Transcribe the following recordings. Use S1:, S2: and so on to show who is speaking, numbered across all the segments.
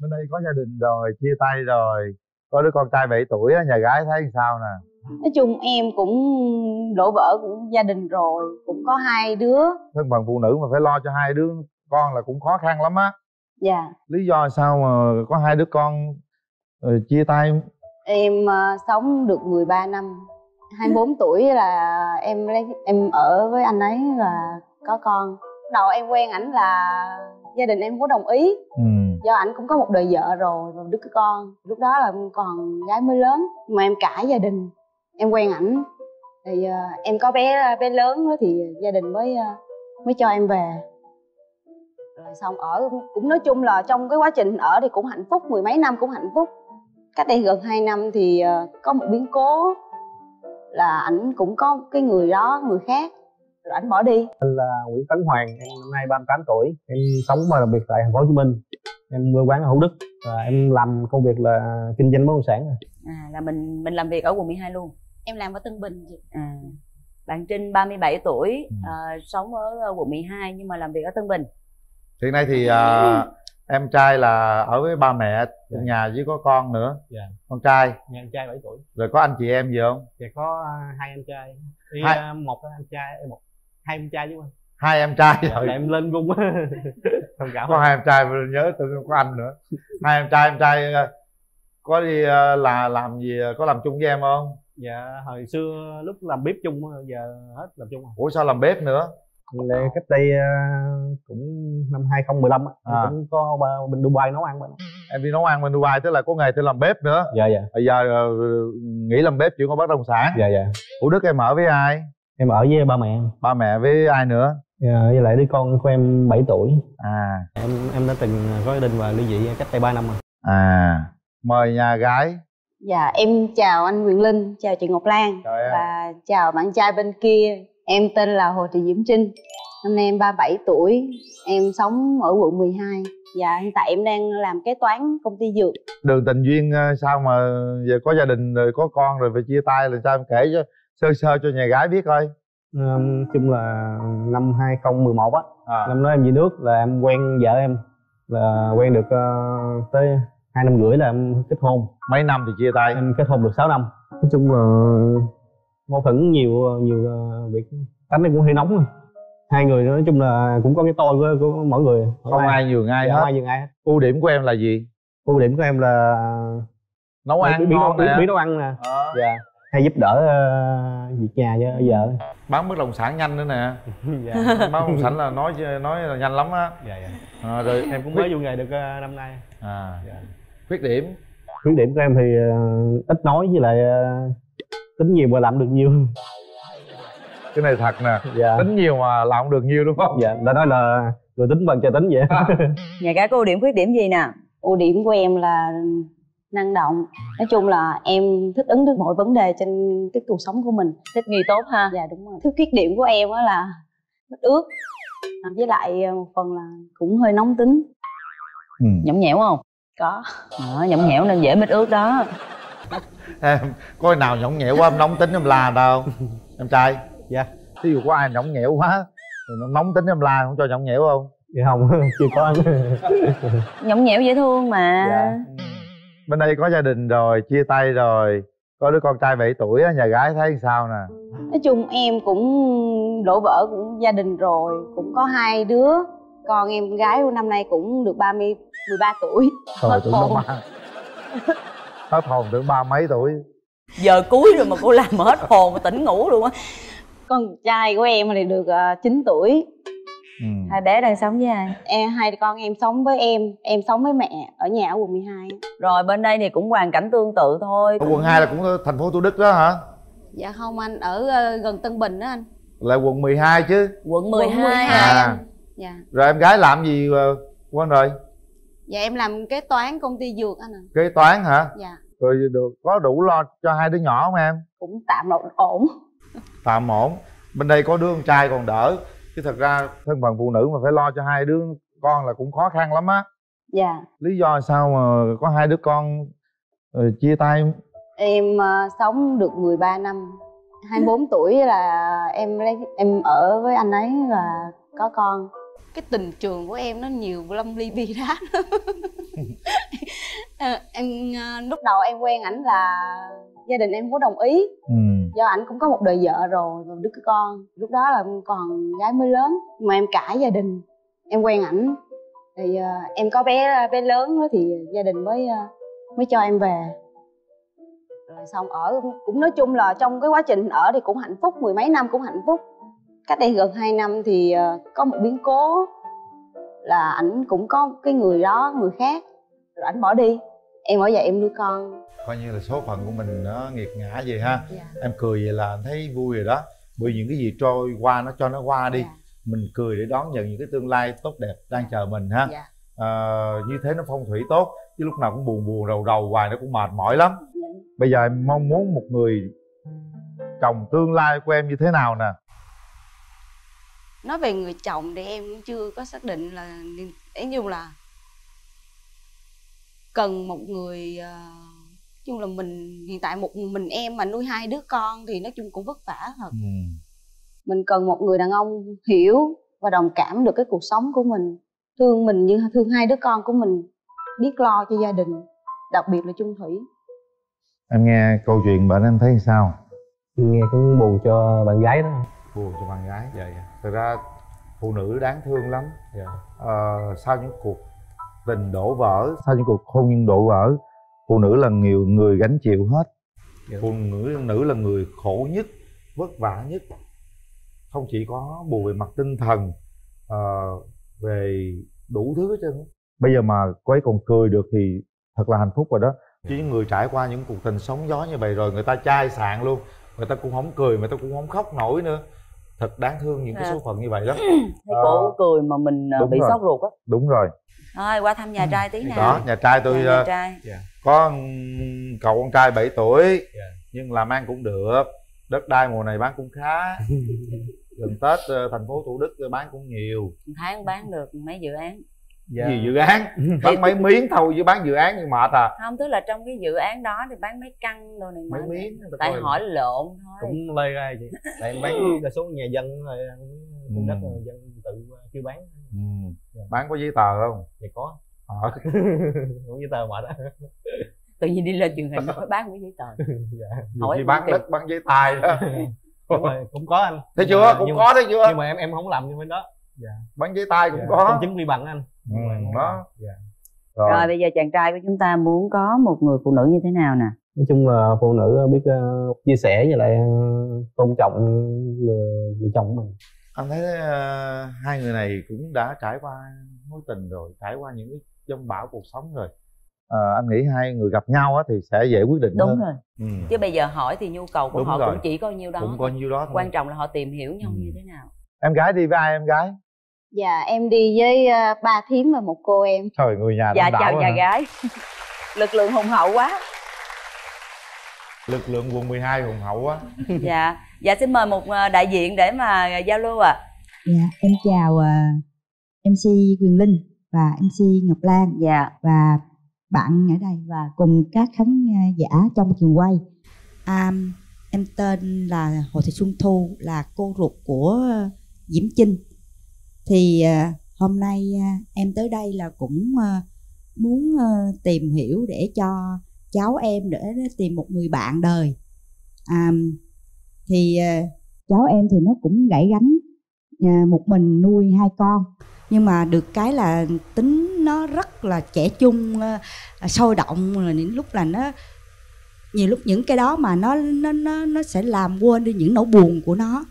S1: bên đây có gia đình rồi chia tay rồi có đứa con trai 7 tuổi á nhà gái thấy sao nè?
S2: Nói chung em cũng đổ vỡ cũng gia đình rồi cũng có hai đứa.
S1: Thân phận phụ nữ mà phải lo cho hai đứa con là cũng khó khăn lắm á.
S2: Dạ.
S1: Lý do sao mà có hai đứa con rồi chia tay?
S2: Em uh, sống được 13 năm. 24 tuổi là em lấy em ở với anh ấy và có con. Đầu em quen ảnh là gia đình em có đồng ý.
S1: Ừ
S2: do ảnh cũng có một đời vợ rồi và đứa con. Lúc đó là còn gái mới lớn mà em cãi gia đình. Em quen ảnh. Thì uh, em có bé bé lớn đó thì gia đình mới uh, mới cho em về. Rồi xong ở cũng nói chung là trong cái quá trình ở thì cũng hạnh phúc mười mấy năm cũng hạnh phúc. Cách đây gần 2 năm thì uh, có một biến cố là ảnh cũng có cái người đó người khác. Rồi ảnh bỏ đi.
S3: Anh là Nguyễn Tấn Hoàng em năm nay 38 tuổi. Em sống và làm việc tại thành phố Hồ Chí Minh em quê quán ở Thủ Đức và em làm công việc là kinh doanh bất động sản
S4: à là mình mình làm việc ở quận 12 luôn.
S2: Em làm ở Tân Bình chị.
S4: À bạn Trinh 37 tuổi
S1: Ừ.
S4: à, sống ở ờ, quận 12 nhưng mà làm việc ở Tân Bình.
S1: Hiện nay thì à, em trai là ở với ba mẹ
S3: Dạ.
S1: nhà với có con nữa.
S3: Dạ.
S1: con trai?
S3: Nhà anh trai 7 tuổi.
S1: Rồi có anh chị em gì không?
S3: Thì có à, hai anh trai.
S1: Hai-
S3: à, một anh trai một hai anh trai chứ không
S1: hai em trai
S3: dạ,
S1: rồi.
S3: em lên cung thông cảm
S1: có hai em trai nhớ tôi có anh nữa. Hai em trai em trai ờ, có đi ờ, là làm gì ờ, có làm chung với em không?
S3: Dạ hồi xưa lúc làm bếp chung giờ hết làm chung rồi.
S1: Ủa sao làm bếp nữa?
S3: Là cách đây cũng năm 2015 á,
S1: À.
S3: cũng có ba- bên Dubai nấu ăn bên
S1: em đi nấu ăn bên Dubai tức là có nghề tôi làm bếp nữa.
S3: Dạ dạ.
S1: Bây giờ ờ, nghỉ làm bếp chuyển qua bất động sản.
S3: Dạ dạ.
S1: Thủ Đức em ở với ai?
S3: Em ở với ba mẹ em.
S1: Ba mẹ với ai nữa
S3: Dạ, với lại đứa con của em 7 tuổi.
S1: À.
S3: Em em đã từng có gia đình và ly dị cách đây 3 năm rồi.
S1: À mời nhà gái.
S2: Dạ em chào anh Quyền Linh chào chị Ngọc Lan.
S1: Em.
S2: Và chào bạn trai bên kia. Em tên là Hồ Thị Diễm Trinh. Năm nay em 37 tuổi. Em sống ở quận 12 dạ hiện tại em đang làm kế toán công ty dược.
S1: Đường tình duyên ờ, sao mà giờ có gia đình rồi có con rồi phải chia tay rồi sao em kể cho sơ sơ cho nhà gái biết coi
S3: um, chung là năm 2011 á
S1: à,
S3: năm đó em về nước là em quen vợ em là quen được ờ, tới hai năm rưỡi là em kết hôn.
S1: Mấy năm thì chia tay?
S3: Em kết hôn được 6 năm. Nói chung là mâu thuẫn nhiều nhiều ờ, việc tánh em cũng hơi nóng hai người nói chung là cũng có cái tôi của, của mỗi người.
S1: Không ai. nhường ai
S3: không
S1: hết.
S3: ai dừng ai hết.
S1: Ưu điểm của em là gì?
S3: Ưu điểm của em là
S1: nấu ăn
S3: biết, biết,
S1: ngon
S3: biết, biết nấu ăn nè.
S1: Ờ,
S3: dạ hay giúp đỡ ờ, việc nhà cho vợ.
S1: Bán bất động sản nhanh nữa nè.
S3: Dạ.
S1: Bán bất động sản là nói nói là nhanh lắm á.
S3: Dạ dạ.
S1: À, rồi
S3: em cũng mới vô nghề được ờ, năm nay.
S1: À.
S3: Dạ.
S1: khuyết điểm.
S3: Khuyết điểm của em thì ờ, ít nói với lại ờ, tính nhiều mà làm được nhiều.
S1: Cái này thật nè.
S3: Dạ.
S1: Tính nhiều mà làm không được nhiều đúng không?
S3: Dạ đã nói là người tính bằng trời tính vậy.
S4: Nhà gái có ưu điểm khuyết điểm gì nè?
S2: Ưu điểm của em là năng động. Nói chung là em thích ứng được mọi vấn đề trên cái cuộc sống của mình.
S4: Thích nghi tốt ha.
S2: Dạ đúng rồi. Thứ khuyết điểm của em á là thích ướt à, với lại một phần là cũng hơi nóng tính.
S1: Ừ.
S4: nhõng nhẽo không?
S2: Có.
S4: Đó, nhõng nhẽo nên dễ mít ướt đó.
S1: Em có nào nhõng nhẽo quá em nóng tính em la đâu em trai.
S3: Dạ.
S1: Thí dụ có ai nhõng nhẽo quá nóng tính em la không cho nhõng nhẽo không?
S3: Dạ không chưa có.
S4: Nhõng nhẽo dễ thương mà.
S3: Dạ.
S1: Bên đây có gia đình rồi chia tay rồi có đứa con trai 7 tuổi á nhà gái thấy sao nè?
S2: Nói chung em cũng đổ vỡ cũng gia đình rồi cũng có hai đứa con em gái của năm nay cũng được 30 13 tuổi.
S1: Trời
S2: Hết
S1: tưởng nó
S2: hồn.
S1: ba hết hồn tưởng ba mấy tuổi?
S4: Giờ cuối rồi mà cô làm hết hồn mà tỉnh ngủ luôn á.
S2: Con trai của em thì được uh, 9 tuổi
S1: ừ.
S4: hai bé đang sống với ai?
S2: Em hai con em sống với em em sống với mẹ ở nhà ở quận 12
S4: rồi bên đây thì cũng hoàn cảnh tương tự thôi.
S1: Ở quận 2 là cũng thành phố Thủ Đức đó hả?
S2: Dạ không anh ở ờ, gần Tân Bình đó anh.
S1: Là quận 12 chứ?
S4: Quận 12,
S2: Quận 12
S1: À.
S2: anh. dạ.
S1: Rồi em gái làm gì ờ, quên rồi?
S2: Dạ em làm kế toán công ty dược anh ạ.
S1: Kế toán hả?
S2: Dạ.
S1: Rồi được có đủ lo cho hai đứa nhỏ không em?
S2: Cũng tạm ổn ổn.
S1: Tạm ổn. Bên đây có đứa con trai còn đỡ chứ thật ra thân phận phụ nữ mà phải lo cho hai đứa con là cũng khó khăn lắm á.
S2: Dạ.
S1: Lý do sao mà có hai đứa con rồi chia tay?
S2: Em ờ, sống được 13 năm. 24 tuổi là em lấy em ở với anh ấy và có con cái tình trường của em nó nhiều lâm ly bi đát em ờ, lúc đầu em quen ảnh là gia đình em không có đồng ý.
S1: Ừ.
S2: Do ảnh cũng có một đời vợ rồi và đứa con. Lúc đó là còn gái mới lớn mà em cãi gia đình. Em quen ảnh thì ờ, em có bé bé lớn đó thì gia đình mới ờ, mới cho em về. Rồi xong ở cũng nói chung là trong cái quá trình ở thì cũng hạnh phúc mười mấy năm cũng hạnh phúc cách đây gần 2 năm thì ờ, có một biến cố là ảnh cũng có cái người đó người khác rồi ảnh bỏ đi. Em ở nhà em nuôi con.
S1: Coi như là số phận của mình nó nghiệt ngã vậy ha.
S2: Dạ.
S1: em cười vậy là anh thấy vui rồi đó. Bởi những cái gì trôi qua nó cho nó qua đi.
S2: Dạ.
S1: mình cười để đón nhận những cái tương lai tốt đẹp đang chờ mình ha.
S2: Dạ.
S1: Ờ, như thế nó phong thủy tốt chứ lúc nào cũng buồn buồn rầu rầu hoài nó cũng mệt mỏi lắm. Bây giờ em mong muốn một người chồng tương lai của em như thế nào nè
S2: nói về người chồng thì em cũng chưa có xác định là nói chung là cần một người ờ, nói chung là mình hiện tại một mình em mà nuôi hai đứa con thì nói chung cũng vất vả thật.
S1: Ừ.
S2: mình cần một người đàn ông hiểu và đồng cảm được cái cuộc sống của mình. Thương mình như thương hai đứa con của mình biết lo cho gia đình đặc biệt là chung thủy.
S1: Em nghe câu chuyện bệnh em thấy sao?
S3: Nghe cũng buồn cho bạn gái đó
S1: buồn cho bạn gái. Vậy thật ra phụ nữ đáng thương lắm.
S3: Dạ.
S1: Ờ, sau những cuộc tình đổ vỡ sau những cuộc hôn nhân đổ vỡ phụ nữ là nhiều người gánh chịu hết.
S3: Dạ.
S1: phụ nữ nữ là người khổ nhất vất vả nhất. Không chỉ có buồn về mặt tinh thần ờ, về đủ thứ hết trơn bây giờ mà cô ấy còn cười được thì thật là hạnh phúc rồi đó. Chứ những người trải qua những cuộc tình sóng gió như vậy rồi người ta chai sạn luôn người ta cũng không cười người ta cũng không khóc nổi nữa thật đáng thương những cái
S4: À.
S1: số phận như vậy lắm.
S4: Thấy
S1: Ờ,
S4: cổ cười mà mình ờ,
S1: đúng
S4: bị
S1: rồi.
S4: sốt ruột á.
S1: Đúng rồi.
S4: Thôi qua thăm nhà trai tí nè
S1: đó nhà trai tôi
S4: nhà
S1: ờ,
S4: trai.
S1: Có ừm, cậu con trai 7 tuổi.
S3: Dạ.
S1: nhưng làm ăn cũng được. Đất đai mùa này bán cũng khá. Gần tết ờ, thành phố thủ đức bán cũng nhiều.
S4: Một tháng bán được mấy dự án
S3: dạ.
S1: Gì dự án. Bán mấy miếng thôi chứ bán dự án nhưng mệt à.
S4: Không tức là trong cái dự án đó thì bán mấy căn đồ này
S1: mấy miếng
S4: tại hỏi lộn thôi.
S3: Cũng lây ra chị tại em bán đa số nhà dân rồi khu đất
S1: Ừ.
S3: là dân tự chưa bán.
S1: Ừ.
S3: Dạ.
S1: bán có giấy tờ không?
S3: Thì có.
S1: Ờ.
S3: không giấy tờ mệt á.
S4: Tự nhiên đi lên truyền hình nói bán mấy giấy tờ.
S3: Dạ.
S4: Hỏi
S1: bán
S4: tiền.
S1: đất bán giấy tài đó.
S3: Đúng rồi cũng có anh.
S1: Thấy chưa? Cũng
S3: nhưng,
S1: có thấy chưa?
S3: nhưng mà em em không làm như bên đó.
S1: Bán giấy tay cũng
S3: Dạ,
S1: có.
S3: Công chứng vi bằng anh
S1: Ừ, đó.
S3: làm. dạ.
S1: rồi,
S4: rồi bây giờ chàng trai của chúng ta muốn có một người phụ nữ như thế nào nè
S3: nói chung là phụ nữ biết ờ, chia sẻ với lại ờ, tôn trọng người, người chồng của mình
S1: anh thấy ờ, hai người này cũng đã trải qua mối tình rồi trải qua những cái dông bão cuộc sống rồi Ờ, anh nghĩ hai người gặp nhau á thì sẽ dễ quyết định
S4: đúng
S1: hơn
S4: rồi
S1: ừ.
S4: chứ bây giờ hỏi thì nhu cầu của
S1: Đúng
S4: họ
S1: rồi.
S4: cũng chỉ có nhiêu đó
S1: cũng có nhiêu đó thôi
S4: quan trọng là họ tìm hiểu nhau
S1: Ừ.
S4: như thế nào
S1: em gái đi với ai em gái
S2: dạ em đi với ờ, ba thím và một cô em.
S1: Trời người nhà
S4: dạ
S1: đông đảo
S4: chào nhà
S1: hả?
S4: gái. Lực lượng hùng hậu quá.
S1: Lực lượng quận 12 hùng hậu á
S4: dạ. Dạ xin mời một ờ, đại diện để mà giao lưu ạ.
S5: Dạ, em chào à, MC Quyền Linh và MC Ngọc Lan
S4: dạ.
S5: và bạn ở đây và cùng các khán giả trong trường quay. À, em tên là Hồ Thị Xuân Thu là cô ruột của Diễm Trinh. Thì à, hôm nay à, em tới đây là cũng à, muốn tìm hiểu để cho cháu em để tìm một người bạn đời. À, thì cháu em thì nó cũng gãy gánh một mình nuôi hai con nhưng mà được cái là tính nó rất là trẻ trung sôi động rồi những lúc là nó nhiều lúc những cái đó mà nó nó nó nó sẽ làm quên đi những nỗi buồn của nó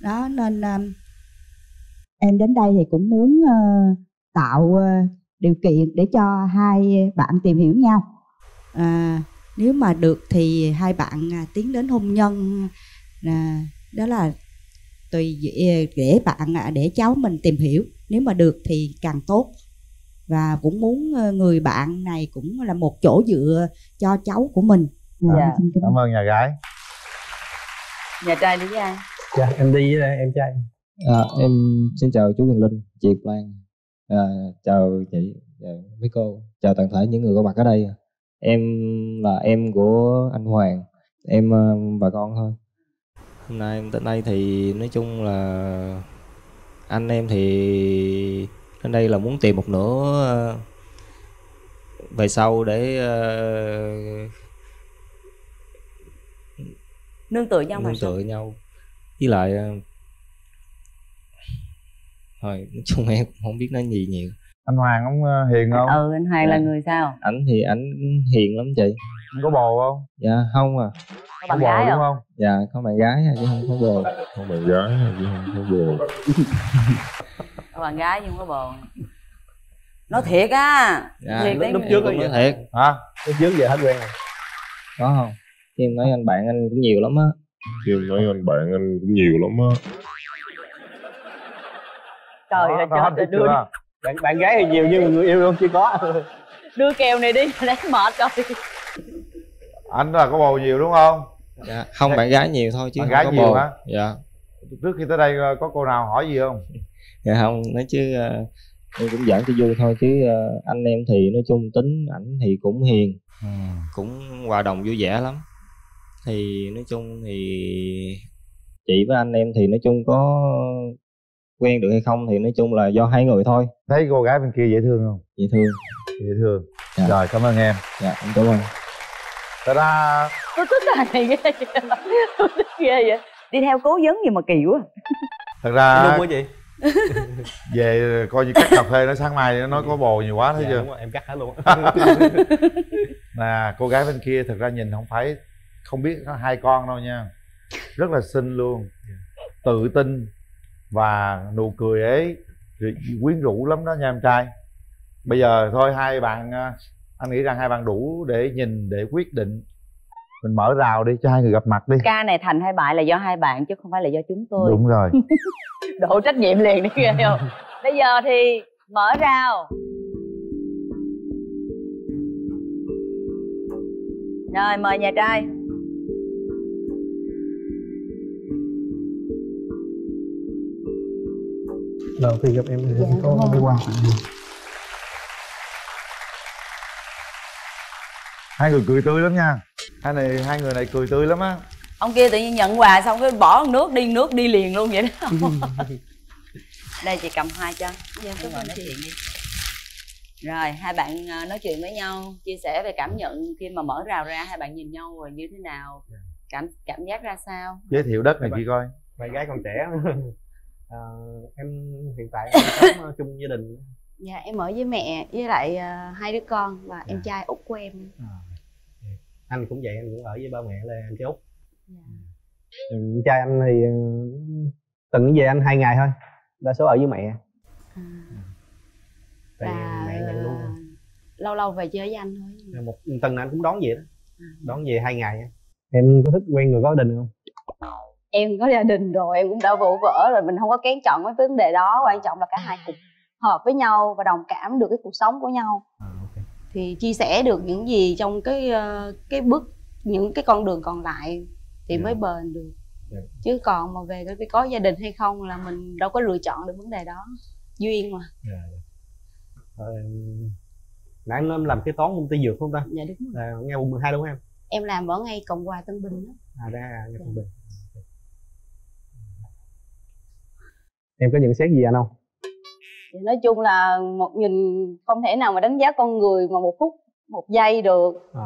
S5: đó nên em đến đây thì cũng muốn à, tạo à, điều kiện để cho hai bạn tìm hiểu nhau. À, nếu mà được thì hai bạn à, tiến đến hôn nhân à, đó là tùy dễ- để bạn à, để cháu mình tìm hiểu. Nếu mà được thì càng tốt. Và cũng muốn ờ, người bạn này cũng là một chỗ dựa cho cháu của mình.
S4: Dạ.
S5: ơn.
S1: cảm ơn nhà gái.
S4: Nhà trai đi với ai
S3: dạ em đi với em trai
S6: À, em xin chào chú Quyền Linh, chị Lan, à, chào chị, dạ, mấy cô, chào toàn thể những người có mặt ở đây. Em là em của anh Hoàng, em ờ, bà con thôi. Hôm nay em tới đây thì nói chung là anh em thì đến đây là muốn tìm một nửa ờ, về sau để ờ,
S4: nương tựa nhau
S6: nương
S4: sao?
S6: tựa nhau. Với lại thôi nói chung em cũng không biết nói gì nhiều.
S1: Anh hoàng ông ờ, hiền không?
S4: Ừ anh hoàng là
S6: Dạ.
S4: người sao?
S6: Ảnh thì ảnh hiền lắm chị.
S1: Anh có bồ không?
S6: Dạ không à.
S4: Có bạn
S1: có
S4: gái
S1: bồ
S4: không
S1: đúng không?
S6: dạ có bạn gái chứ không có bồ.
S7: Có bạn gái chứ không có bồ.
S4: Có bạn gái nhưng không có bồ. Nói thiệt á.
S6: Dạ.
S4: Thiệt
S3: lúc- trước
S6: cũng
S3: á
S6: nói thiệt.
S1: Hả?
S3: Lúc trước giờ hết quen rồi.
S6: Có không? Em nói anh bạn anh cũng nhiều lắm á.
S7: Em nói anh bạn anh cũng nhiều lắm á
S4: trời ơi trời ơi đưa,
S3: bạn bạn gái thì nhiều nhưng mà người yêu không chưa có.
S4: Đưa kèo này đi đánh mệt rồi.
S1: Anh là có bồ nhiều đúng không?
S6: Dạ không bạn gái nhiều thôi chứ
S1: Bạn
S6: không
S1: gái
S6: có
S1: nhiều
S6: bồ
S1: hả?
S6: dạ.
S1: Trước khi tới đây ờ, có cô nào hỏi gì không?
S6: Dạ không nói chứ ờ, em cũng giỡn cho vui thôi chứ ờ, anh em thì nói chung tính ảnh thì cũng hiền. Cũng hòa đồng vui vẻ lắm. Thì nói chung thì chị với anh em thì nói chung có quen được hay không thì nói chung là do hai người thôi.
S1: Thấy cô gái bên kia dễ thương không?
S6: Dễ thương.
S1: Dễ thương.
S6: Dạ.
S1: rồi cảm ơn em.
S6: Dạ em cảm ơn.
S1: Thật ra
S4: tôi thích thằng này ghê vậy. Tôi thích ghê vậy. Đi theo cố vấn gì mà kiểu á.
S1: Thật ra
S3: đúng quá chị?
S1: Về coi như cắt cà phê nó sáng mai nó nói có bồ nhiều quá thấy
S3: dạ,
S1: chưa?
S3: đúng rồi, em cắt hết luôn á.
S1: nè cô gái bên kia thật ra nhìn không phải không biết có hai con đâu nha. Rất là xinh luôn. Tự tin và nụ cười ấy quyến rũ lắm đó nha em trai. Bây giờ thôi hai bạn à, anh nghĩ rằng hai bạn đủ để nhìn để quyết định. Mình mở rào đi cho hai người gặp mặt đi.
S4: Ca này thành hay bại là do hai bạn chứ không phải là do chúng tôi.
S1: Đúng rồi.
S4: Đổ trách nhiệm liền đi ghê không? Bây giờ thì mở rào. Rồi mời nhà trai
S3: đầu tiên gặp em thì
S2: Dạ,
S3: có cái quan tặng gì?
S1: Hai người cười tươi lắm nha. Hai này hai người này cười tươi lắm á.
S4: Ông kia tự nhiên nhận quà xong cái bỏ nước đi nước đi liền luôn vậy đó. Đây chị cầm hai cho.
S2: Dạ
S4: Ngồi nói chuyện đi. Rồi hai bạn à, nói chuyện với nhau chia sẻ về cảm nhận khi mà mở rào ra hai bạn nhìn nhau rồi như thế nào cảm cảm giác ra sao?
S1: Giới thiệu đất này chị coi.
S3: bạn gái còn trẻ à, em hiện tại em sống ờ, chung gia đình.
S2: Dạ em ở với mẹ với lại ờ, hai đứa con và em
S3: Dạ.
S2: trai út của em.
S3: Anh cũng vậy anh cũng ở với ba mẹ là em trai út.
S2: Dạ.
S3: Ừ, trai anh thì từng về anh hai ngày thôi đa số ở với mẹ.
S2: À,
S3: tại
S2: và
S3: mẹ nhận luôn
S2: ờ, lâu lâu về chơi với anh thôi.
S3: Một tuần anh cũng đón về đó
S2: À.
S3: đón về hai ngày em có thích quen người có gia đình không
S2: em có gia đình rồi em cũng đã vỗ vỡ rồi mình không có kén chọn cái vấn đề đó. Quan trọng là cả hai cùng hợp với nhau và đồng cảm được cái cuộc sống của nhau.
S3: À,
S2: thì chia sẻ được những gì trong cái ờ, cái bước những cái con đường còn lại thì
S3: Dạ.
S2: mới bền được.
S3: Dạ.
S2: chứ còn mà về cái có gia đình hay không là mình đâu có lựa chọn được vấn đề đó. Duyên mà.
S3: Dạ, dạ. Em- nãy em làm cái toán công ty dược không ta?
S2: Dạ đúng rồi.
S3: Là nghe quận 12 đúng không em?
S2: Em làm ở ngay cộng hòa tân bình đó.
S3: À ra nghe quận bình em có nhận xét gì anh không?
S2: Thì nói chung là một nhìn không thể nào mà đánh giá con người mà một phút một giây được.
S3: À,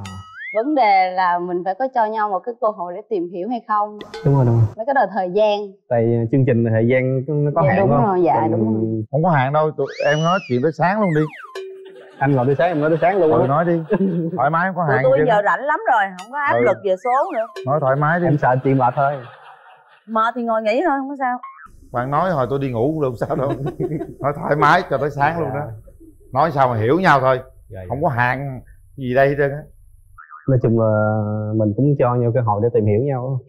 S2: vấn đề là mình phải có cho nhau một cái cơ hội để tìm hiểu hay không.
S3: Đúng rồi đúng rồi.
S2: Mấy cái đời thời gian.
S3: Tại ờ, chương trình thời gian nó có
S2: Dạ,
S3: hạn
S2: đúng
S3: không?
S2: rồi, dạ,
S3: Còn
S2: đúng rồi.
S1: không có hạn đâu tụi em nói chuyện tới sáng luôn đi.
S3: Anh ngồi tới sáng em nói tới sáng luôn
S1: ừ nói đi. Thoải mái không có
S4: tụi
S1: hạn
S4: tôi giờ rảnh lắm rồi không có áp
S1: Ừ.
S4: lực về số nữa.
S1: Nói thoải mái đi.
S3: Em sợ chị mệt thôi.
S4: Mệt thì ngồi nghỉ thôi không có sao
S1: bạn nói hồi tôi đi ngủ cũng được sao đâu. Nói thoải mái cho tới sáng luôn đó. Nói sao mà hiểu nhau thôi.
S3: Dạ,
S1: không có hạn gì đây hết trơn á.
S3: Nói chung là mình cũng cho nhau cơ hội để tìm hiểu nhau.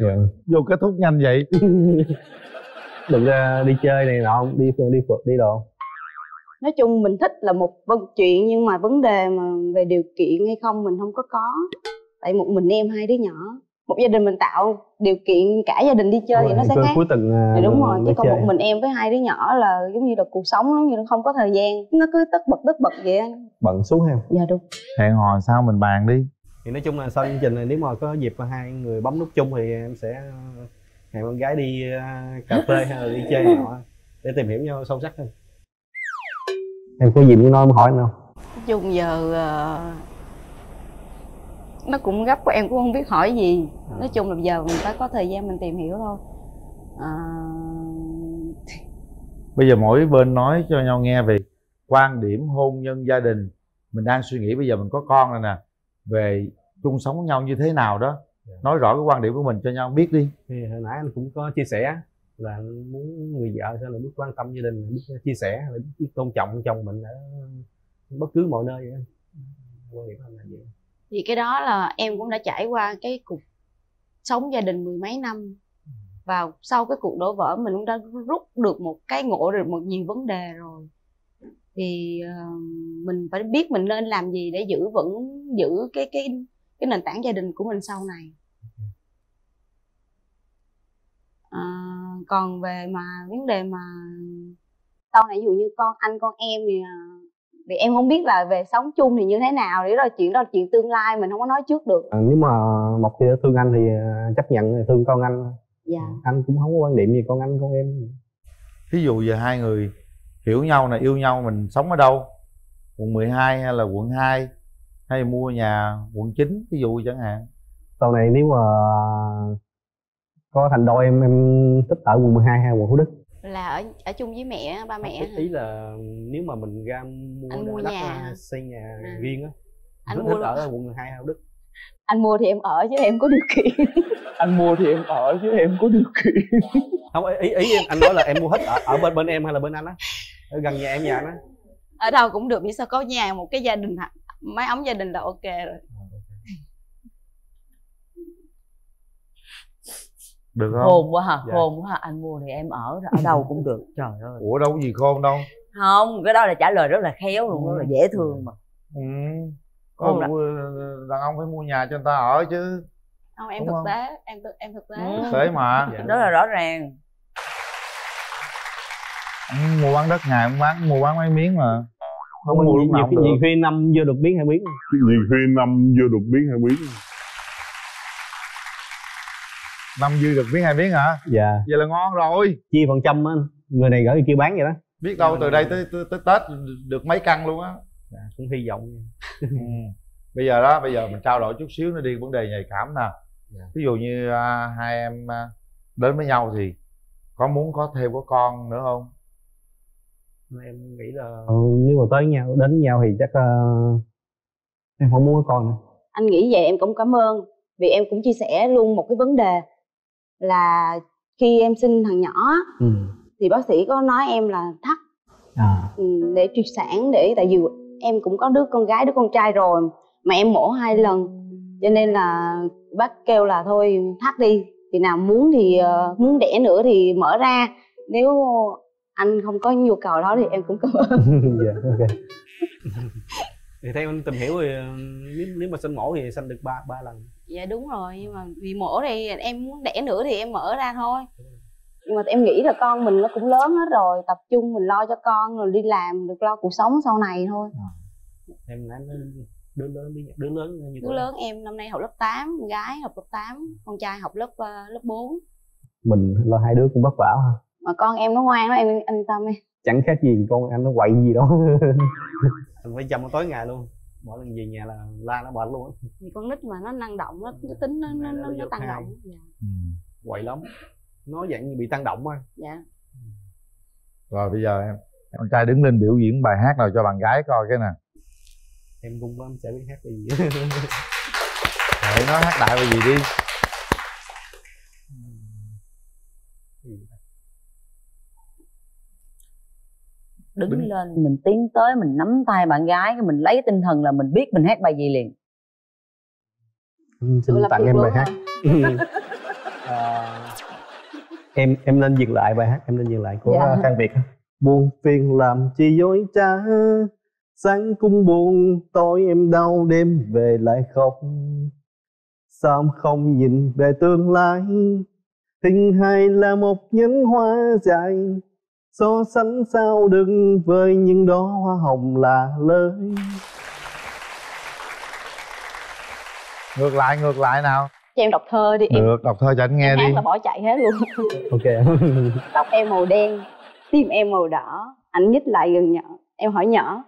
S3: Dạ.
S1: vô kết thúc nhanh vậy.
S3: Đừng ra đi chơi này nọ đi đi phượt đi đồ.
S2: Nói chung mình thích là một vân chuyện nhưng mà vấn đề mà về điều kiện hay không mình không có có. Tại một mình em hai đứa nhỏ một gia đình mình tạo điều kiện cả gia đình đi chơi thì nó sẽ
S3: Cuối-
S2: khác.
S3: cuối tuần à,
S2: thì đúng rồi chứ còn
S3: chơi.
S2: một mình em với hai đứa nhỏ là giống như là cuộc sống nó như là không có thời gian. Nó cứ tất bật tất bật vậy
S3: bận xuống ha
S2: dạ đúng.
S1: Hẹn hò sao mình bàn đi.
S3: Thì nói chung là sau chương trình này nếu mà có dịp mà hai người bấm nút chung thì em sẽ hẹn con gái đi ờ, cà phê hay là đi chơi nọ để tìm hiểu nhau sâu sắc hơn. Em có gì muốn nói muốn hỏi anh không?
S2: Chung giờ ờ, nó cũng gấp của em cũng không biết hỏi gì. Nói chung là giờ mình phải có thời gian mình tìm hiểu thôi. À,
S1: bây giờ mỗi bên nói cho nhau nghe về quan điểm hôn nhân gia đình. Mình đang suy nghĩ bây giờ mình có con rồi nè. Về chung sống với nhau như thế nào đó. Nói rõ cái quan điểm của mình cho nhau biết đi.
S3: Thì hồi nãy anh cũng có chia sẻ là muốn người vợ sẽ là biết quan tâm gia đình biết chia sẻ là biết tôn trọng chồng mình ở bất cứ mọi nơi. Vậy quan điểm anh là vậy
S2: thì cái đó là em cũng đã trải qua cái cuộc sống gia đình mười mấy năm. Và sau cái cuộc đổ vỡ mình cũng đã rút được một cái ngộ được một nhiều vấn đề rồi. Thì uh, mình phải biết mình nên làm gì để giữ vững giữ cái cái cái nền tảng gia đình của mình sau này. À, còn về mà vấn đề mà sau này ví dụ như con anh con em thì ờ, vì em không biết là về sống chung thì như thế nào để là chuyện đó là chuyện tương lai mình không có nói trước được.
S3: À, nếu mà một khi đã thương anh thì à, chấp nhận là thương con anh
S2: dạ.
S3: Anh cũng không có quan điểm gì con anh con em.
S1: Thí dụ giờ hai người hiểu nhau là yêu nhau mình sống ở đâu? Quận 12 hay là quận 2 hay mua nhà quận 9 ví dụ chẳng hạn?
S3: Sau này nếu mà có thành đôi em em thích ở quận 12 hay quận Thủ Đức
S2: là ở ở chung với mẹ ba mẹ
S3: ý, ý là nếu mà mình ra mua,
S2: Anh mua
S3: đất,
S2: nhà
S3: à, xây nhà
S2: À.
S3: riêng á
S2: Anh
S3: rất
S2: mua
S3: ở quận 12 hay Thủ Đức.
S2: Anh mua thì em ở chứ em có điều kiện.
S1: Anh mua thì em ở chứ em có điều kiện.
S3: Không ý ý em anh nói là em mua hết ở, ở bên bên em hay là bên anh á? Ở gần nhà em nhà anh á.
S2: Ở đâu cũng được miễn sao có nhà một cái gia đình mái ấm gia đình là ok rồi
S1: được không?
S4: Khôn quá hả?
S3: Dạ.
S4: khôn quá hả? Anh mua thì em ở ở đâu cũng được. Trời ơi.
S1: Ủa đâu có gì khôn đâu.
S4: Không cái đó là trả lời rất là khéo luôn rất là dễ thương mà.
S1: Ừ. có
S4: Khôn lắm.
S1: mua- đàn ông phải mua nhà cho người ta ở chứ.
S2: Không em
S1: Đúng
S2: thực
S1: không?
S2: tế em thực em thực tế.
S4: Ừ.
S1: thế mà.
S3: Dạ.
S4: rất là rõ ràng.
S1: Anh mua bán đất ngày cũng bán mua bán mấy miếng mà.
S3: Không
S1: mua lúc nào
S3: nhiều, khi năm vô được miếng hai miếng.
S7: Nhiều khi năm vô được biết hay biết
S1: năm dư được miếng hai miếng hả?
S3: Dạ.
S1: Vậy là ngon rồi.
S3: Chia phần trăm á người này gửi kia bán vậy đó.
S1: Biết đâu từ đây tới tới, tới tết được mấy căn luôn á.
S3: Dạ, cũng hy vọng
S1: ừ. bây giờ đó bây giờ mình trao đổi chút xíu nữa đi vấn đề nhạy cảm nè.
S3: Dạ.
S1: ví dụ như à, hai em à, đến với nhau thì có muốn có thêm có con nữa không?
S3: Em nghĩ là ừ, nếu mà tới nhau đến nhau thì chắc ờ, em không muốn có con nữa.
S2: Anh nghĩ vậy em cũng cảm ơn vì em cũng chia sẻ luôn một cái vấn đề là khi em sinh thằng nhỏ
S3: ừ.
S2: thì bác sĩ có nói em là thắt.
S3: À.
S2: Ừ, để triệt sản để tại vì em cũng có đứa con gái đứa con trai rồi mà em mổ hai lần. Cho nên là bác kêu là thôi thắt đi. Thì nào muốn thì ờ, muốn đẻ nữa thì mở ra. Nếu anh không có nhu cầu đó thì em cũng cảm ơn
S3: dạ ok. Thì theo anh tìm hiểu thì ờ, nếu nếu mà sinh mổ thì sinh được ba ba lần
S2: dạ đúng rồi nhưng mà vì mổ thì em muốn đẻ nữa thì em mở ra thôi. Nhưng mà em nghĩ là con mình nó cũng lớn hết rồi tập trung mình lo cho con rồi đi làm được lo cuộc sống sau này thôi.
S3: Em nói nó đứa lớn đứa, đứa lớn như
S2: đứa lớn em năm nay học lớp 8, con gái học lớp 8, con trai học lớp ờ, lớp 4
S3: mình lo hai đứa cũng vất vả ha
S2: mà con em nó ngoan đó em anh yên tâm đi
S3: chẳng khác gì con anh nó quậy gì đó anh phải chăm tối ngày luôn mỗi lần về nhà là la nó bệnh luôn á.
S2: Thì con nít mà nó năng động nó, nó tính nó nó, nó, nó tăng động dạ.
S3: quậy lắm. Nó dạng như bị tăng động á.
S2: Dạ.
S1: Rồi bây giờ em con trai đứng lên biểu diễn bài hát nào cho bạn gái coi cái nè.
S3: Em cũng em sẽ biết hát cái gì.
S1: Để nó hát đại bài gì đi
S4: đứng,
S1: Đứng-
S4: lên mình tiến tới mình nắm tay bạn gái cái mình lấy tinh thần là mình biết mình hát bài gì liền.
S3: Em xin tặng em bài hát. À, em em nên dừng lại bài hát em nên dừng lại của
S2: Dạ.
S3: Phan Việt buồn phiền làm chi dối trá sáng cũng buồn tối em đau đêm về lại khóc. Sao em không nhìn về tương lai tình hay là một nhánh hoa dài so sánh sao đừng với những đóa hoa hồng lạ lơi
S1: ngược lại ngược lại nào.
S2: Cho em đọc thơ đi em
S1: được đọc thơ cho anh nghe
S2: em
S1: đi.
S2: hát là bỏ chạy hết luôn.
S3: Ok.
S2: Tóc em màu đen tim em màu đỏ anh nhích lại gần nhỏ. Em hỏi nhỏ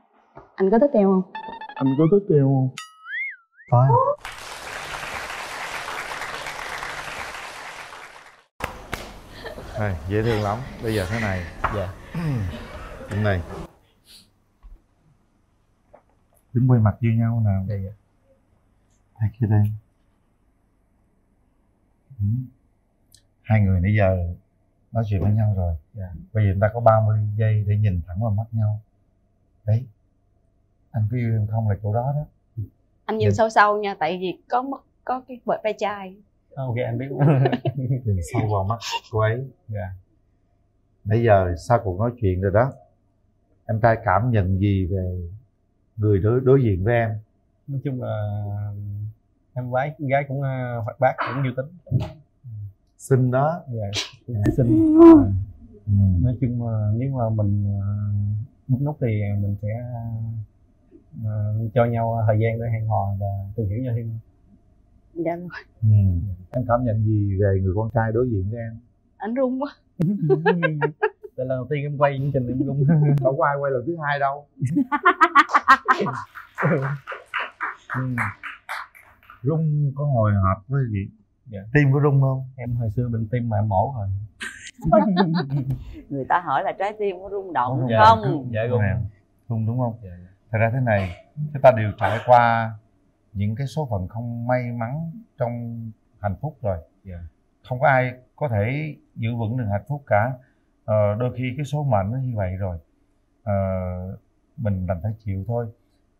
S2: anh có thích em không?
S7: Anh có thích em không?
S3: Có
S1: dễ thương lắm. Bây giờ thế này
S3: Dạ.
S1: Hôm này đứng quay mặt với nhau nào.
S3: Dạ dạ
S1: hai kia đây. Ừ. hai người nãy giờ nói chuyện với nhau rồi.
S3: Dạ.
S1: bây giờ chúng ta có 30 giây để nhìn thẳng vào mắt nhau. Đấy. Anh có yêu em không là chỗ đó đó.
S2: Anh nhìn
S1: Dạ.
S2: sâu sâu nha tại vì có mất có cái vợ ve chai.
S3: Ok anh biết.
S1: Nhìn sâu vào mắt cô ấy.
S3: Dạ
S1: nãy giờ sau cuộc nói chuyện rồi đó em trai cảm nhận gì về người đối đối diện với em?
S3: Nói chung là Em gái, gái cũng ờ, hoạt bát, cũng vui tính.
S1: Xinh đó.
S3: Dạ cũng xinh.
S1: Ừ.
S3: nói chung là nếu mà mình uh, nút thì mình sẽ ờ, cho nhau thời gian để hẹn hò và tìm hiểu nhau thêm.
S2: Dạ rồi.
S1: Ừ. em cảm nhận gì về người con trai đối diện với em?
S2: Anh run quá
S3: là lần đầu tiên em quay chương trình em cũng
S1: đâu có ai quay lần thứ hai đâu ừ. rung có hồi hộp với gì
S3: Dạ.
S1: tim có rung không
S3: em hồi xưa bệnh tim mà em mổ rồi
S4: người ta hỏi là trái tim có rung động
S3: Dạ.
S4: không
S3: dạ
S1: rung em rung đúng không
S3: Dạ.
S1: thật ra thế này chúng ta đều trải qua những cái số phận không may mắn trong hạnh phúc rồi
S3: Dạ
S1: không có ai có thể giữ vững được hạnh phúc cả. À, đôi khi cái số mệnh nó như vậy rồi. À, mình đành phải chịu thôi.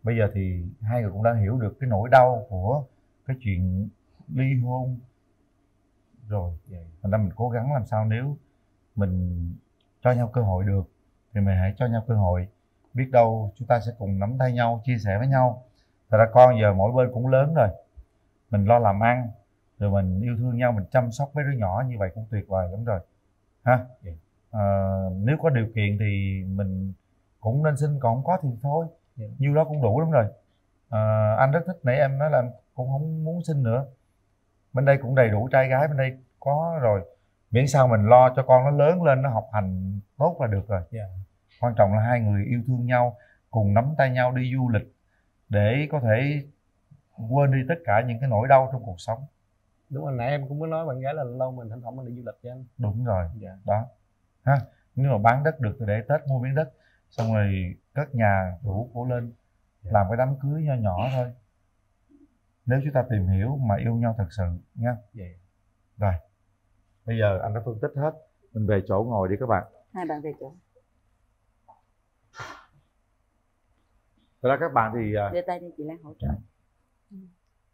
S1: Bây giờ thì hai người cũng đã hiểu được cái nỗi đau của cái chuyện ly hôn rồi. Thành ra mình cố gắng làm sao nếu mình cho nhau cơ hội được thì mình hãy cho nhau cơ hội. Biết đâu chúng ta sẽ cùng nắm tay nhau chia sẻ với nhau. Thật ra con giờ mỗi bên cũng lớn rồi. Mình lo làm ăn rồi mình yêu thương nhau mình chăm sóc mấy đứa nhỏ như vậy cũng tuyệt vời lắm rồi. Ha? Ờ, nếu có điều kiện thì mình cũng nên xin còn không có thì thôi.
S3: Dạ.
S1: nhiêu đó cũng đủ lắm rồi. Ờ, anh rất thích nãy em nói là cũng không muốn xin nữa. Bên đây cũng đầy đủ trai gái bên đây có rồi. Miễn sao mình lo cho con nó lớn lên nó học hành tốt là được rồi.
S3: Dạ.
S1: quan trọng là hai người yêu thương nhau cùng nắm tay nhau đi du lịch để có thể quên đi tất cả những cái nỗi đau trong cuộc sống
S3: đúng rồi nãy em cũng có nói bạn gái là lâu mình thỉnh thoảng mình đi du lịch cho anh.
S1: Đúng rồi.
S3: Dạ.
S1: Đó. Ha nếu mà bán đất được thì để tết mua miếng đất xong rồi cất nhà đủ cổ lên
S3: Dạ.
S1: làm cái đám cưới nho nhỏ thôi. Nếu chúng ta tìm hiểu mà yêu nhau thật sự nha.
S3: Dạ.
S1: Rồi. Bây giờ anh đã phân tích hết. Mình về chỗ ngồi đi các bạn.
S4: Hai bạn về chỗ.
S1: Thật ra các bạn thì à,
S4: đưa tay đi chị Lan hỗ trợ.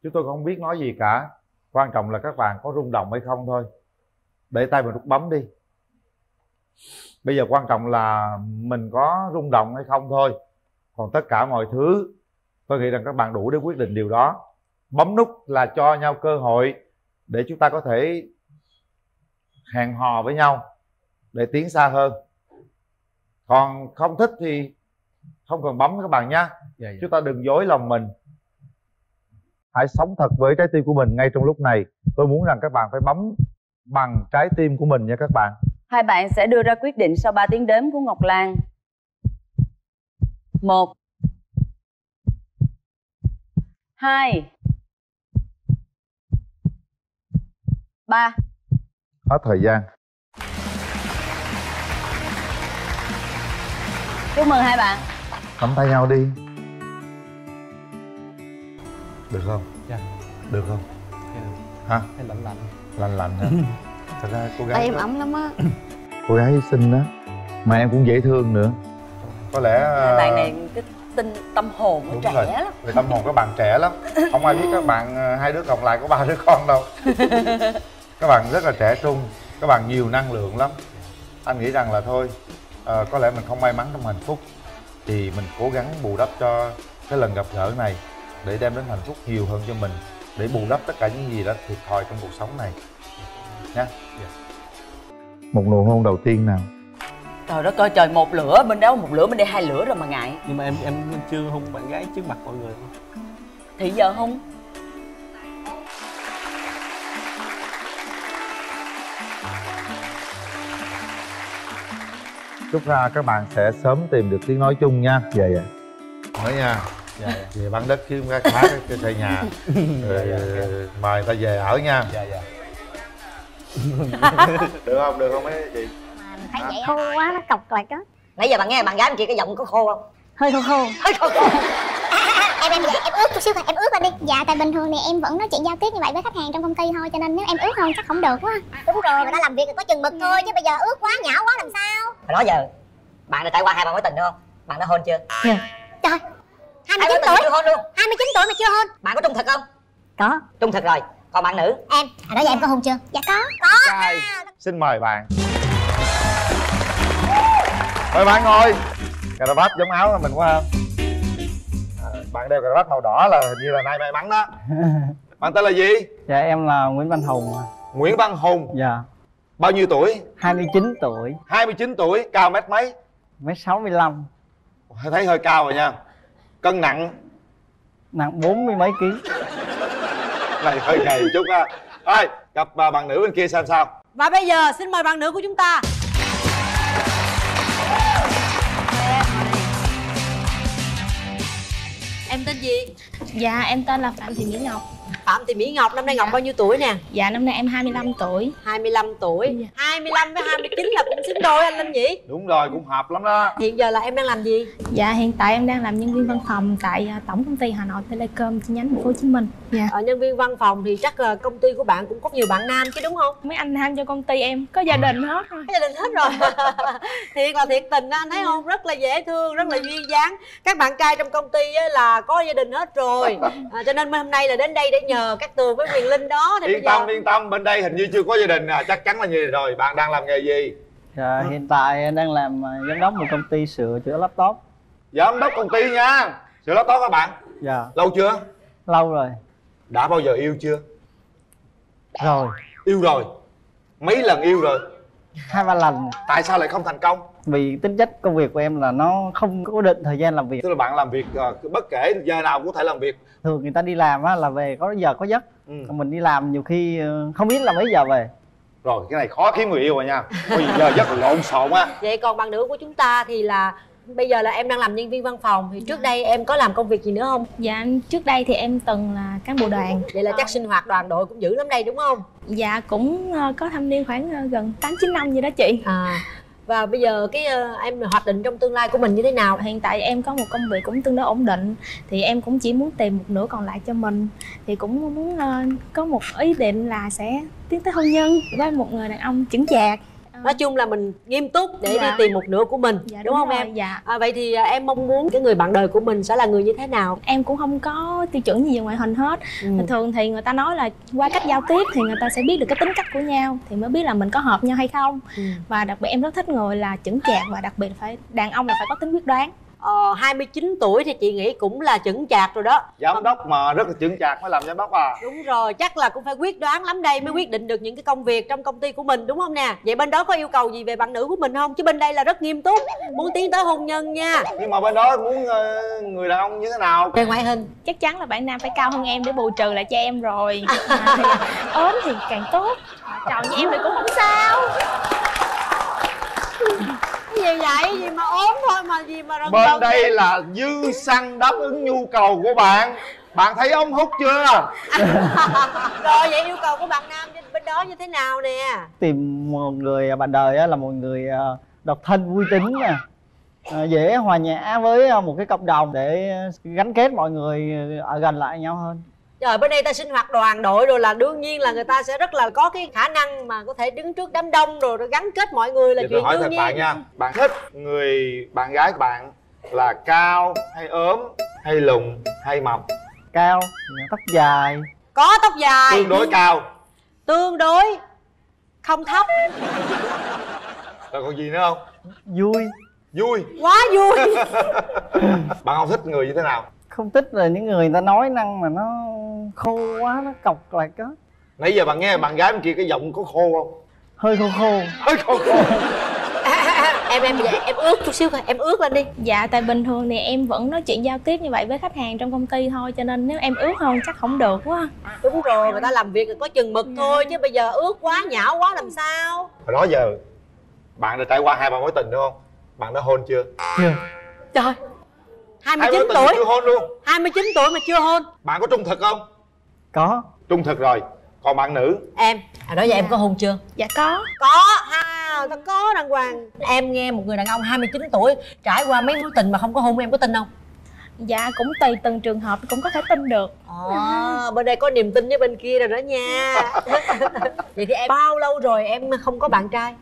S1: Chúng tôi không biết nói gì cả quan trọng là các bạn có rung động hay không thôi. Để tay vào nút bấm đi. Bây giờ quan trọng là mình có rung động hay không thôi. Còn tất cả mọi thứ tôi nghĩ rằng các bạn đủ để quyết định điều đó. Bấm nút là cho nhau cơ hội để chúng ta có thể hẹn hò với nhau để tiến xa hơn. Còn không thích thì không cần bấm các bạn nhé.
S3: Dạ dạ.
S1: Chúng ta đừng dối lòng mình hãy sống thật với trái tim của mình ngay trong lúc này. Tôi muốn rằng các bạn phải bấm bằng trái tim của mình nha các bạn.
S4: Hai bạn sẽ đưa ra quyết định sau 3 tiếng đếm của Ngọc Lan. Một. Hai. Ba.
S1: Hết thời gian.
S4: Chúc mừng hai bạn.
S1: Nắm tay nhau đi được không?
S3: Dạ.
S1: Được không?
S3: Dạ.
S1: hả?
S3: Em lạnh lạnh.
S1: Lành lành hả? Thật ra cô gái
S2: em ấm lắm á.
S1: Cô gái xinh đó mà em cũng dễ thương nữa. Có lẽ
S4: bạn này cái tinh tâm hồn nó trẻ
S1: rồi.
S4: lắm.
S1: Về tâm hồn các bạn trẻ lắm. Không ai biết các bạn ờ, hai đứa còn lại có ba đứa con đâu. Các bạn rất là trẻ trung. Các bạn nhiều năng lượng lắm. Anh nghĩ rằng là thôi ờ, có lẽ mình không may mắn trong hạnh phúc. Thì mình cố gắng bù đắp cho cái lần gặp gỡ này để đem đến hạnh phúc nhiều hơn cho mình để bù đắp tất cả những gì đã thiệt thòi trong cuộc sống này. Nha. Một nụ hôn đầu tiên nào?
S4: Trời đất ơi trời một lửa bên đó một lửa bên đây hai lửa rồi mà ngại.
S3: Nhưng mà em em chưa hôn bạn gái trước mặt mọi người.
S4: Thì giờ không
S1: chúc ra các bạn sẽ sớm tìm được tiếng nói chung nha.
S3: Dạ dạ.
S1: Nói nha
S3: dạ, dạ.
S1: về bán đất kiếm cái khá cái xây nhà. Rồi
S3: dạ, dạ.
S1: mời người ta về ở nha.
S3: Dạ dạ.
S1: Được không? Được không mấy chị?
S8: Thấy vậy khô quá nó cọc lại á.
S9: Nãy giờ bạn nghe bạn gái bên kia cái giọng có khô không?
S8: Hơi khô khô.
S9: Hơi khô khô.
S8: Em em em ướt chút xíu thôi em ướt lên đi. Dạ tại bình thường thì em vẫn nói chuyện giao tiếp như vậy với khách hàng trong công ty thôi cho nên nếu em ướt hơn chắc không được quá. Đúng rồi người ta làm việc thì có chừng mực thôi chứ bây giờ ướt quá nhão quá làm sao?
S9: Hồi đó giờ bạn đã trải qua hai ba mối tình đúng không? Bạn đã hôn chưa?
S8: Trời
S9: hai
S8: 29
S9: mối tình
S8: tuổi.
S9: chưa hôn luôn.
S8: 29 tuổi mà chưa hôn.
S9: Bạn có trung thực không?
S8: Có.
S9: Trung thực rồi. Còn bạn nữ?
S8: Em. Hồi đó giờ em có hôn chưa? Dạ có. Có.
S1: Trai. Xin mời bạn. Mời bạn ngồi. Cà vạt giống áo mình quá không à, bạn đeo cà vạt màu đỏ là hình như là nay may mắn đó. Bạn tên là gì?
S10: Dạ em là Nguyễn Văn Hùng.
S1: Nguyễn văn hùng.
S10: Dạ.
S1: Bao nhiêu tuổi?
S10: 29 tuổi.
S1: 29 tuổi cao mét mấy?
S10: Mét 65
S1: thấy hơi cao rồi nha cân nặng.
S10: Nặng 40 mấy ký.
S1: Này hơi gầy chút ha thôi gặp à, bạn nữ bên kia xem sao.
S11: Và bây giờ xin mời bạn nữ của chúng ta. Em tên gì?
S12: Dạ em tên là Phạm Thị Mỹ Ngọc
S11: Phạm Thị Mỹ Ngọc, năm nay Ngọc bao nhiêu tuổi nè?
S12: Dạ năm nay em 25 tuổi.
S11: 25 tuổi. 25 với 29 là cũng xứng đôi anh Linh nhỉ?
S1: đúng rồi cũng hợp lắm đó.
S11: Hiện giờ là em đang làm gì?
S12: Dạ hiện tại em đang làm nhân viên văn phòng tại à, tổng công ty Hà Nội Telecom chi nhánh thành phố Hồ Chí Minh. Dạ.
S11: Ở nhân viên văn phòng thì chắc là công ty của bạn cũng có nhiều bạn nam chứ đúng không?
S12: Mấy anh nam cho công ty em có gia đình hết rồi.
S11: Có gia đình hết rồi. Thiệt là thiệt tình á, anh thấy không? Rất là dễ thương, rất là duyên dáng. Các bạn trai trong công ty á là có gia đình hết rồi. À, Cho nên hôm nay là đến đây để nhờ các Tường với Quyền Linh đó thì
S1: yên
S11: bây giờ
S1: tâm yên tâm. Bên đây hình như chưa có gia đình à chắc chắn là như rồi. Bạn đang làm nghề gì?
S10: Dạ hiện tại em đang làm à, giám đốc một công ty sửa chữa laptop.
S1: Giám đốc công ty nha. Sửa laptop các bạn?
S10: Dạ.
S1: Lâu chưa?
S10: Lâu rồi.
S1: Đã bao giờ yêu chưa?
S10: Rồi.
S1: Yêu rồi. Mấy lần yêu rồi?
S10: Hai ba lần.
S1: Tại sao lại không thành công
S10: Vì tính chất công việc của em là nó không có cố định thời gian làm việc.
S1: Tức là bạn làm việc ờ, bất kể giờ nào cũng có thể làm việc.
S10: Thường người ta đi làm á là về có giờ có giấc.
S1: Ừ.
S10: Còn mình đi làm nhiều khi ờ, không biết là mấy giờ về.
S1: Rồi cái này khó kiếm người yêu rồi nha. Gì giờ rất là lộn xộn á.
S11: Vậy còn bạn nữ của chúng ta thì là Bây giờ là em đang làm nhân viên văn phòng Thì trước đây em có làm công việc gì nữa không?
S12: Dạ trước đây thì em từng là cán bộ đoàn.
S11: Vậy là chắc sinh hoạt đoàn đội cũng dữ lắm đây đúng không?
S12: Dạ cũng ờ, có thâm niên khoảng gần 8-9 năm vậy đó chị.
S11: À và bây giờ cái uh, em hoạch định trong tương lai của mình như thế nào?
S12: Hiện tại em có một công việc cũng tương đối ổn định Thì em cũng chỉ muốn tìm một nửa còn lại cho mình Thì cũng muốn uh, có một ý định là sẽ tiến tới hôn nhân với một người đàn ông chững chạc
S11: Nói chung là mình nghiêm túc để
S12: Dạ.
S11: đi tìm một nửa của mình
S12: Dạ,
S11: đúng, không
S12: rồi,
S11: em?
S12: Dạ
S11: À, vậy thì à, em mong muốn cái người bạn đời của mình sẽ là người như thế nào?
S12: em cũng không có tiêu chuẩn gì về ngoại hình hết
S11: Ừ.
S12: thường thì người ta nói là qua cách giao tiếp thì người ta sẽ biết được cái tính cách của nhau thì mới biết là mình có hợp nhau hay không
S11: Ừ.
S12: và đặc biệt em rất thích người là chững chạc và đặc biệt phải đàn ông là phải có tính quyết đoán
S11: Ờ, 29 tuổi thì chị nghĩ cũng là chững chạc rồi đó.
S1: Giám đốc mà rất là chững chạc mới làm giám đốc à?
S11: Đúng rồi, chắc là cũng phải quyết đoán lắm đây mới quyết định được những cái công việc trong công ty của mình đúng không nè? Vậy bên đó có yêu cầu gì về bạn nữ của mình không? Chứ bên đây là rất nghiêm túc, muốn tiến tới hôn nhân nha.
S1: Nhưng mà bên đó muốn ờ, người đàn ông như thế nào?
S11: Về ngoại hình.
S12: Chắc chắn là bạn nam phải cao hơn em để bù trừ lại cho em rồi. À, thì ốm thì càng tốt. Tròn như em thì cũng không sao
S11: gì vậy? Gì mà ốm thôi mà gì mà rần
S1: bên
S11: rần
S1: đây
S11: vậy?
S1: là dư xăng đáp ứng nhu cầu của bạn bạn thấy ống hút chưa
S11: Rồi vậy yêu cầu của bạn nam bên- đó như thế nào nè?
S10: Tìm một người bạn đời á là một người ờ, độc thân vui tính nè Ờ, dễ hòa nhã với một cái cộng đồng để gắn kết mọi người ở gần lại nhau hơn
S11: Trời bên đây ta sinh hoạt đoàn đội rồi là đương nhiên là người ta sẽ rất là có cái khả năng mà có thể đứng trước đám đông rồi, rồi gắn kết mọi người là
S1: Vậy tôi
S11: chuyện
S1: hỏi
S11: đương
S1: thật
S11: nhiên.
S1: bạn nha bạn thích người bạn gái của bạn là cao hay ốm hay lùn hay mập?
S10: Cao tóc dài.
S11: Có tóc dài,
S1: tương đối cao.
S11: Tương đối không thấp,
S1: rồi còn gì nữa không?
S10: Vui.
S1: Vui.
S11: Quá vui.
S1: bạn không thích người như thế nào
S10: không thích là những người ta nói năng mà nó khô quá nó cọc lại có
S1: nãy giờ bạn nghe bạn gái bên kia cái giọng có khô không?
S10: Hơi khô khô.
S1: Hơi khô khô.
S11: Em em vậy em ướt chút xíu thôi, em ướt lên đi.
S12: dạ tại bình thường thì em vẫn nói chuyện giao tiếp như vậy với khách hàng trong công ty thôi cho nên nếu em ướt hơn chắc không được quá.
S11: Đúng rồi, người ta làm việc thì có chừng mực thôi chứ bây giờ ướt quá nhão quá làm sao?
S1: hồi đó giờ bạn đã trải qua hai ba mối tình đúng không? Bạn đã hôn chưa?
S10: Chưa.
S11: Trời, 29
S1: mối tình mà
S11: tuổi.
S1: chưa hôn luôn.
S11: 29 tuổi mà chưa hôn.
S1: Bạn có trung thực không?
S10: Có.
S1: Trung thực rồi. Còn bạn nữ?
S11: Em. À đó giờ em có hôn chưa?
S12: Dạ có.
S11: Có. Ha ta có đàng hoàng. Em nghe một người đàn ông 29 tuổi trải qua mấy mối tình mà không có hôn em có tin không?
S12: Dạ cũng tùy từng trường hợp cũng có thể tin được.
S11: À, bên đây có niềm tin với bên kia rồi đó nha. Vậy thì em bao lâu rồi em không có bạn trai?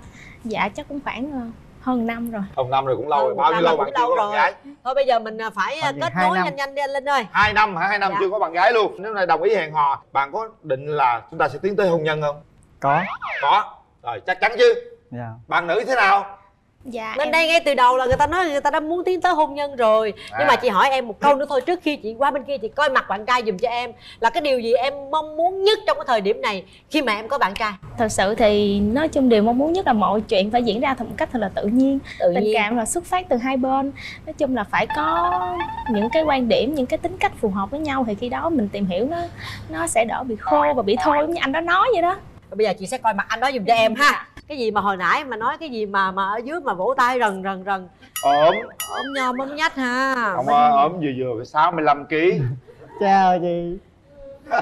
S12: Dạ chắc cũng khoảng ờ, hơn năm rồi.
S1: Ông năm rồi cũng lâu rồi. Bao nhiêu lâu bạn chưa
S11: lâu
S1: có bạn
S11: rồi.
S1: gái?
S11: Thôi bây giờ mình à, phải à, kết nối nhanh nhanh đi anh linh ơi
S1: hai năm hả? Hai năm
S11: Dạ.
S1: chưa có bạn gái luôn. Nếu này đồng ý hẹn hò bạn có định là chúng ta sẽ tiến tới hôn nhân không?
S10: Có.
S1: Có. Rồi chắc chắn chứ?
S10: Dạ.
S1: Bạn nữ thế nào
S12: dạ
S11: bên
S12: em-
S11: đây ngay từ đầu là người ta nói người ta đã muốn tiến tới hôn nhân rồi. Nhưng
S1: À.
S11: mà chị hỏi em một câu nữa thôi trước khi chị qua bên kia chị coi mặt bạn trai giùm cho em là cái điều gì em mong muốn nhất trong cái thời điểm này khi mà em có bạn trai?
S12: Thật sự thì nói chung điều mong muốn nhất là mọi chuyện phải diễn ra một cách thật là tự nhiên.
S11: Tự
S12: tình
S11: nhiên.
S12: cảm là xuất phát từ hai bên. Nói chung là phải có những cái quan điểm những cái tính cách phù hợp với nhau thì khi đó mình tìm hiểu nó nó sẽ đỡ bị khô và bị thôi giống như anh đó nói vậy đó
S11: bây giờ chị sẽ coi mặt anh đó giùm cho em ha. Cái gì mà hồi nãy mà nói cái gì mà mà ở dưới mà vỗ tay rần rần rần.
S1: Ốm
S11: ôm nhom ôm nhách ha.
S1: Ông ơi, ốm vừa vừa phải 65 kg
S10: chào chị.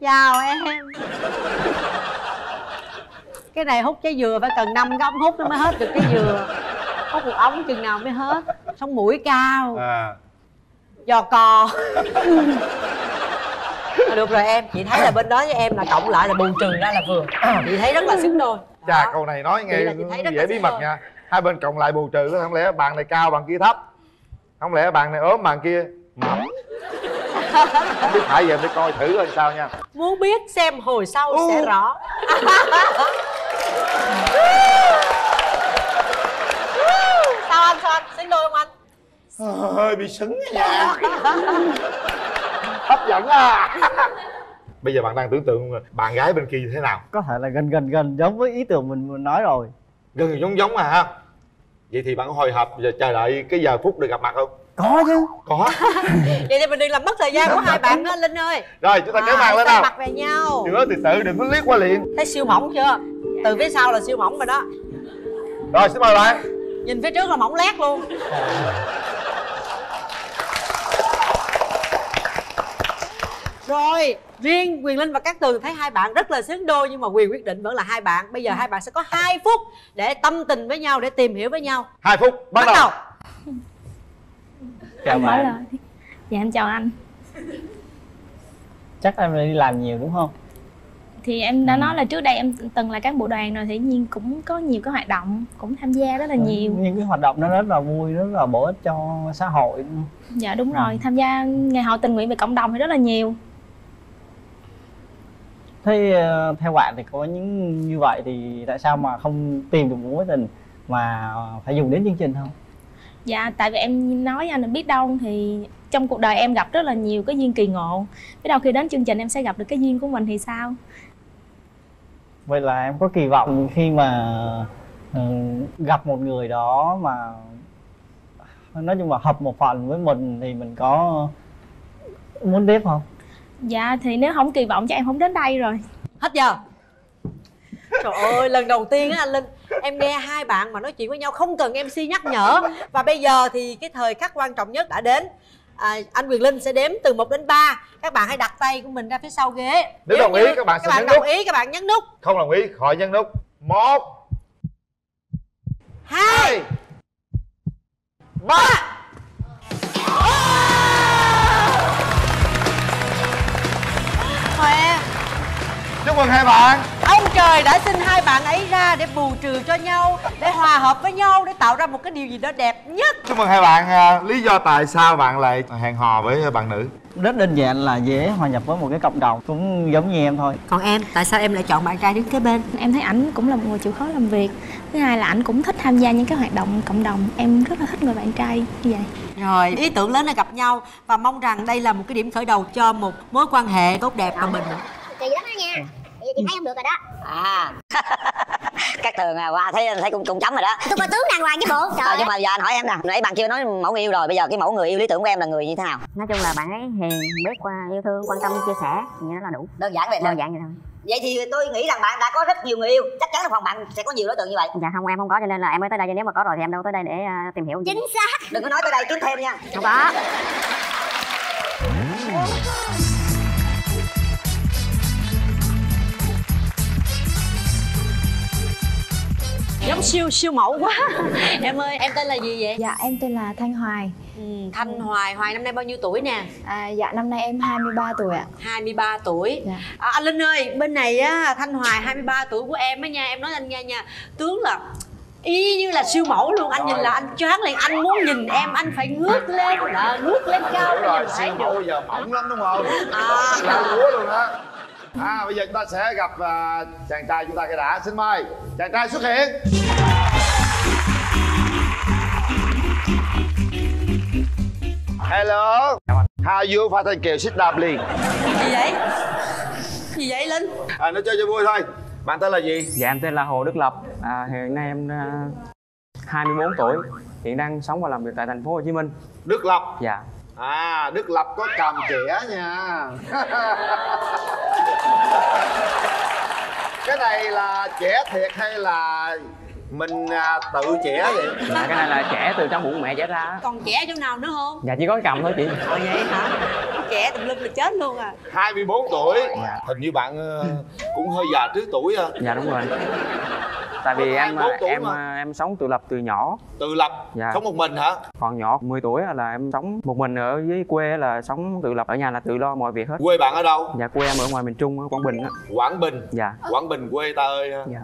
S11: Chào em. Cái này hút trái dừa phải cần năm cái ống hút nó mới hết được trái dừa. Hút một ống chừng nào mới hết. Sống mũi cao.
S1: À.
S11: Giò cò À, được rồi em chị thấy là bên đó với em là cộng lại là bù trừ ra là vừa. Chị thấy rất là xứng đôi.
S1: Chà câu này nói nghe dễ bí mật
S11: đôi.
S1: nha. Hai bên cộng lại bù trừ không lẽ bạn này cao bạn kia thấp? Không lẽ bạn này ốm bạn kia mập? Không biết phải về để coi thử coi sao nha.
S11: Muốn biết xem hồi sau sẽ rõ. Sao anh sao anh? Xứng đôi không anh?
S1: Hơi bị sứng nha hấp dẫn à. Bây giờ bạn đang tưởng tượng bạn gái bên kia thế nào?
S10: Có thể là gần gần gần giống với ý tưởng mình vừa nói rồi.
S1: Gần giống giống à ha. Vậy thì bạn có hồi hộp giờ chờ đợi cái giờ phút được gặp mặt không?
S10: Có chứ.
S1: Có.
S11: Vậy thì mình đừng làm mất thời gian của hai bạn đó linh ơi.
S1: Rồi chúng ta kéo màn lên nào.
S11: Mặt về nhau.
S1: Đừng có từ từ đừng có liếc qua liền.
S11: Thấy siêu mỏng chưa? Từ phía sau là siêu mỏng rồi đó.
S1: Rồi xin mời bạn.
S11: Nhìn phía trước là mỏng lét luôn rồi riêng quyền linh và các tường thấy hai bạn rất là xứng đôi nhưng mà quyền quyết định vẫn là hai bạn. Bây giờ hai bạn sẽ có hai phút để tâm tình với nhau để tìm hiểu với nhau.
S1: Hai phút bắt,
S11: bắt đầu.
S10: Chào
S12: anh
S10: bạn.
S12: dạ em chào anh.
S10: Chắc em đi làm nhiều đúng không?
S12: Thì em đã nói là trước đây em từng là cán bộ đoàn rồi thì nhiên cũng có nhiều cái hoạt động cũng tham gia rất là nhiều.
S10: những cái hoạt động nó rất là vui rất là bổ ích cho xã hội.
S12: Dạ đúng rồi tham gia ngày hội tình nguyện về cộng đồng thì rất là nhiều
S10: thế ờ, theo bạn thì có những như vậy thì tại sao mà không tìm được một mối tình mà phải dùng đến chương trình không?
S12: Dạ tại vì em nói anh biết đâu thì trong cuộc đời em gặp rất là nhiều cái duyên kỳ ngộ. Biết đâu khi đến chương trình em sẽ gặp được cái duyên của mình thì sao?
S10: Vậy là em có kỳ vọng khi mà ừ, gặp một người đó mà nói chung là hợp một phần với mình thì mình có muốn tiếp không
S12: dạ thì nếu không kỳ vọng cho em không đến đây rồi.
S11: Hết giờ? Trời ơi lần đầu tiên á anh linh em nghe hai bạn mà nói chuyện với nhau không cần mc nhắc nhở. Và bây giờ thì cái thời khắc quan trọng nhất đã đến. À, anh quyền linh sẽ đếm từ 1 đến 3 các bạn hãy đặt tay của mình ra phía sau ghế.
S1: Nếu đồng ý, các bạn
S11: các
S1: sẽ
S11: bạn
S1: nhấn
S11: đồng
S1: nút.
S11: ý các bạn nhấn nút.
S1: Không đồng ý khỏi nhấn nút. Một
S11: hai ba Khoe
S1: chúc mừng hai bạn.
S11: Ông trời đã sinh hai bạn ấy ra để bù trừ cho nhau Để hòa hợp với nhau Để tạo ra một cái điều gì đó đẹp nhất.
S1: Chúc mừng hai bạn à, lý do tại sao bạn lại hẹn hò với bạn nữ?
S10: Rất đơn giản là dễ hòa nhập với một cái cộng đồng cũng giống như em thôi.
S11: Còn em, tại sao em lại chọn bạn trai đứng kế bên?
S12: em thấy ảnh cũng là một người chịu khó làm việc. Thứ hai là ảnh cũng thích tham gia những cái hoạt động cộng đồng. Em rất là thích người bạn trai như vậy
S11: Rồi, ý tưởng lớn là gặp nhau Và mong rằng đây là một cái điểm khởi đầu cho một mối quan hệ tốt đẹp và bền vững.
S8: Kỳ lắm đó nha. Vậy chị thấy không được rồi đó.
S11: À.
S9: Các tường à, qua thấy thấy cũng cũng chấm rồi đó.
S8: Tôi coi tướng đàng hoàng chứ bộ. Trời
S9: Ờ, nhưng mà giờ anh hỏi em nè nãy bạn kia nói mẫu người yêu rồi bây giờ cái mẫu người yêu lý tưởng của em là người như thế nào?
S13: Nói chung là bạn ấy hiền biết qua yêu thương quan tâm chia sẻ như đó là đủ.
S9: Đơn giản vậy thôi.
S13: Đơn giản vậy thôi
S9: vậy thì tôi nghĩ rằng bạn đã có rất nhiều người yêu. Chắc chắn là phòng bạn sẽ có nhiều đối tượng như vậy.
S13: Dạ không em không có cho nên là em mới tới đây. Nếu mà có rồi thì em đâu tới đây để à, tìm hiểu
S8: chính xác.
S9: Đừng có nói tới đây kiếm thêm nha.
S13: Không có.
S11: Giống siêu siêu mẫu quá. Em ơi em tên là gì vậy?
S14: Dạ em tên là Thanh Hoài
S11: ừ, thanh hoài hoài năm nay bao nhiêu tuổi nè?
S14: À, Dạ năm nay em 23 tuổi ạ.
S11: 23 tuổi.
S14: Dạ.
S11: à, anh Linh ơi bên này á Thanh Hoài 23 tuổi của em á nha. Em nói anh nghe nha. Tướng là y như là siêu mẫu luôn. Anh nhìn là anh choáng liền. Anh muốn nhìn em anh phải ngước lên là ngước lên cao
S1: Đúng
S11: bây
S1: rồi siêu mẫu bây giờ mỏng lắm đúng không?
S11: À.
S1: Là lúa luôn đó à bây giờ chúng ta sẽ gặp à, chàng trai chúng ta cái đã. Xin mời chàng trai xuất hiện Hello How you Pha Thanh Kiều sit down please
S11: gì vậy gì vậy Linh
S1: à, Nói chơi cho vui thôi Bạn tên là gì?
S15: Dạ em tên là Hồ Đức Lập. À, hiện nay em à, 24 tuổi. Hiện đang sống và làm việc tại thành phố Hồ Chí Minh.
S1: Đức Lập.
S15: Dạ.
S1: À Đức Lập có cầm trẻ nha Cái này là trẻ thiệt hay là mình à, tự trẻ vậy?
S15: Dạ, cái này là trẻ từ trong bụng mẹ trẻ ra. á.
S11: còn trẻ chỗ nào nữa không
S15: Dạ chỉ có cái cầm thôi chị.
S11: Ồ vậy hả trẻ tùm lum là chết luôn à
S1: 24 tuổi Hình như bạn ờ, cũng hơi già trước tuổi à
S15: Dạ đúng rồi. Tại vì em
S1: 24 tuổi
S15: em
S1: mà.
S15: em sống tự lập từ nhỏ.
S1: Tự lập
S15: Dạ.
S1: Sống một mình hả?
S15: Còn nhỏ 10 tuổi là em sống một mình ở dưới quê là sống tự lập ở nhà là tự lo mọi việc hết.
S1: Quê bạn ở đâu?
S15: Dạ quê em ở ngoài miền Trung ở Quảng Bình á.
S1: Quảng Bình
S15: Dạ.
S1: Quảng Bình quê ta ơi
S15: Dạ.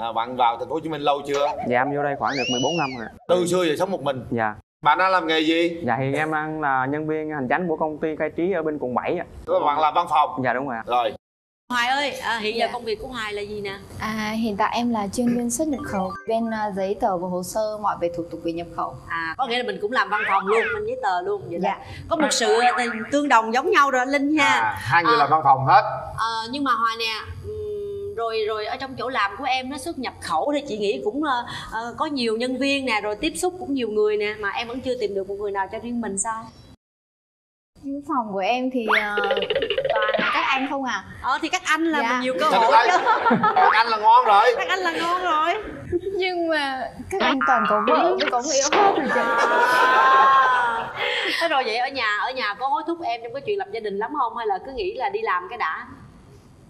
S1: À, Bạn vào thành phố Hồ Chí Minh lâu chưa?
S15: Dạ em vô đây khoảng được 14 năm rồi.
S1: Từ xưa giờ sống một mình
S15: Dạ.
S1: Bạn đang làm nghề gì?
S15: Dạ hiện em đang là nhân viên hành chánh của công ty khai trí ở bên quận 7 ạ.
S1: Bạn làm văn phòng
S15: Dạ đúng rồi.
S1: Rồi
S11: Hoài ơi à, hiện giờ
S14: Dạ.
S11: công việc của Hoài là gì nè
S14: à, Hiện tại em là chuyên viên xuất nhập khẩu Bên à, giấy tờ và hồ sơ mọi về thủ tục về nhập khẩu
S11: à có nghĩa là mình cũng làm văn phòng luôn mình giấy tờ luôn vậy
S14: Dạ.
S11: là có một sự ờ, tương đồng giống nhau rồi anh Linh nha
S1: à, Hai người
S11: À.
S1: làm văn phòng hết
S11: Ờ, nhưng mà Hoài nè ừm, rồi rồi ở trong chỗ làm của em nó xuất nhập khẩu thì chị nghĩ cũng ờ, có nhiều nhân viên nè rồi tiếp xúc cũng nhiều người nè mà em vẫn chưa tìm được một người nào cho riêng mình sao?
S14: Phòng của em thì à, toàn là các anh không à?
S11: Ờ thì các anh là
S14: Dạ.
S11: mình nhiều cơ hội chứ.
S1: Các anh là ngon rồi.
S11: Các anh là ngon rồi.
S14: Nhưng mà các anh toàn có vợ với có người yêu hết rồi chị
S11: À. thế rồi vậy ở nhà ở nhà có hối thúc em trong cái chuyện lập gia đình lắm không? Hay là cứ nghĩ là đi làm cái đã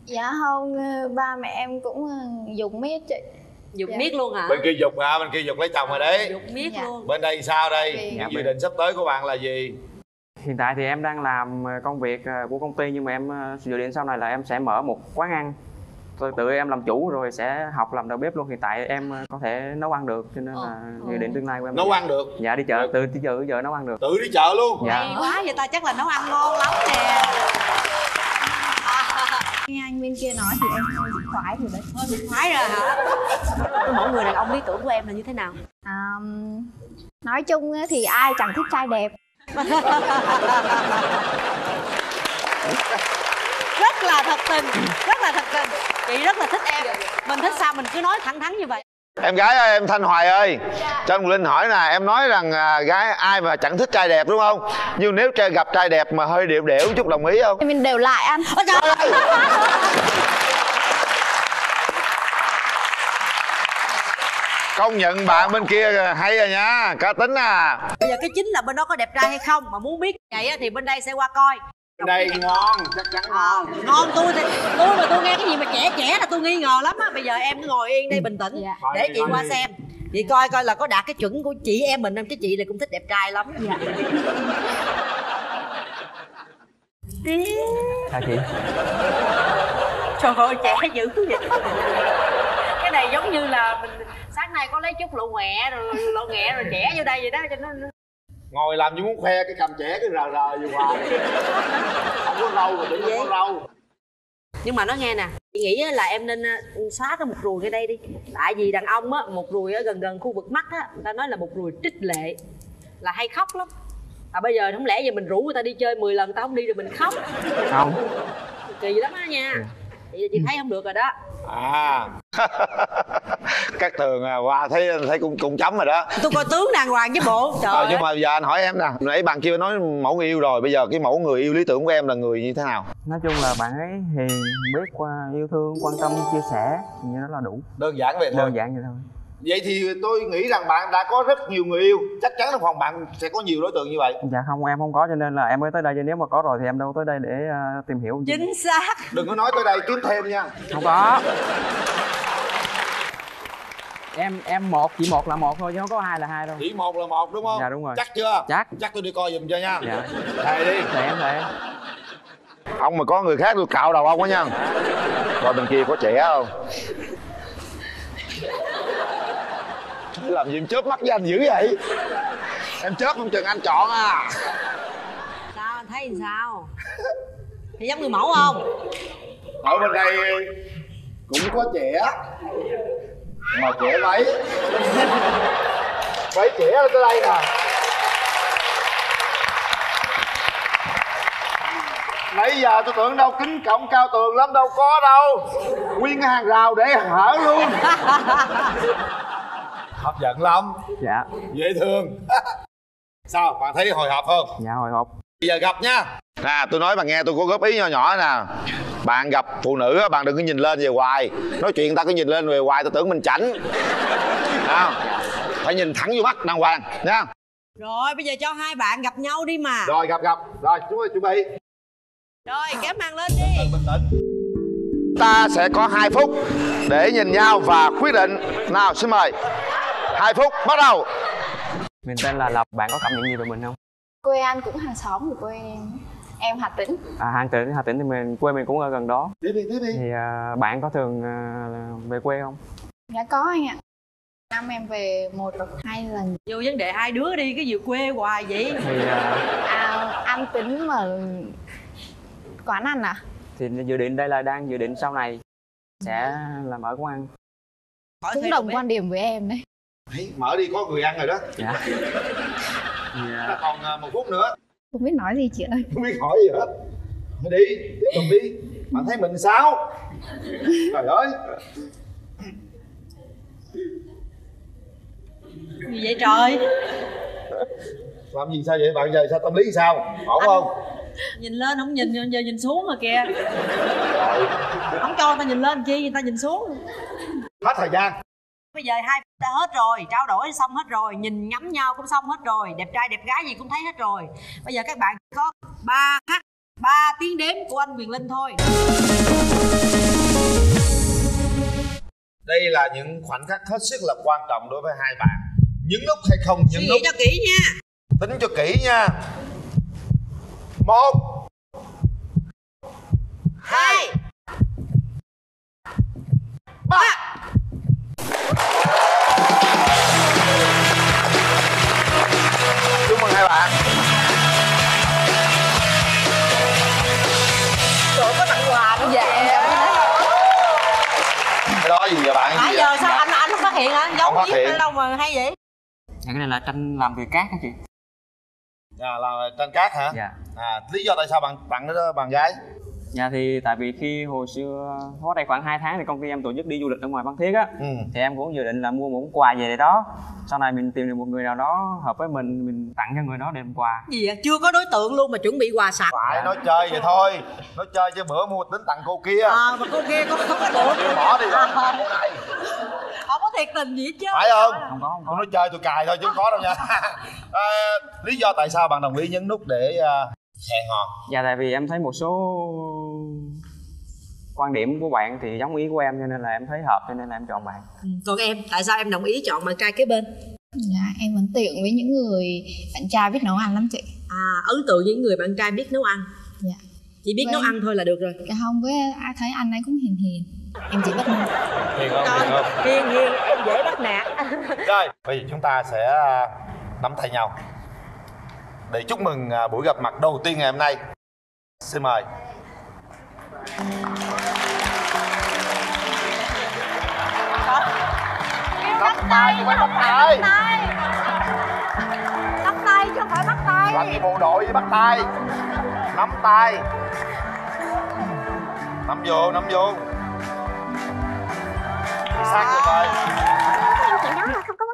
S14: Dạ không, ờ, ba mẹ em cũng ờ, dùng miết chị
S11: dục
S14: Dạ.
S11: miết luôn hả
S1: Bên kia dục hả? Bên kia dục lấy chồng rồi đấy
S11: dục miết
S14: Dạ.
S11: luôn
S1: Bên đây sao đây?
S14: Dạ,
S1: dự định sắp tới của bạn là gì?
S15: Hiện tại thì em đang làm ờ, công việc của công ty nhưng mà em dự định sau này là em sẽ mở một quán ăn. Tôi tự em làm chủ rồi sẽ học làm đầu bếp luôn. Hiện tại em có thể nấu ăn được cho nên là dự định tương lai của em.
S1: Nấu ăn được
S15: Dạ đi chợ từ từ giờ tới giờ nấu ăn được.
S1: Tự đi chợ luôn
S15: Dạ.
S11: hay quá vậy ta chắc là nấu ăn ngon lắm nè
S14: Nghe anh bên kia nói thì em hơi bị khoái rồi đấy.
S11: Thôi bị khoái rồi hả? Mẫu người đàn ông lý tưởng của em là như thế nào?
S14: À, Nói chung thì ai chẳng thích trai đẹp.
S11: Rất là thật tình rất là thật tình. Chị rất là thích em. Mình thích sao mình cứ nói thẳng thắn như vậy
S1: Em gái ơi, em Thanh Hoài ơi Cho anh Linh hỏi nè, em nói rằng à, gái ai mà chẳng thích trai đẹp đúng không? Nhưng nếu trai gặp trai đẹp mà hơi điệu đểu chút đồng ý không?
S14: Thì mình đều lại anh
S11: Ôi trời ơi!
S1: Công nhận bạn bên kia hay rồi nha, cá tính à
S11: bây giờ cái chính là bên đó có đẹp trai hay không mà muốn biết vậy thì bên đây sẽ qua coi
S1: đây ngon, chắc chắn
S11: Ờ, ngon. tôi thì tôi mà tôi nghe cái gì mà trẻ trẻ là tôi nghi ngờ lắm á. Bây giờ em cứ ngồi yên đây bình tĩnh
S14: Dạ.
S11: để chị qua xem. Chị coi coi là có đạt cái chuẩn của chị em mình không? Chứ chị này cũng thích đẹp trai lắm.
S14: Dạ.
S15: Chào chị.
S11: trời ơi trẻ dữ vậy. Cái này giống như là mình sáng nay có lấy chút lộ nghẹ rồi lộ nghẹ rồi trẻ vô đây vậy đó cho nó-
S1: Ngồi làm như muốn khoe cái cầm trẻ cái rờ rờ gì hoài. Không có râu rồi, đừng có râu.
S11: Nhưng mà nói nghe nè chị nghĩ á là em nên ờ, xóa cái một ruồi ngay đây đi. Tại vì đàn ông á một ruồi ở gần gần khu vực mắt á người ta nói là một ruồi trích lệ là hay khóc lắm. À bây giờ không lẽ giờ mình rủ người ta đi chơi 10 lần người ta không đi rồi mình khóc?
S15: Không.
S11: kỳ lắm á nha vậy là chị thấy không được rồi đó.
S1: À. Các tường à, qua thấy thấy cũng cũng chấm rồi đó.
S11: Tôi coi tướng đàng hoàng chứ bộ. Trời ơi.
S1: nhưng mà giờ anh hỏi em nè. Nãy bạn kia nói mẫu người yêu rồi bây giờ cái mẫu người yêu lý tưởng của em là người như thế nào?
S15: Nói chung là bạn ấy hiền biết qua yêu thương quan tâm chia sẻ như đó là đủ.
S1: Đơn giản vậy thôi.
S15: Đơn giản vậy thôi
S1: vậy thì tôi nghĩ rằng bạn đã có rất nhiều người yêu. Chắc chắn trong phòng bạn sẽ có nhiều đối tượng như vậy.
S15: Dạ không em không có cho nên là em mới tới đây. Chứ nếu mà có rồi thì em đâu tới đây để ờ, tìm hiểu gì.
S11: chính xác.
S1: Đừng có nói tới đây kiếm thêm nha.
S15: Không có. Em em một chỉ một là một thôi chứ không có hai là hai đâu.
S1: Chỉ một là một đúng không?
S15: Dạ đúng rồi.
S1: Chắc chưa?
S15: Chắc.
S1: Chắc tôi đi coi giùm cho nha.
S15: Dạ.
S1: Thề đi.
S15: Thề em thề
S1: ông mà có người khác tôi cạo đầu ông á nha. Coi bên kia có trẻ không làm gì em chớp mắt với anh dữ vậy? Em chớp không chừng anh chọn à.
S11: Sao anh thấy sao? Thì giống người mẫu không?
S1: Ở bên đây cũng có trẻ. Mà trẻ mấy? Mấy trẻ ở tới đây nè. Nãy giờ tôi tưởng đâu kính cổng cao tường lắm đâu có đâu. Nguyên hàng rào để hở luôn hấp dẫn lắm.
S15: Dạ.
S1: Dễ thương. Sao bạn thấy hồi hộp không?
S15: Dạ hồi hộp.
S1: Bây giờ gặp nha. Nè tôi nói bạn nghe tôi có góp ý nhỏ nhỏ nè. Bạn gặp phụ nữ á, bạn đừng có nhìn lên về hoài. Nói chuyện ta cứ nhìn lên về hoài tôi tưởng mình chảnh. Không? Phải nhìn thẳng vô mắt đàng hoàng nha.
S11: Rồi bây giờ cho hai bạn gặp nhau đi mà.
S1: Rồi gặp gặp. Rồi chúng tôi chuẩn bị.
S11: Rồi kéo màn lên đi.
S1: Bình tĩnh ta sẽ có 2 phút để nhìn nhau và quyết định. Nào xin mời 2 phút bắt đầu.
S15: Mình tên là lộc bạn có cảm nhận gì về mình không?
S14: Quê anh cũng hàng xóm của quê em. Em hà tĩnh.
S15: À hà tĩnh hà tĩnh thì mình quê mình cũng ở gần đó.
S1: Tiếp đi tiếp đi.
S15: Thì à, bạn có thường à, về quê không?
S14: Dạ có anh ạ. Năm em về một hoặc hai lần.
S11: Vô vấn đề hai đứa đi cái gì quê hoài vậy?
S15: Thì à,
S14: à, anh tính mở quán ăn à?
S15: thì dự định đây là đang dự định sau này sẽ làm ở quán ăn.
S14: Cũng đồng quan điểm với em đấy
S1: Đấy, mở đi có người ăn rồi đó.
S15: Dạ.
S1: Là
S15: à,
S1: còn à, một phút nữa.
S14: Không biết nói gì chị ơi.
S1: Không biết hỏi gì hết. Đi tiếp tục đi. Bạn thấy mình sao? Trời ơi.
S11: Gì vậy trời?
S1: Làm gì sao vậy? Bạn giờ sao tâm lý sao? Ổn không?
S11: nhìn lên không nhìn giờ nhìn xuống rồi kìa. Không cho người ta nhìn lên chi người ta nhìn xuống.
S1: Hết thời gian.
S11: Bây giờ hai đã hết rồi trao đổi xong hết rồi nhìn ngắm nhau cũng xong hết rồi đẹp trai đẹp gái gì cũng thấy hết rồi. Bây giờ các bạn có ba khắc ba tiếng đếm của anh quyền linh thôi.
S1: Đây là những khoảnh khắc hết sức là quan trọng đối với hai bạn. Nhấn nút hay không
S11: nghĩ
S1: nút?
S11: cho kỹ nha.
S1: Tính cho kỹ nha. Một
S11: hai
S1: ba hai bạn
S11: Trời có tặng quà nữa
S14: Dạ.
S1: cái đó gì vậy bạn?
S11: Nãy giờ
S1: vậy?
S11: sao anh anh không phát hiện hả? Giấu
S1: Không phát
S11: giếm
S1: hiện.
S11: hay đâu mà hay vậy?
S15: Dạ, cái này là tranh làm từ cát hả chị?
S1: À, là tranh cát hả?
S15: Dạ.
S1: À lý do tại sao bạn tặng nó đó bạn gái
S15: Dạ thì tại vì khi hồi xưa có đây khoảng 2 tháng thì công ty em tổ chức đi du lịch ở ngoài Phan Thiết á
S1: ừ.
S15: thì em cũng dự định là mua một món quà về để đó. Sau này mình tìm được một người nào đó hợp với mình mình tặng cho người đó để làm quà.
S11: Gì vậy? Chưa có đối tượng luôn mà chuẩn bị quà sẵn.
S1: Phải nói chơi vậy thôi nói chơi chứ bữa mua tính tặng cô kia.
S11: À mà cô kia có không có
S1: Chịu bỏ đi
S11: à,
S1: rồi cô này.
S11: Không có thiệt tình gì hết chứ
S1: phải không?
S15: Không có không
S1: không nói chơi tôi cài thôi chứ không có đâu nha. À, lý do tại sao bạn đồng ý nhấn nút để uh, hẹn hò?
S15: Dạ tại vì em thấy một số quan điểm của bạn thì giống ý của em cho nên là em thấy hợp cho nên là em chọn bạn.
S11: Ừ, còn em tại sao em đồng ý chọn bạn trai kế bên?
S14: Dạ em ấn tượng với những người bạn trai biết nấu ăn lắm chị.
S11: À ấn tượng với những người bạn trai biết nấu ăn?
S14: Dạ.
S11: Chỉ biết
S14: Với-
S11: nấu ăn thôi là được rồi.
S14: Dạ không với ai thấy anh ấy cũng hiền hiền. Em chỉ bắt nạt.
S1: Hiền không hiền không?
S11: Hiền hiền em dễ bắt nạt.
S1: Rồi bây giờ chúng ta sẽ à, nắm tay nhau. Để chúc mừng à, buổi gặp mặt đầu tiên ngày hôm nay. Xin mời
S8: bắt tay chứ không phải bắt tay.
S11: Bắt tay chứ không phải bắt tay
S1: làm gì bộ đội với bắt tay nắm tay. Nắm vô nắm vô. Sát vô coi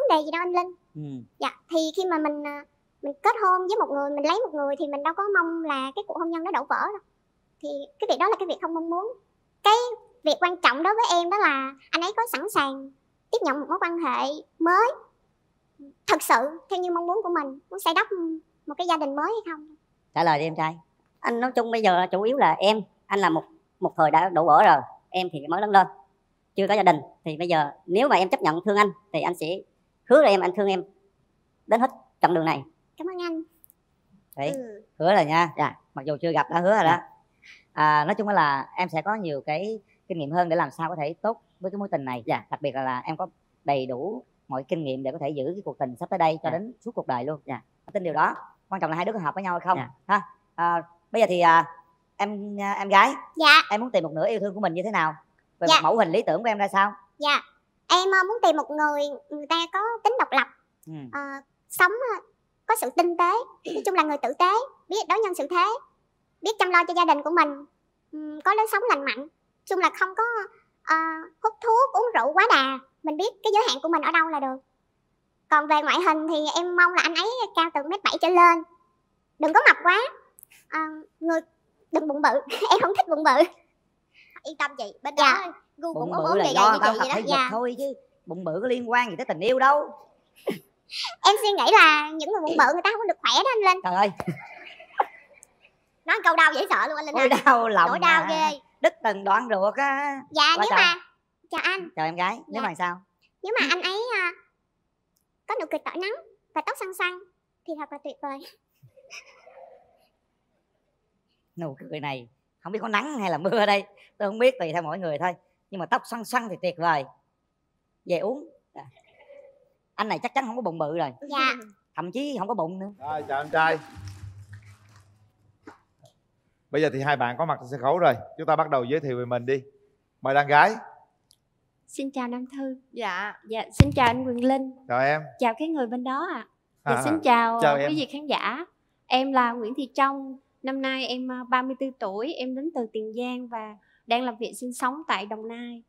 S8: vấn đề gì đâu anh linh.
S4: Ừ.
S8: dạ thì khi mà mình à, mình kết hôn với một người mình lấy một người thì mình đâu có mong là cái cuộc hôn nhân nó đổ vỡ đâu thì cái việc đó là cái việc không mong muốn. Cái việc quan trọng đối với em đó là anh ấy có sẵn sàng tiếp nhận một mối quan hệ mới. Thật sự theo như mong muốn của mình muốn xây đắp một cái gia đình mới hay không?
S9: Trả lời đi em trai. Anh nói chung bây giờ chủ yếu là em anh là một một thời đã đổ vỡ rồi em thì mới lớn lên chưa có gia đình. Thì bây giờ nếu mà em chấp nhận thương anh thì anh sẽ hứa là em anh thương em đến hết chặng đường này.
S8: Cảm ơn anh.
S9: Đấy hứa rồi nha. Dạ mặc dù chưa gặp đã hứa rồi đó à, nói chung là em sẽ có nhiều cái kinh nghiệm hơn để làm sao có thể tốt với cái mối tình này dạ đặc biệt là, là em có đầy đủ mọi kinh nghiệm để có thể giữ cái cuộc tình sắp tới đây cho
S4: Dạ.
S9: đến suốt cuộc đời luôn dạ tin điều đó quan trọng là hai đứa có hợp với nhau hay không
S4: Dạ.
S9: ha à, bây giờ thì à, em à, em gái
S8: dạ
S9: em muốn tìm một nửa yêu thương của mình như thế nào về
S8: Dạ.
S9: một mẫu hình lý tưởng của em ra sao
S8: dạ em ờ, muốn tìm một người người ta có tính độc lập
S9: ừ.
S8: ờ, sống ờ, có sự tinh tế nói chung là người tử tế biết đối nhân xử thế biết chăm lo cho gia đình của mình có lối sống lành mạnh. Chung là không có ờ, hút thuốc uống rượu quá đà mình biết cái giới hạn của mình ở đâu là được. Còn về ngoại hình thì em mong là anh ấy cao từ mét bảy trở lên. Đừng có mập quá. Ờ, người đừng bụng bự em không thích bụng bự. Yên tâm chị bên
S9: Dạ.
S8: đó gu
S9: bụng
S8: cũng ốm
S9: bự
S8: ốm
S9: là
S8: gầy gầy như chị vậy đó dạ.
S9: thôi chứ. Bụng bự có liên quan gì tới tình yêu đâu.
S8: Em suy nghĩ là những người bụng bự người ta không có được khỏe đó anh linh.
S9: Trời ơi
S8: nói câu đau dễ sợ luôn anh linh
S9: ôi
S8: ơi.
S9: đau lòng
S8: nỗi đau
S9: mà.
S8: ghê.
S9: Đứt từng đoạn ruột á.
S8: Dạ
S9: Quá
S8: nếu
S9: trời.
S8: mà chào anh.
S9: Chào em gái nếu
S8: Dạ.
S9: mà sao?
S8: Nếu mà anh ấy à, có nụ cười tỏ nắng và tóc xăn xăn thì thật là tuyệt vời.
S9: Nụ cười này không biết có nắng hay là mưa ở đây. Tôi không biết tùy theo mỗi người thôi. Nhưng mà tóc xoăn xoăn thì tuyệt vời. Về uống. Dạ. anh này chắc chắn không có bụng bự rồi.
S8: Dạ.
S9: Thậm chí không có bụng nữa.
S1: Rồi, chào em trai. Bây giờ thì hai bạn có mặt trên sân khấu rồi. Chúng ta bắt đầu giới thiệu về mình đi. Mời đàn gái.
S14: Xin chào Nam Thư. Dạ. Dạ, xin chào anh Quyền Linh.
S1: Chào em.
S14: Chào cái người bên đó ạ. Dạ,
S1: À,
S14: xin chào,
S1: chào em.
S14: quý vị khán giả. Em là Nguyễn Thị Trong. Năm nay em ờ, 34 tuổi, em đến từ Tiền Giang và đang làm việc sinh sống tại Đồng Nai.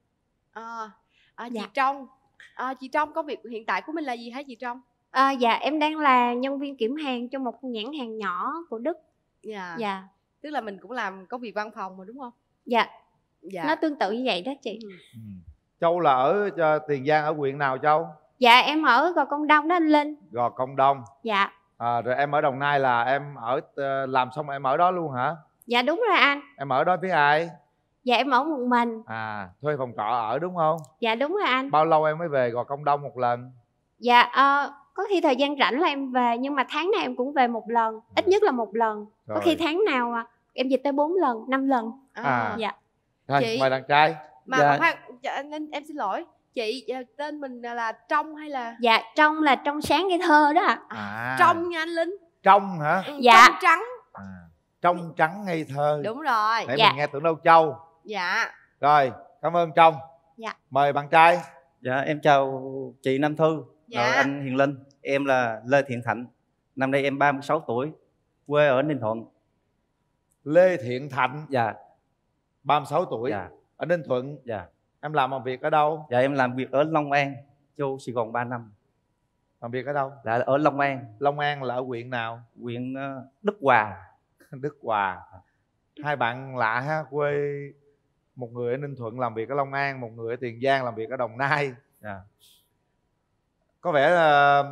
S16: À, à, chị
S14: Dạ.
S16: Trong à, chị Trong công việc hiện tại của mình là gì hả chị Trong?
S14: À, dạ, em đang là nhân viên kiểm hàng trong một nhãn hàng nhỏ của Đức.
S16: Dạ.
S14: Dạ.
S16: Tức là mình cũng làm công việc văn phòng mà đúng không?
S14: Dạ.
S16: Dạ.
S14: Nó tương tự như vậy đó chị.
S1: Châu là ở ờ, Tiền Giang ở huyện nào Châu?
S14: Dạ, em ở Gò Công Đông đó anh Linh.
S1: Gò Công Đông.
S14: Dạ.
S1: À, rồi em ở Đồng Nai là em ở ờ, làm xong em ở đó luôn hả?
S14: Dạ đúng rồi anh.
S1: Em ở đó với ai?
S14: Dạ em ở một mình.
S1: À, thuê phòng trọ ở đúng không?
S14: Dạ đúng rồi anh.
S1: Bao lâu em mới về Gò Công Đông một lần?
S14: Dạ ờ, có khi thời gian rảnh là em về nhưng mà tháng nào em cũng về một lần, ít nhất là một lần. Có
S1: Rồi.
S14: khi tháng nào à, em về tới 4 lần, 5 lần.
S1: À.
S14: Dạ.
S1: Rồi,
S16: Chị-
S1: mời đàn trai.
S16: Mà
S1: Dạ.
S16: khoan, dạ, anh, anh- em xin lỗi. Chị à, tên mình là Trong hay là
S14: Dạ trong là trong sáng ngây thơ đó ạ.
S1: À.
S16: Trong nha anh Linh?
S1: Trong hả?
S16: Ừ,
S14: Dạ.
S16: Trong trắng.
S1: Trong trắng ngây thơ.
S16: Đúng rồi.
S1: Để
S16: Dạ.
S1: mình nghe tưởng đâu Châu.
S16: Dạ.
S1: Rồi, cảm ơn Trong.
S14: Dạ.
S1: Mời bạn trai.
S17: Dạ em chào chị Nam Thư,
S16: Dạ.
S17: rồi anh Hiền Linh. Em là Lê Thiện Thạnh. Năm nay em 36 tuổi, quê ở Ninh Thuận.
S1: Lê Thiện Thạnh.
S17: Dạ.
S1: 36 tuổi.
S17: Dạ.
S1: Ở Ninh Thuận.
S17: Dạ.
S1: Em làm làm việc ở đâu?
S17: Dạ em làm việc ở Long An, vô Sài Gòn 3 năm.
S1: Làm việc ở đâu?
S17: Dạ ở Long An.
S1: Long An là ở huyện nào?
S17: Huyện ờ, Đức Hòa.
S1: Đức Hòa. Hai bạn lạ ha, quê một người ở Ninh Thuận làm việc ở Long An, một người ở Tiền Giang làm việc ở Đồng Nai.
S17: Dạ.
S1: Có vẻ là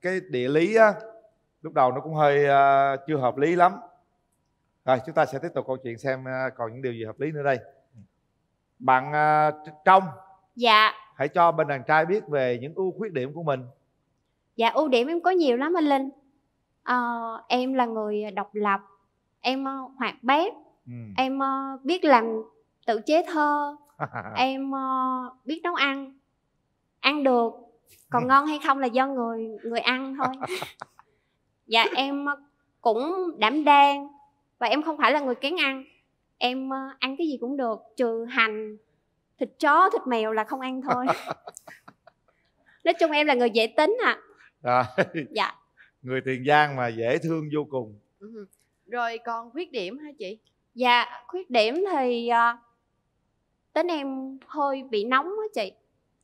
S1: cái địa lý á lúc đầu nó cũng hơi ờ, chưa hợp lý lắm. Rồi chúng ta sẽ tiếp tục câu chuyện xem ờ, còn những điều gì hợp lý nữa đây. Bạn Tr- Trong
S14: Dạ.
S1: hãy cho bên đàn trai biết về những ưu khuyết điểm của mình.
S14: Dạ ưu điểm em có nhiều lắm anh Linh. Ờ, em là người độc lập, em ờ, hoạt bát,
S1: Ừ.
S14: em ờ, biết làm tự chế thơ, em ờ, biết nấu ăn, ăn được, còn ngon hay không là do người người ăn thôi. Dạ em ờ, cũng đảm đang và em không phải là người kén ăn. Em ờ, ăn cái gì cũng được, trừ hành, thịt chó, thịt mèo là không ăn thôi. Nói chung em là người dễ tính à.
S1: Rồi.
S14: Dạ.
S1: Người Tiền Giang mà dễ thương vô cùng.
S16: Ừ. Rồi còn khuyết điểm hả chị?
S14: Dạ, khuyết điểm thì ờ, tính em hơi bị nóng á chị.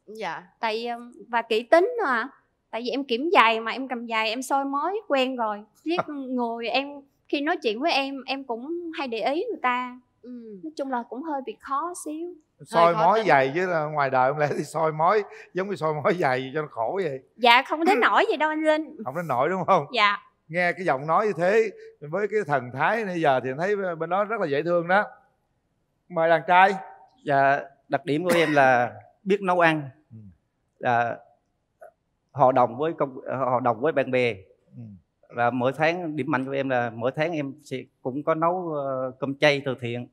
S16: Dạ.
S14: Tại ờ, và kỹ tính nữa à. tại vì em kiểm giày mà em cầm giày em soi mói quen rồi. Riết người em khi nói chuyện với em em cũng hay để ý người ta.
S16: Ừ.
S14: nói chung là cũng hơi bị khó xíu.
S1: Soi mói
S14: tính.
S1: giày chứ là ngoài đời không lẽ đi soi mói giống như soi mói giày cho nó khổ vậy.
S14: Dạ không đến nổi gì đâu anh linh.
S1: Không đến nổi đúng không?
S14: Dạ.
S1: Nghe cái giọng nói như thế với cái thần thái bây giờ thì thấy bên đó rất là dễ thương đó. Mời đàn trai.
S17: Dạ đặc điểm của em là biết nấu ăn.
S1: Ừ.
S17: là hòa đồng với công hòa đồng với bạn bè.
S1: Ừ.
S17: là mỗi tháng điểm mạnh của em là mỗi tháng em sẽ cũng có nấu ờ, cơm chay từ thiện.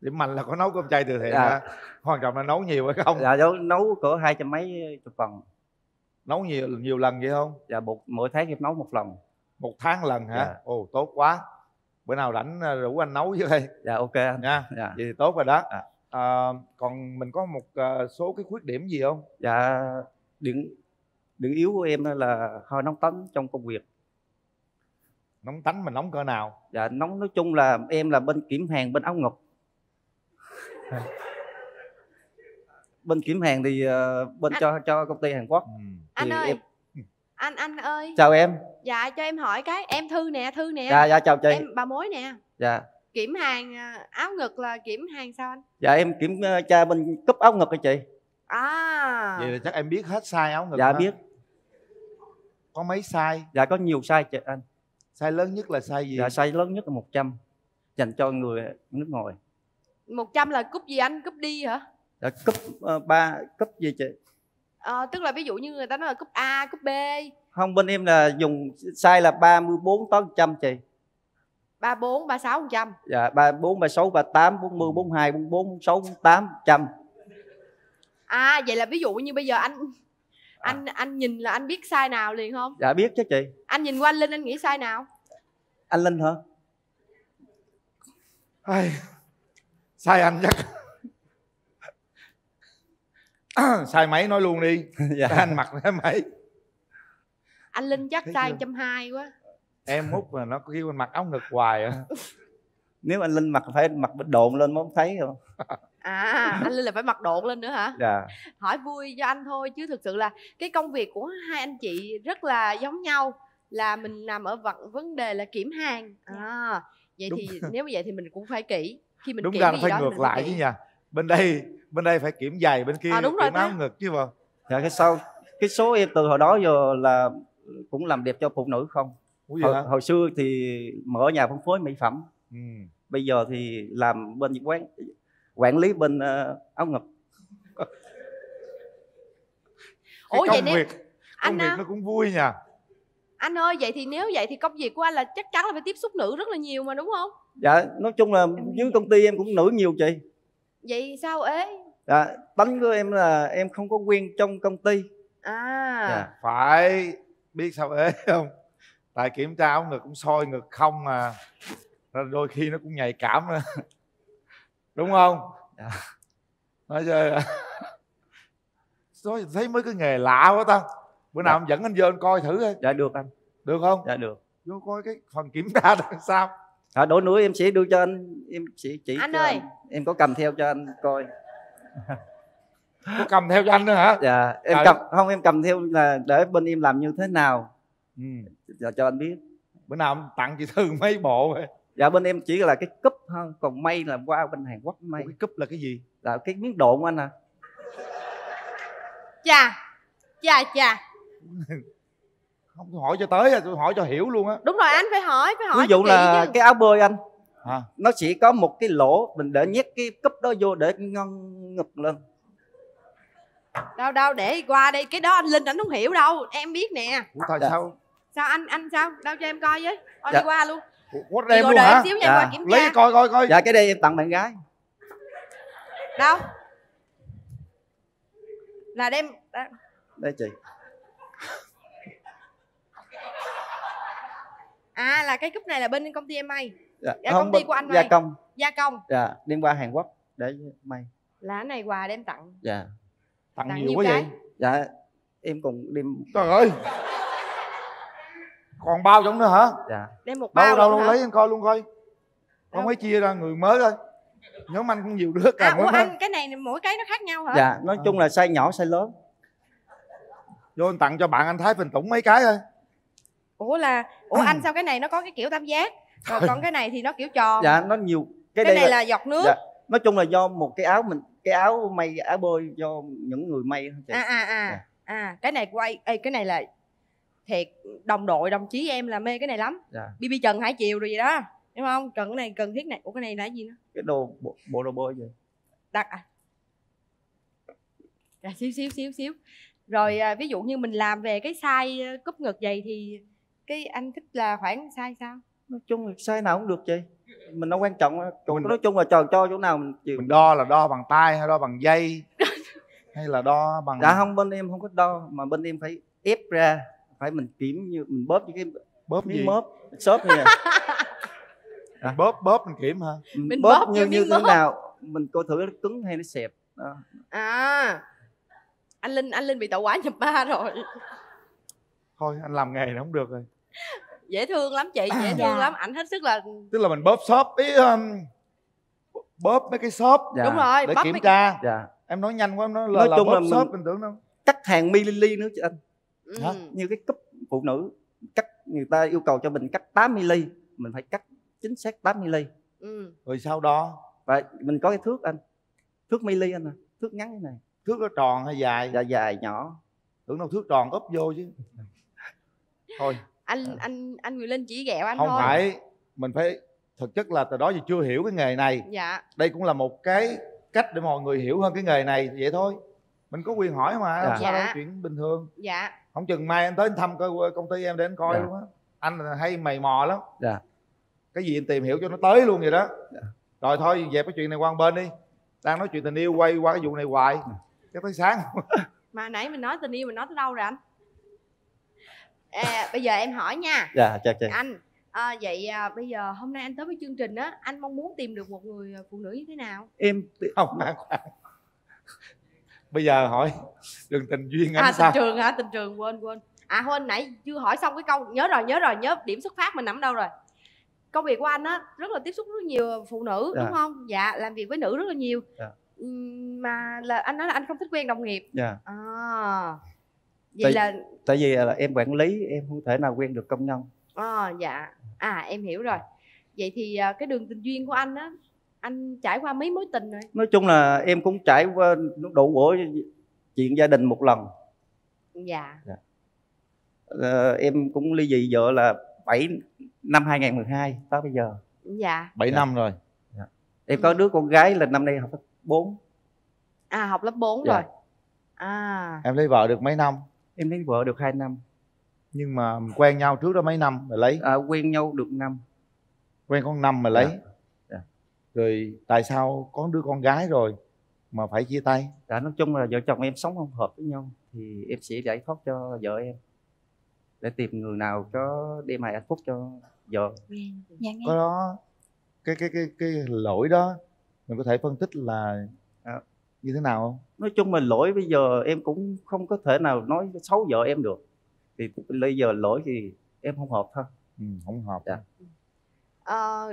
S1: Điểm mạnh là có nấu cơm chay từ thiện
S17: Dạ.
S1: hả? Quan trọng là nấu nhiều hay không?
S17: Dạ nấu, nấu cỡ hai trăm mấy chục phần.
S1: Nấu nhiều nhiều lần vậy không?
S17: Dạ một mỗi tháng em nấu một lần.
S1: Một tháng lần hả?
S17: Dạ.
S1: ồ tốt quá. Bữa nào rảnh ờ, rủ anh nấu với đây
S17: dạ ok anh.
S1: Nha.
S17: Dạ.
S1: Vậy thì tốt rồi đó.
S17: Dạ.
S1: À, còn mình có một ờ, số cái khuyết điểm gì không?
S17: Dạ điểm điểm yếu của em là hơi nóng tính trong công việc.
S1: Nóng tánh mình nóng cỡ nào?
S17: Dạ nóng nói chung là em là bên kiểm hàng bên áo ngực. Bên kiểm hàng thì ờ, bên cho cho công ty Hàn Quốc.
S16: Anh
S17: Thì
S16: ơi
S17: em,
S16: anh anh ơi.
S17: Chào em.
S16: Dạ cho em hỏi cái em thư nè thư nè.
S17: Dạ, dạ, chào chị.
S16: em bà mối nè.
S17: Dạ
S16: kiểm hàng à, áo ngực là kiểm hàng sao anh?
S17: Dạ em kiểm ờ, tra bên cúp áo ngực hả chị?
S16: À.
S1: Vậy là chắc em biết hết size áo ngực
S17: dạ
S1: hả?
S17: biết.
S1: Có mấy size?
S17: Dạ có nhiều size chị anh.
S1: Size lớn nhất là size gì?
S17: Dạ size lớn nhất là 100 dành cho người nước ngoài.
S16: 100 là cúp gì anh? Cúp đi hả?
S17: Dạ cúp ờ, ba cúp gì chị?
S16: Ờ, tức là ví dụ như người ta nói là cúp A cúp B.
S17: Không bên em là dùng size là 34 tới 100 chị
S16: 34 36 trăm.
S17: Dạ 34 36 38 40 42 44 46 48 100
S16: à vậy là ví dụ như bây giờ anh anh anh nhìn là anh biết size nào liền không?
S17: Dạ biết chứ chị.
S16: Anh nhìn qua anh linh anh nghĩ size nào?
S17: Anh Linh hả?
S1: Ai, sai anh chắc. Sai mấy nói luôn đi.
S17: Dạ.
S1: anh mặc cái mấy?
S16: Anh linh chắc
S1: chưa?
S16: trăm hai quá
S1: em hút mà nó kêu anh mặc áo ngực hoài à.
S17: Nếu anh Linh mặc phải mặc độn lên mới thấy không?
S16: À anh linh là phải mặc độn lên nữa hả?
S17: Dạ.
S16: Hỏi vui cho anh thôi chứ thực sự là cái công việc của hai anh chị rất là giống nhau. Là mình làm ở vấn vấn đề là kiểm hàng. À vậy
S1: Đúng.
S16: thì nếu như vậy thì mình cũng phải kỹ. Khi mình
S1: đúng
S16: kiểm
S1: ra
S16: gì
S1: phải
S16: đó
S1: ngược lại chứ nha. Bên đây bên đây phải kiểm giày bên kia
S16: À, đúng rồi
S1: kiểm áo
S16: ta.
S1: ngực chứ mà.
S17: Dạ cái sau cái số em từ hồi đó giờ là cũng làm đẹp cho phụ nữ không hồi, hồi xưa thì mở nhà phân phối mỹ phẩm.
S1: Ừ.
S17: bây giờ thì làm bên quán quản lý bên ờ, áo ngực.
S16: Ủa, vậy
S1: công
S16: nếu-
S1: việc
S16: anh
S1: công việc
S16: à,
S1: nó cũng vui nha.
S16: Anh ơi vậy thì nếu vậy thì công việc của anh là chắc chắn là phải tiếp xúc nữ rất là nhiều mà đúng không?
S17: Dạ nói chung là dưới công ty em cũng nữ nhiều chị.
S16: Vậy sao ế?
S17: Dạ tính của em là em không có quen trong công ty.
S16: À.
S17: Dạ.
S1: phải biết sao ế không tại kiểm tra áo ngực cũng soi ngực không mà Rồi đôi khi nó cũng nhạy cảm nữa. Đúng không?
S17: Dạ.
S1: nói chơi Nói thấy mấy cái nghề lạ quá ta. Bữa nào
S17: Dạ.
S1: em dẫn anh vô anh coi thử coi.
S17: Dạ được anh.
S1: Được không?
S17: Dạ được.
S1: Vô coi cái phần kiểm tra là sao
S17: à, đổ nữa em sẽ đưa cho anh em sẽ chỉ
S16: Anh
S17: cho
S16: ơi.
S17: anh. em có cầm theo cho anh coi.
S1: Có cầm theo cho anh nữa hả?
S17: Dạ em
S1: Trời.
S17: cầm không em cầm theo là để bên em làm như thế nào
S1: ừ.
S17: dạ, cho anh biết.
S1: Bữa nào em tặng chị thư mấy bộ vậy?
S17: Dạ bên em chỉ là cái cúp hơn còn may là qua bên Hàn Quốc may.
S1: Cái cúp là cái gì?
S17: Là cái miếng độn anh à.
S16: Chà chà chà.
S1: Không tôi hỏi cho tới à tôi hỏi cho hiểu luôn á.
S16: Đúng rồi anh phải hỏi phải hỏi
S17: ví dụ là
S16: chứ.
S17: cái áo bơi anh
S1: à.
S17: nó chỉ có một cái lỗ mình để nhét cái cúp đó vô để ngân ngực lên.
S16: Đâu đâu để qua đây cái đó anh linh ảnh không hiểu đâu em biết nè.
S1: Ủa tại
S17: Dạ.
S1: sao
S16: sao anh anh sao? Đâu cho em coi với. Coi
S17: Dạ.
S16: đi qua luôn.
S1: Quất em luôn hả?
S16: em xíu nha em qua
S17: Dạ.
S16: kiểm
S1: lấy
S16: tra
S1: coi coi coi.
S17: Dạ cái đây em tặng bạn gái.
S16: Đâu? Là đem
S17: đây chị.
S16: À là cái cúp này là bên công ty em may.
S17: Dạ,
S16: Dạ, công ty của anh
S17: gia
S16: may.
S17: công.
S16: Gia công.
S17: Dạ đem qua Hàn Quốc để may.
S16: Là cái này quà đem tặng.
S17: Dạ.
S1: Tặng
S16: tặng
S1: nhiều quá
S16: cái?
S1: vậy
S17: dạ em còn đem
S1: trời ơi còn bao giống nữa hả?
S17: Dạ.
S16: Đem một bao
S1: đâu đâu
S16: luôn
S1: lấy anh coi luôn coi. Con mới chia ra người mới thôi. Nhóm anh cũng nhiều đứa
S16: à
S1: càng
S16: ủa
S1: mới
S16: anh cái này mỗi cái nó khác nhau hả?
S17: Dạ nói chung là size nhỏ size lớn.
S1: Vô anh tặng cho bạn anh thái phình tủng mấy cái thôi.
S16: Ủa là ủa anh sao cái này nó có cái kiểu tam giác? Rồi còn cái này thì nó kiểu tròn.
S17: Dạ nó nhiều.
S16: Cái,
S17: đây
S16: này là, giọt nước.
S17: Dạ, nói chung là do một cái áo mình cái áo may áo bơi do những người may
S16: à à à.
S17: Dạ.
S16: à cái này quay ê, cái này là thiệt đồng đội đồng chí em là mê cái này lắm.
S17: Dạ.
S16: bb trần hải chiều rồi gì đó đúng không? Cần cái này cần thiết này ủa cái này là cái gì nữa?
S17: Cái đồ bộ, bộ đồ bơi vậy
S16: đặt à? Dạ xíu xíu xíu xíu. Rồi à, ví dụ như mình làm về cái size ờ, cúp ngực vậy thì cái anh thích là khoảng size sao?
S17: Nói chung là size nào cũng được chị. Mình nó quan trọng còn nói chung là tròn cho chỗ nào mình chịu.
S1: mình đo là đo bằng tay hay đo bằng dây? Hay là đo bằng
S17: dạ không bên em không có đo mà bên em phải ép ra phải mình kiểm như mình bóp như cái
S1: bóp
S17: miếng
S1: gì?
S17: mớp xốp như này
S1: à. bóp bóp mình kiểm hả?
S17: Mình,
S16: Mình
S17: bóp,
S16: bóp
S17: như
S16: như
S17: thế nào mình coi thử nó cứng hay nó xẹp. Đó.
S16: à anh linh anh linh bị tẩu quả nhập ma rồi.
S1: Thôi anh làm nghề này không được rồi.
S16: Dễ thương lắm chị dễ thương
S1: Dạ.
S16: lắm. Ảnh hết sức là
S1: tức là mình bóp shop ý um, bóp mấy cái shop.
S17: Dạ.
S16: Đúng rồi,
S1: để
S16: bóp
S1: kiểm
S16: mấy
S1: tra.
S17: Dạ.
S1: Em nói nhanh quá em nói là,
S17: Nói
S1: là
S17: chung
S1: bóp
S17: là
S1: shop
S17: mình-
S1: mình tưởng đâu.
S17: cắt hàng mili nữa chứ anh
S1: Hả?
S17: như cái cúp phụ nữ cắt người ta yêu cầu cho mình cắt 8 mili mình phải cắt chính xác 8 mili
S16: ừ.
S1: rồi sau đó?
S17: Và mình có cái thước anh thước mili anh à thước ngắn như này.
S1: Thước nó tròn hay dài?
S17: Dạ dài nhỏ.
S1: Tưởng đâu thước tròn úp vô chứ. Thôi.
S16: Anh anh anh Nguyễn Linh chỉ ghẹo anh
S1: không
S16: thôi.
S1: phải mình phải thực chất là từ đó giờ chưa hiểu cái nghề này.
S16: Dạ.
S1: Đây cũng là một cái cách để mọi người hiểu hơn cái nghề này vậy thôi. Mình có quyền hỏi mà
S17: Dạ.
S1: sao
S16: Dạ.
S1: chuyện bình thường.
S16: Dạ
S1: không chừng mai anh tới anh thăm coi công ty em để anh coi
S17: Dạ.
S1: luôn á. Anh là hay mày mò lắm.
S17: Dạ.
S1: Cái gì anh tìm hiểu cho nó tới luôn vậy đó. Rồi thôi dẹp cái chuyện này qua bên đi. Đang nói chuyện tình yêu quay qua cái vụ này hoài. Cho tới sáng.
S16: Mà nãy mình nói tình yêu mình nói tới đâu rồi anh? À, bây giờ em hỏi nha.
S17: Dạ chào chị.
S16: Anh à, vậy à, bây giờ hôm nay anh tới với chương trình á anh mong muốn tìm được một người phụ nữ như thế nào?
S17: Em
S1: không khoan khoan bây giờ hỏi đường tình duyên anh
S16: à
S1: sao?
S16: tình trường hả? Tình trường quên quên. À hồi nãy chưa hỏi xong cái câu nhớ rồi nhớ rồi nhớ điểm xuất phát mình nằm đâu rồi? Công việc của anh á rất là tiếp xúc rất nhiều phụ nữ
S17: Dạ.
S16: đúng không? Dạ làm việc với nữ rất là nhiều.
S17: Dạ.
S16: Mà là anh nói là anh không thích quen đồng nghiệp.
S17: Dạ.
S16: À vậy
S17: tại,
S16: là
S17: tại vì là em quản lý em không thể nào quen được công nhân.
S16: À, dạ. À em hiểu rồi. Vậy thì à, cái đường tình duyên của anh á anh trải qua mấy mối tình rồi?
S17: Nói chung là em cũng trải qua đủ bổ chuyện gia đình một lần.
S16: Dạ.
S17: Ờ, em cũng ly dị vợ là 7 năm 2012 tới bây giờ.
S16: Dạ.
S1: 7 năm rồi.
S17: Em có đứa con gái là năm nay học lớp 4
S16: à học lớp 4
S17: Dạ.
S16: rồi. À.
S1: Em lấy vợ được mấy năm?
S17: Em lấy vợ được 2 năm.
S1: Nhưng mà quen nhau trước đó mấy năm rồi lấy?
S17: À, quen nhau được năm.
S1: Quen con năm mà lấy?
S17: Dạ.
S1: Rồi tại sao có đứa con gái rồi mà phải chia tay?
S17: Dạ, nói chung là vợ chồng em sống không hợp với nhau thì em sẽ giải thoát cho vợ em. Để tìm người nào có đem lại hạnh phúc cho vợ.
S5: Dạ
S1: có đó cái cái cái cái lỗi đó mình có thể phân tích là
S17: à,
S1: như thế nào không?
S17: Nói chung là lỗi bây giờ em cũng không có thể nào nói xấu vợ em được. Thì bây giờ lỗi thì em không hợp thôi.
S1: Ừ, không hợp.
S17: Dạ.
S16: Ờ,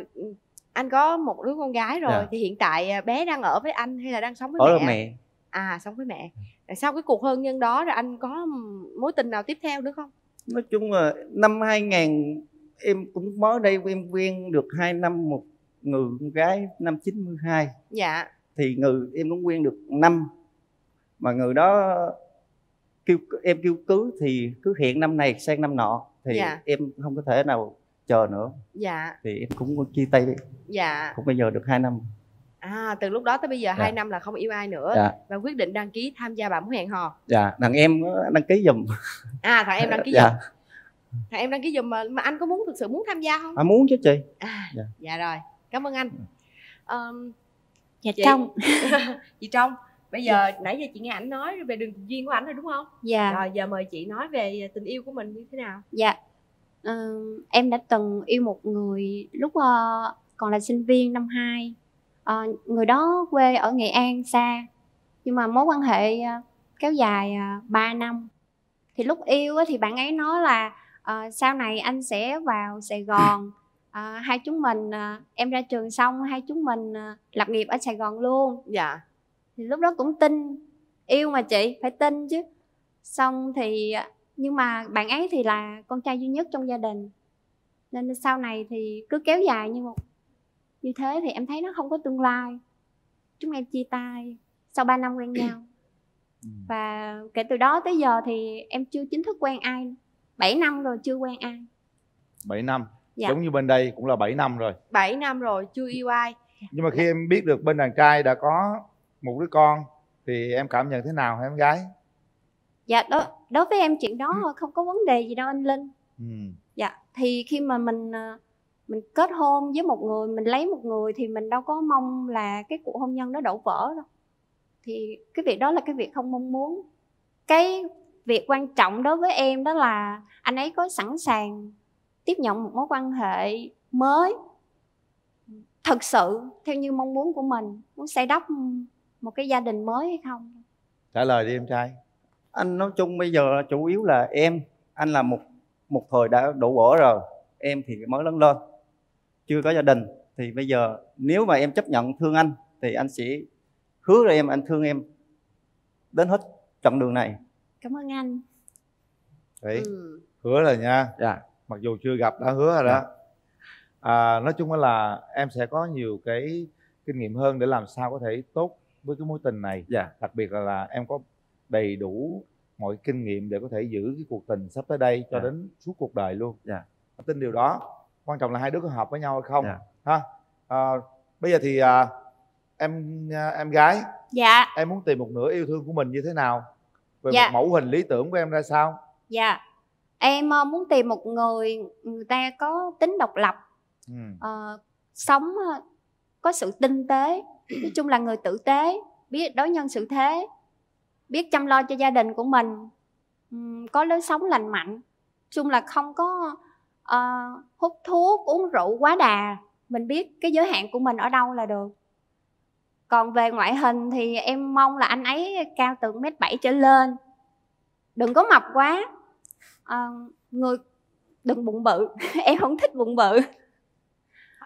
S16: anh có một đứa con gái rồi
S17: Dạ.
S16: thì hiện tại à, bé đang ở với anh hay là đang sống với
S17: ở
S16: mẹ?
S17: mẹ
S16: À sống với mẹ. Rồi Sau cái cuộc hôn nhân đó rồi anh có mối tình nào tiếp theo nữa không?
S17: nói chung là năm 2000 em cũng mới đây em quen được 2 năm một người con gái năm 92
S16: Dạ.
S17: thì người em cũng quen được năm mà người đó kêu em kêu cưới thì cứ hẹn năm này sang năm nọ thì
S16: Dạ.
S17: em không có thể nào chờ nữa
S16: Dạ.
S17: thì em cũng chia tay
S16: Dạ.
S17: cũng bây giờ được 2 năm
S16: À từ lúc đó tới bây giờ
S17: Dạ.
S16: 2 năm là không yêu ai nữa
S17: Dạ.
S16: và quyết định đăng ký tham gia bẩm hẹn hò.
S17: dạ thằng em đăng ký giùm
S16: À thằng em đăng ký
S17: dạ
S16: giùm. Thằng em đăng ký giùm mà, mà anh có muốn thực sự muốn tham gia không?
S17: à, muốn chứ chị
S16: À,
S17: dạ.
S16: dạ rồi. Cảm ơn anh. Um,
S5: Dạ,
S16: chị,
S5: Trong.
S16: chị Trong bây giờ nãy giờ chị nghe ảnh nói về đường duyên của ảnh rồi đúng không
S5: Dạ.
S16: rồi giờ mời chị nói về tình yêu của mình như thế nào
S14: Dạ. Ờ, em đã từng yêu một người lúc ờ, còn là sinh viên năm 2. Ờ, người đó quê ở Nghệ An xa. Nhưng mà mối quan hệ ờ, kéo dài uh, 3 năm. Thì lúc yêu á, thì bạn ấy nói là ờ, sau này anh sẽ vào Sài Gòn. Ờ, hai chúng mình ờ, em ra trường xong hai chúng mình ờ, lập nghiệp ở Sài Gòn luôn.
S16: dạ
S14: Thì lúc đó cũng tin yêu mà chị phải tin chứ xong thì nhưng mà bạn ấy thì là con trai duy nhất trong gia đình. Nên sau này thì cứ kéo dài như một như thế thì em thấy nó không có tương lai. Chúng em chia tay sau 3 năm quen nhau. Và kể từ đó tới giờ thì em chưa chính thức quen ai. 7 năm rồi chưa quen ai.
S1: 7 năm.
S14: Dạ.
S1: giống như bên đây cũng là 7 năm rồi.
S16: 7 năm rồi chưa yêu ai.
S1: Nhưng mà khi em biết được bên đàn trai đã có một đứa con thì em cảm nhận thế nào hả em gái
S14: dạ đối, đối với em chuyện đó không có vấn đề gì đâu anh linh.
S1: Ừ.
S14: dạ thì khi mà mình ờ, mình kết hôn với một người mình lấy một người thì mình đâu có mong là cái cuộc hôn nhân đó đổ vỡ đâu. Thì cái việc đó là cái việc không mong muốn. Cái việc quan trọng đối với em đó là anh ấy có sẵn sàng tiếp nhận một mối quan hệ mới. Thật sự theo như mong muốn của mình muốn xây đắp một cái gia đình mới hay không.
S1: Trả lời đi em trai
S17: anh nói chung bây giờ chủ yếu là em anh là một một thời đã đổ vỡ rồi em thì mới lớn lên chưa có gia đình. Thì bây giờ nếu mà em chấp nhận thương anh thì anh sẽ hứa với em anh thương em đến hết chặng đường này.
S14: Cảm ơn anh.
S1: Đấy
S14: Ừ.
S1: hứa rồi nha.
S17: Dạ.
S1: Mặc dù chưa gặp đã hứa rồi đó. À, nói chung là em sẽ có nhiều cái kinh nghiệm hơn để làm sao có thể tốt với cái mối tình này.
S17: Dạ.
S1: Đặc biệt là, là em có đầy đủ mọi kinh nghiệm để có thể giữ cái cuộc tình sắp tới đây cho
S17: Dạ.
S1: đến suốt cuộc đời luôn.
S17: Dạ.
S1: Em tin điều đó. Quan trọng là hai đứa có hợp với nhau hay không
S17: Dạ.
S1: ha? À, bây giờ thì à, em à, em gái
S14: dạ.
S1: em muốn tìm một nửa yêu thương của mình như thế nào? Về
S14: Dạ.
S1: một mẫu hình lý tưởng của em ra sao?
S14: Dạ. Em ờ, muốn tìm một người người ta có tính độc lập
S1: ừ.
S14: ờ, sống ờ, có sự tinh tế nói chung là người tử tế biết đối nhân xử thế biết chăm lo cho gia đình của mình có lối sống lành mạnh. Chung là không có ờ, hút thuốc uống rượu quá đà mình biết cái giới hạn của mình ở đâu là được. Còn về ngoại hình thì em mong là anh ấy cao từ mét bảy trở lên. Đừng có mập quá. Ờ, người đừng bụng bự. Em không thích bụng bự.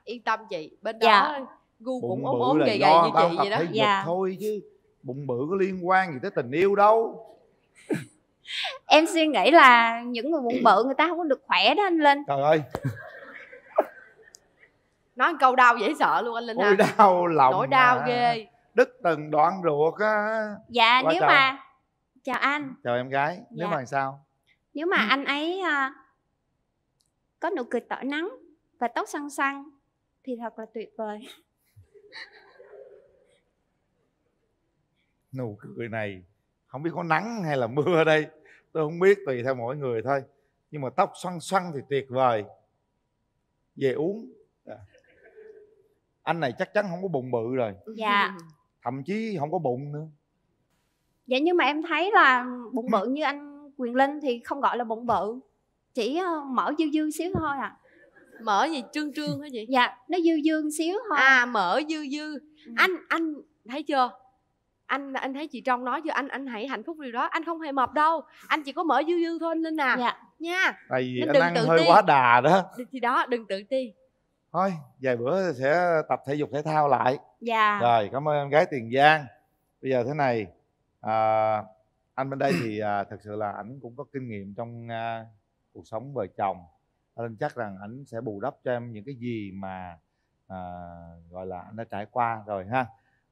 S16: Yên tâm chị bên
S14: Dạ.
S16: đó gu cũng ốm
S1: bự
S16: ốm
S1: là
S16: gầy gầy như chị vậy đó.
S14: Dạ.
S1: thôi chứ bụng bự có liên quan gì tới tình yêu đâu.
S14: Em suy nghĩ là những người bụng bự người ta không có được khỏe đó anh linh.
S1: Trời ơi.
S16: Nói câu đau dễ sợ luôn anh linh
S1: ôi
S16: ha
S1: đau lòng
S16: nỗi đau
S1: mà.
S16: ghê.
S1: Đứt từng đoạn ruột á.
S14: Dạ
S1: Quá
S14: nếu
S1: trời.
S14: mà chào anh.
S1: Chào em gái nếu
S14: Dạ.
S1: mà làm sao?
S14: Nếu mà anh ấy à, có nụ cười tỏ nắng và tóc xăn xăn thì thật là tuyệt vời
S1: nụ cười này không biết có nắng hay là mưa ở đây tôi không biết tùy theo mỗi người thôi. Nhưng mà tóc xoăn xoăn thì tuyệt vời. Về uống. Dạ. anh này chắc chắn không có bụng bự rồi.
S14: Dạ.
S1: Thậm chí không có bụng nữa.
S14: Dạ nhưng mà em thấy là bụng bự như anh quyền linh thì không gọi là bụng bự. Chỉ ờ, mở dư dư xíu thôi à.
S16: Mở gì? Trương trương hả chị?
S14: Dạ nó dư dư xíu thôi.
S16: À mở dư dư. Anh anh thấy chưa anh anh thấy chị trong nói chưa? Anh anh hãy hạnh phúc điều đó. Anh không hề mập đâu. Anh chỉ có mở dư dư thôi anh linh à.
S14: Dạ.
S16: Nha.
S1: Tại vì
S16: Nên
S1: anh
S16: đừng
S1: ăn
S16: tự
S1: hơi
S16: ti.
S1: quá đà đó.
S16: Thì đó đừng tự ti.
S1: Thôi vài bữa sẽ tập thể dục thể thao lại.
S14: Dạ.
S1: Rồi cảm ơn em gái tiền giang. Bây giờ thế này à, anh bên đây thì à, thật sự là ảnh cũng có kinh nghiệm trong à, cuộc sống vợ chồng. Anh tin chắc rằng ảnh sẽ bù đắp cho em những cái gì mà à, gọi là anh đã trải qua rồi ha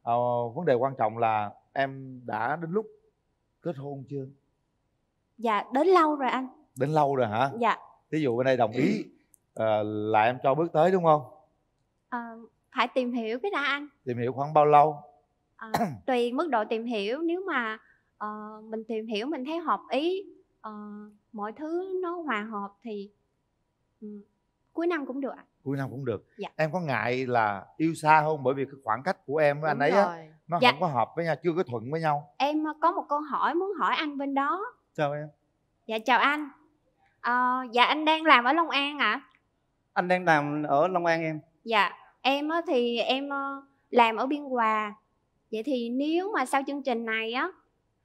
S1: à, vấn đề quan trọng là em đã đến lúc kết hôn chưa?
S14: Dạ đến lâu rồi anh.
S1: Đến lâu rồi hả?
S14: Dạ.
S1: Ví dụ bên đây đồng ý à, là em cho bước tới đúng không?
S14: Ờ, phải tìm hiểu cái đã anh.
S1: Tìm hiểu khoảng bao lâu?
S14: Ờ, tùy mức độ tìm hiểu. Nếu mà ờ, mình tìm hiểu mình thấy hợp ý ờ, mọi thứ nó hòa hợp thì ừ, cuối năm cũng được ạ.
S1: Cuối năm cũng được.
S14: Dạ.
S1: em có ngại là yêu xa không? Bởi vì cái khoảng cách của em với anh
S14: Đúng
S1: ấy á nó
S14: Dạ.
S1: không có hợp với nhau chưa có thuận với nhau.
S14: Em ờ, có một câu hỏi muốn hỏi anh bên đó.
S17: Chào em.
S14: Dạ chào anh. Ờ, dạ anh đang làm ở Long An ạ.
S17: Anh đang làm ở Long An em.
S14: Dạ em á thì em ờ, làm ở Biên Hòa. Vậy thì nếu mà sau chương trình này á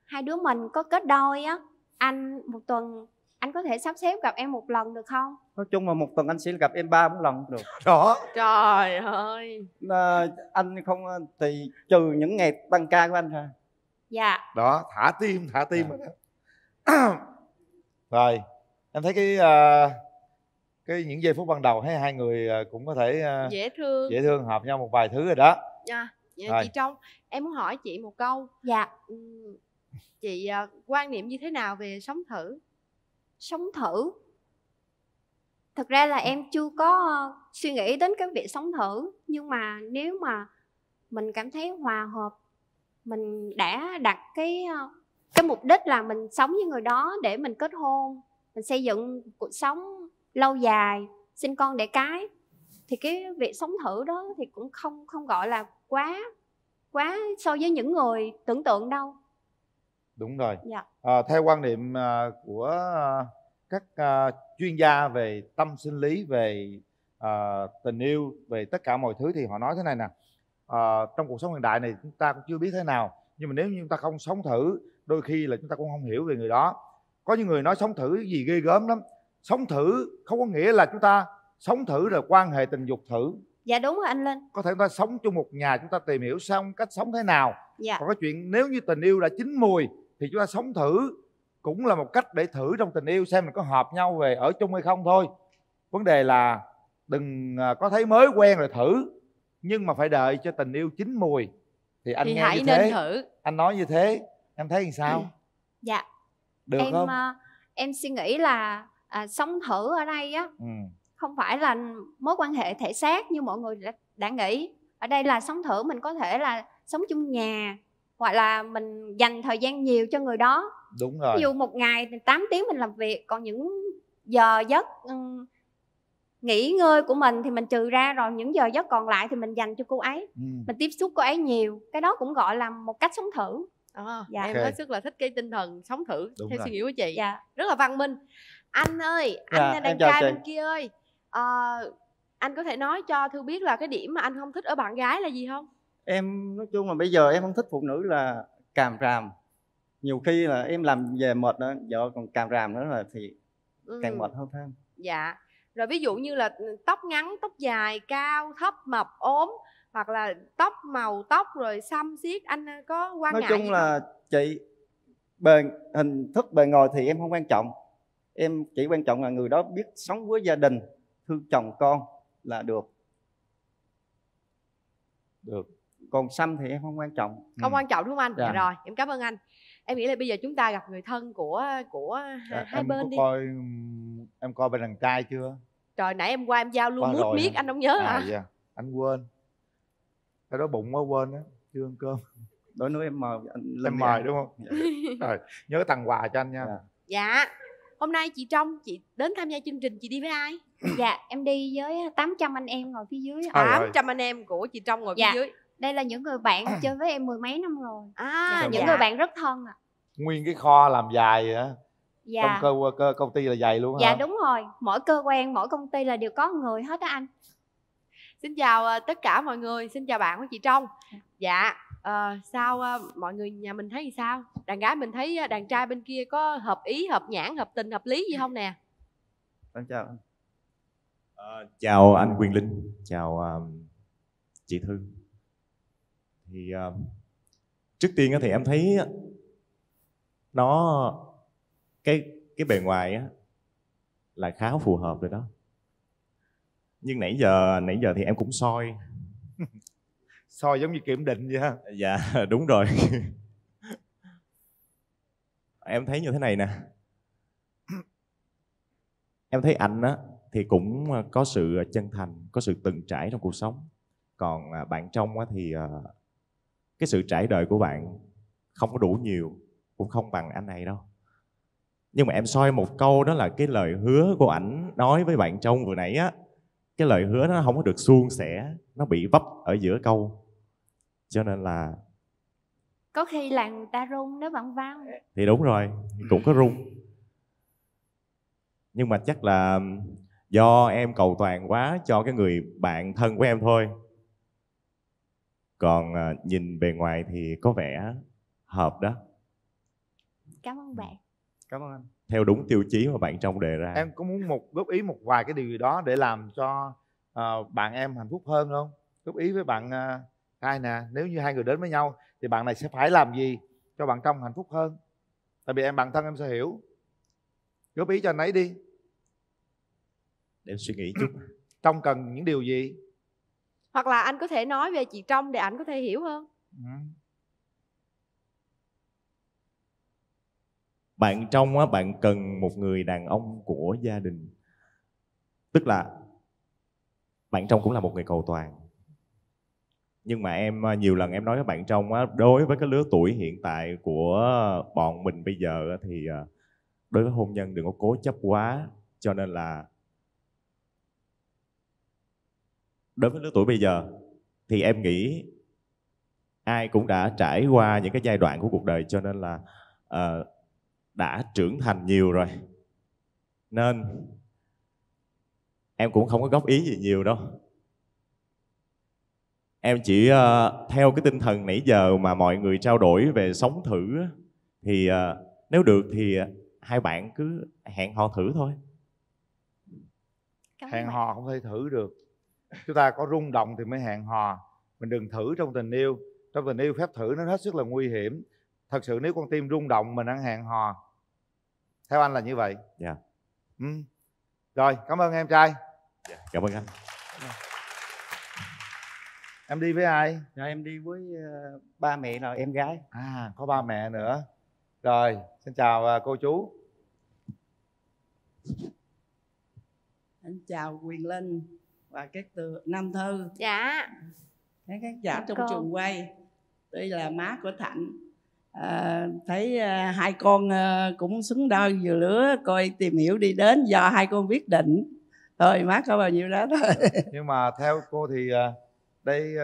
S14: hai đứa mình có kết đôi á anh một tuần anh có thể sắp xếp gặp em một lần được không?
S17: Nói chung là một tuần anh sẽ gặp em ba bốn lần cũng được.
S1: Đó.
S16: Trời ơi.
S17: À, anh không thì trừ những ngày tăng ca của anh thôi.
S14: Dạ.
S1: Đó thả tim thả tim rồi đó. Rồi em thấy cái uh, cái những giây phút ban đầu thấy hai người uh, cũng có thể uh,
S16: dễ thương.
S1: dễ thương hợp nhau một vài thứ rồi đó.
S16: Dạ, dạ
S1: Rồi.
S16: chị trong em muốn hỏi chị một câu.
S5: Dạ.
S16: Chị à, quan niệm như thế nào về sống thử
S14: sống thử. Thực ra là em chưa có ờ, suy nghĩ đến cái việc sống thử nhưng mà nếu mà mình cảm thấy hòa hợp mình đã đặt cái ờ, cái mục đích là mình sống với người đó để mình kết hôn mình xây dựng cuộc sống lâu dài sinh con đẻ cái thì cái việc sống thử đó thì cũng không không gọi là quá quá so với những người tưởng tượng đâu
S1: đúng rồi.
S14: Dạ.
S1: À, theo quan niệm à, của à, các à, chuyên gia về tâm sinh lý về à, tình yêu về tất cả mọi thứ thì họ nói thế này nè. À, trong cuộc sống hiện đại này chúng ta cũng chưa biết thế nào nhưng mà nếu như chúng ta không sống thử đôi khi là chúng ta cũng không hiểu về người đó. Có những người nói sống thử gì ghê gớm lắm. Sống thử không có nghĩa là chúng ta sống thử rồi quan hệ tình dục thử.
S14: Dạ đúng rồi anh linh.
S1: Có thể chúng ta sống chung một nhà chúng ta tìm hiểu xong cách sống thế nào.
S14: Dạ.
S1: Còn cái chuyện nếu như tình yêu đã chín mùi thì chúng ta sống thử cũng là một cách để thử trong tình yêu xem mình có hợp nhau về ở chung hay không thôi. Vấn đề là đừng à, có thấy mới quen rồi thử nhưng mà phải đợi cho tình yêu chín mùi. Thì anh
S16: thì
S1: nghe
S16: hãy
S1: như
S16: nên
S1: thế
S16: thử.
S1: Anh nói như thế em thấy làm sao?
S14: Dạ.
S1: Được
S14: em
S1: không?
S14: ờ, em suy nghĩ là à, sống thử ở đây á
S1: ừ.
S14: không phải là mối quan hệ thể xác như mọi người đã, đã nghĩ. Ở đây là sống thử mình có thể là sống chung nhà hoặc là mình dành thời gian nhiều cho người đó.
S1: Đúng rồi
S14: ví dụ một ngày thì 8 tiếng mình làm việc còn những giờ giấc ừm, nghỉ ngơi của mình thì mình trừ ra rồi những giờ giấc còn lại thì mình dành cho cô ấy.
S1: Ừ.
S14: mình tiếp xúc cô ấy nhiều cái đó cũng gọi là một cách sống thử.
S16: À,
S14: Dạ.
S16: em
S1: Ok.
S16: hết sức là thích cái tinh thần sống thử
S1: Đúng
S16: theo
S1: rồi.
S16: suy nghĩ của chị.
S14: Dạ.
S16: Rất là văn minh. Anh ơi anh
S17: Dạ,
S16: đàn trai bên kia ơi. Ờ, anh có thể nói cho thư biết là cái điểm mà anh không thích ở bạn gái là gì không
S17: em nói chung là bây giờ em không thích phụ nữ là càm ràm. Nhiều khi là em làm về mệt đó vợ còn càm ràm nữa là thì càng
S16: Ừ.
S17: mệt hơn thêm.
S16: Dạ. Rồi ví dụ như là tóc ngắn tóc dài cao thấp mập ốm hoặc là tóc màu tóc rồi xăm xiết anh có quan
S17: nói
S16: ngại
S17: chung
S16: gì
S17: là chị bề hình thức bề ngoài thì em không quan trọng. Em chỉ quan trọng là người đó biết sống với gia đình thương chồng con là được.
S1: Được
S17: còn xăm thì em không quan trọng.
S16: Không? không quan trọng đúng không anh? Dạ.
S17: Dạ.
S16: rồi em cảm ơn anh. Em nghĩ là bây giờ chúng ta gặp người thân của của
S1: Dạ,
S16: hai
S1: em
S16: bên
S1: có
S16: đi.
S1: coi em coi bên đàn trai chưa?
S16: Trời nãy em qua em giao luôn mút miết anh không nhớ
S1: à,
S16: hả
S1: dạ. anh quên. Cái đó bụng quá quên á chưa ăn cơm.
S17: Đối nữa em mời anh lên
S1: em mời đúng không? Rồi nhớ tặng quà cho anh nha.
S16: Dạ. Hôm nay chị trong chị đến tham gia chương trình chị đi với ai?
S14: Dạ em đi với 800 anh em ngồi phía dưới
S16: tám trăm anh em của chị trong ngồi
S14: Dạ.
S16: phía dưới
S14: đây là những người bạn chơi với em mười mấy năm rồi.
S16: À
S14: dạ, những
S16: dạ.
S14: người bạn rất thân ạ.
S1: Nguyên cái kho làm dài vậy á.
S14: Dạ.
S1: Trong cơ, cơ công ty là dày luôn
S14: dạ
S1: hả?
S14: đúng rồi. Mỗi cơ quan mỗi công ty là đều có người hết á anh.
S16: Xin chào ờ, tất cả mọi người. Xin chào bạn của chị trong. Dạ. Ờ, sao ờ, mọi người nhà mình thấy gì sao? Đàn gái mình thấy đàn trai bên kia có hợp ý hợp nhãn hợp tình hợp lý gì không nè?
S17: Em chào anh.
S18: Ờ, chào anh Quyền Linh, chào um, chị Thư. Thì um, trước tiên thì em thấy nó cái cái bề ngoài á là khá phù hợp rồi đó. Nhưng nãy giờ nãy giờ thì em cũng soi.
S1: soi giống như kiểm định vậy ha
S18: Dạ đúng rồi. em thấy như thế này nè. Em thấy anh á thì cũng ờ, có sự chân thành, có sự từng trải trong cuộc sống. Còn à, bạn trong á thì ờ, cái sự trải đời của bạn không có đủ nhiều, cũng không bằng anh này đâu. Nhưng mà em soi một câu đó là cái lời hứa của ảnh nói với bạn trong vừa nãy á, cái lời hứa nó không có được suôn sẻ, nó bị vấp ở giữa câu. Cho nên là
S14: có khi là người ta run đó bạn văn
S18: thì đúng rồi cũng có rung nhưng mà chắc là do em cầu toàn quá cho cái người bạn thân của em thôi còn à, nhìn bề ngoài thì có vẻ hợp đó.
S14: Cảm ơn bạn.
S17: Cảm ơn anh.
S18: Theo đúng tiêu chí mà bạn trong đề ra.
S1: Em có muốn một góp ý một vài cái điều gì đó để làm cho ờ, bạn em hạnh phúc hơn không? Góp ý với bạn uh, hai nè nếu như hai người đến với nhau thì bạn này sẽ phải làm gì cho bạn trong hạnh phúc hơn? Tại vì em bản thân em sẽ hiểu. Góp ý cho anh ấy đi.
S18: Để em suy nghĩ chút.
S1: Trong cần những điều gì
S16: hoặc là anh có thể nói về chị trong để ảnh có thể hiểu hơn.
S18: Bạn trong á, bạn cần một người đàn ông của gia đình. Tức là bạn trong cũng là một người cầu toàn. Nhưng mà em à, nhiều lần em nói với bạn trong á, đối với cái lứa tuổi hiện tại của bọn mình bây giờ thì à, đối với hôn nhân đừng có cố chấp quá. Cho nên là đối với lứa tuổi bây giờ thì em nghĩ ai cũng đã trải qua những cái giai đoạn của cuộc đời cho nên là ờ, đã trưởng thành nhiều rồi. Nên em cũng không có góp ý gì nhiều đâu. Em chỉ ờ, theo cái tinh thần nãy giờ mà mọi người trao đổi về sống thử thì ờ, nếu được thì hai bạn cứ hẹn hò thử thôi.
S1: Hẹn hò không thể thử được chúng ta có rung động thì mới hẹn hò. Mình đừng thử trong tình yêu. Trong tình yêu phép thử nó hết sức là nguy hiểm. Thật sự nếu con tim rung động mình đang hẹn hò. Theo anh là như vậy?
S18: Dạ.
S1: Ừ. rồi cảm ơn em trai.
S18: Cảm ơn anh.
S1: Em đi với ai?
S17: Dạ em đi với ờ, ba mẹ là em gái.
S1: À có ba mẹ nữa. Rồi xin chào à, cô chú.
S19: Anh chào Quyền Linh và các từ Nam Thư.
S16: Dạ.
S19: Các các giả
S16: Dạ,
S19: trong
S16: cô.
S19: trường quay. Đây là má của Thạnh. À, thấy à, hai con à, cũng xứng đôi vừa lứa coi tìm hiểu đi đến do hai con quyết định thôi má có bao nhiêu đó thôi
S1: nhưng mà theo cô thì đây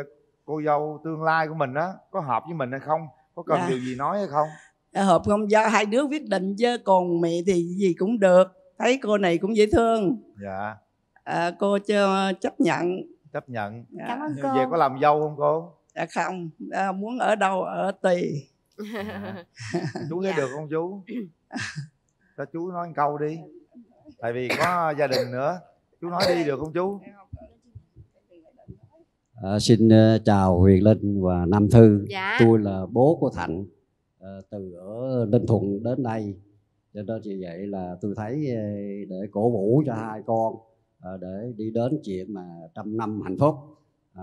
S1: cô dâu tương lai của mình á có hợp với mình hay không có cần
S19: Dạ.
S1: điều gì nói hay không
S19: hợp không do hai đứa quyết định chứ còn mẹ thì gì cũng được thấy cô này cũng dễ thương
S1: dạ
S19: à, cô cho chấp nhận.
S1: Chấp nhận.
S19: Cảm ơn cô.
S1: về có làm dâu không cô?
S19: Dạ không. À, muốn ở đâu ở tùy
S1: chú thấy được không chú? Cho chú nói một câu đi. Tại vì có gia đình nữa. Chú nói đi được không chú?
S20: À, xin chào Huyền Linh và Nam Thư.
S16: Dạ.
S20: Tôi là bố của Thạnh ờ, từ ở Ninh Thuận đến đây. Cho nên vì vậy là tôi thấy để cổ vũ cho hai con ờ, để đi đến chuyện mà trăm năm hạnh phúc. À,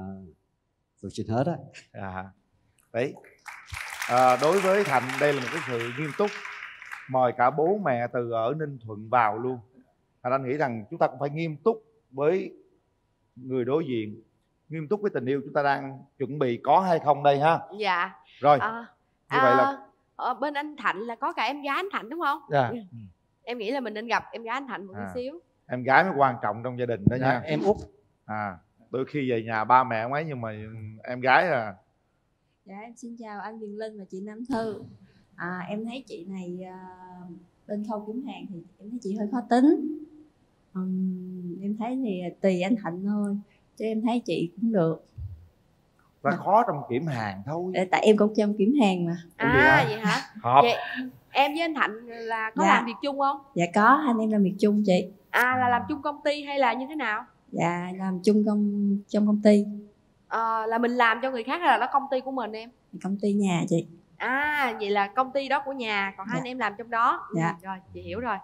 S20: tôi xin hết á.
S1: à, đấy à, đối với thành đây là một cái sự nghiêm túc mời cả bố mẹ từ ở ninh thuận vào luôn Thành anh nghĩ rằng chúng ta cũng phải nghiêm túc với người đối diện nghiêm túc với tình yêu chúng ta đang chuẩn bị có hay không đây ha
S16: dạ
S1: rồi
S16: à,
S1: như vậy là
S16: à, ở bên anh Thạnh là có cả em gái anh Thạnh đúng không
S1: Dạ.
S16: em nghĩ là mình nên gặp em gái anh Thạnh một
S1: À.
S16: chút xíu
S1: em gái mới quan trọng trong gia đình đó
S17: Dạ,
S1: nha.
S17: em út.
S1: À đôi khi về nhà ba mẹ mấy nhưng mà em gái là
S21: Dạ em xin chào anh Quyền Linh và chị Nam Thư. À, Em thấy chị này à, bên khâu kiếm hàng thì em thấy chị hơi khó tính. Ừm, Em thấy thì tùy anh Thạnh thôi Chứ em thấy chị cũng được
S1: và khó trong kiểm hàng thôi.
S21: Tại em cũng trong kiếm hàng mà.
S16: À vậy hả?
S1: Hợp.
S16: vậy em với anh Thạnh là có
S21: Dạ.
S16: làm việc chung không?
S21: Dạ có, anh em làm việc chung chị.
S16: À là làm chung công ty hay là như thế nào?
S21: Dạ làm chung công trong công ty.
S16: À, là mình làm cho người khác hay là nó công ty của mình em?
S21: Công ty nhà chị.
S16: À vậy là công ty đó của nhà còn hai
S21: Dạ.
S16: anh em làm trong đó.
S21: Dạ.
S16: Ừ, rồi chị hiểu rồi.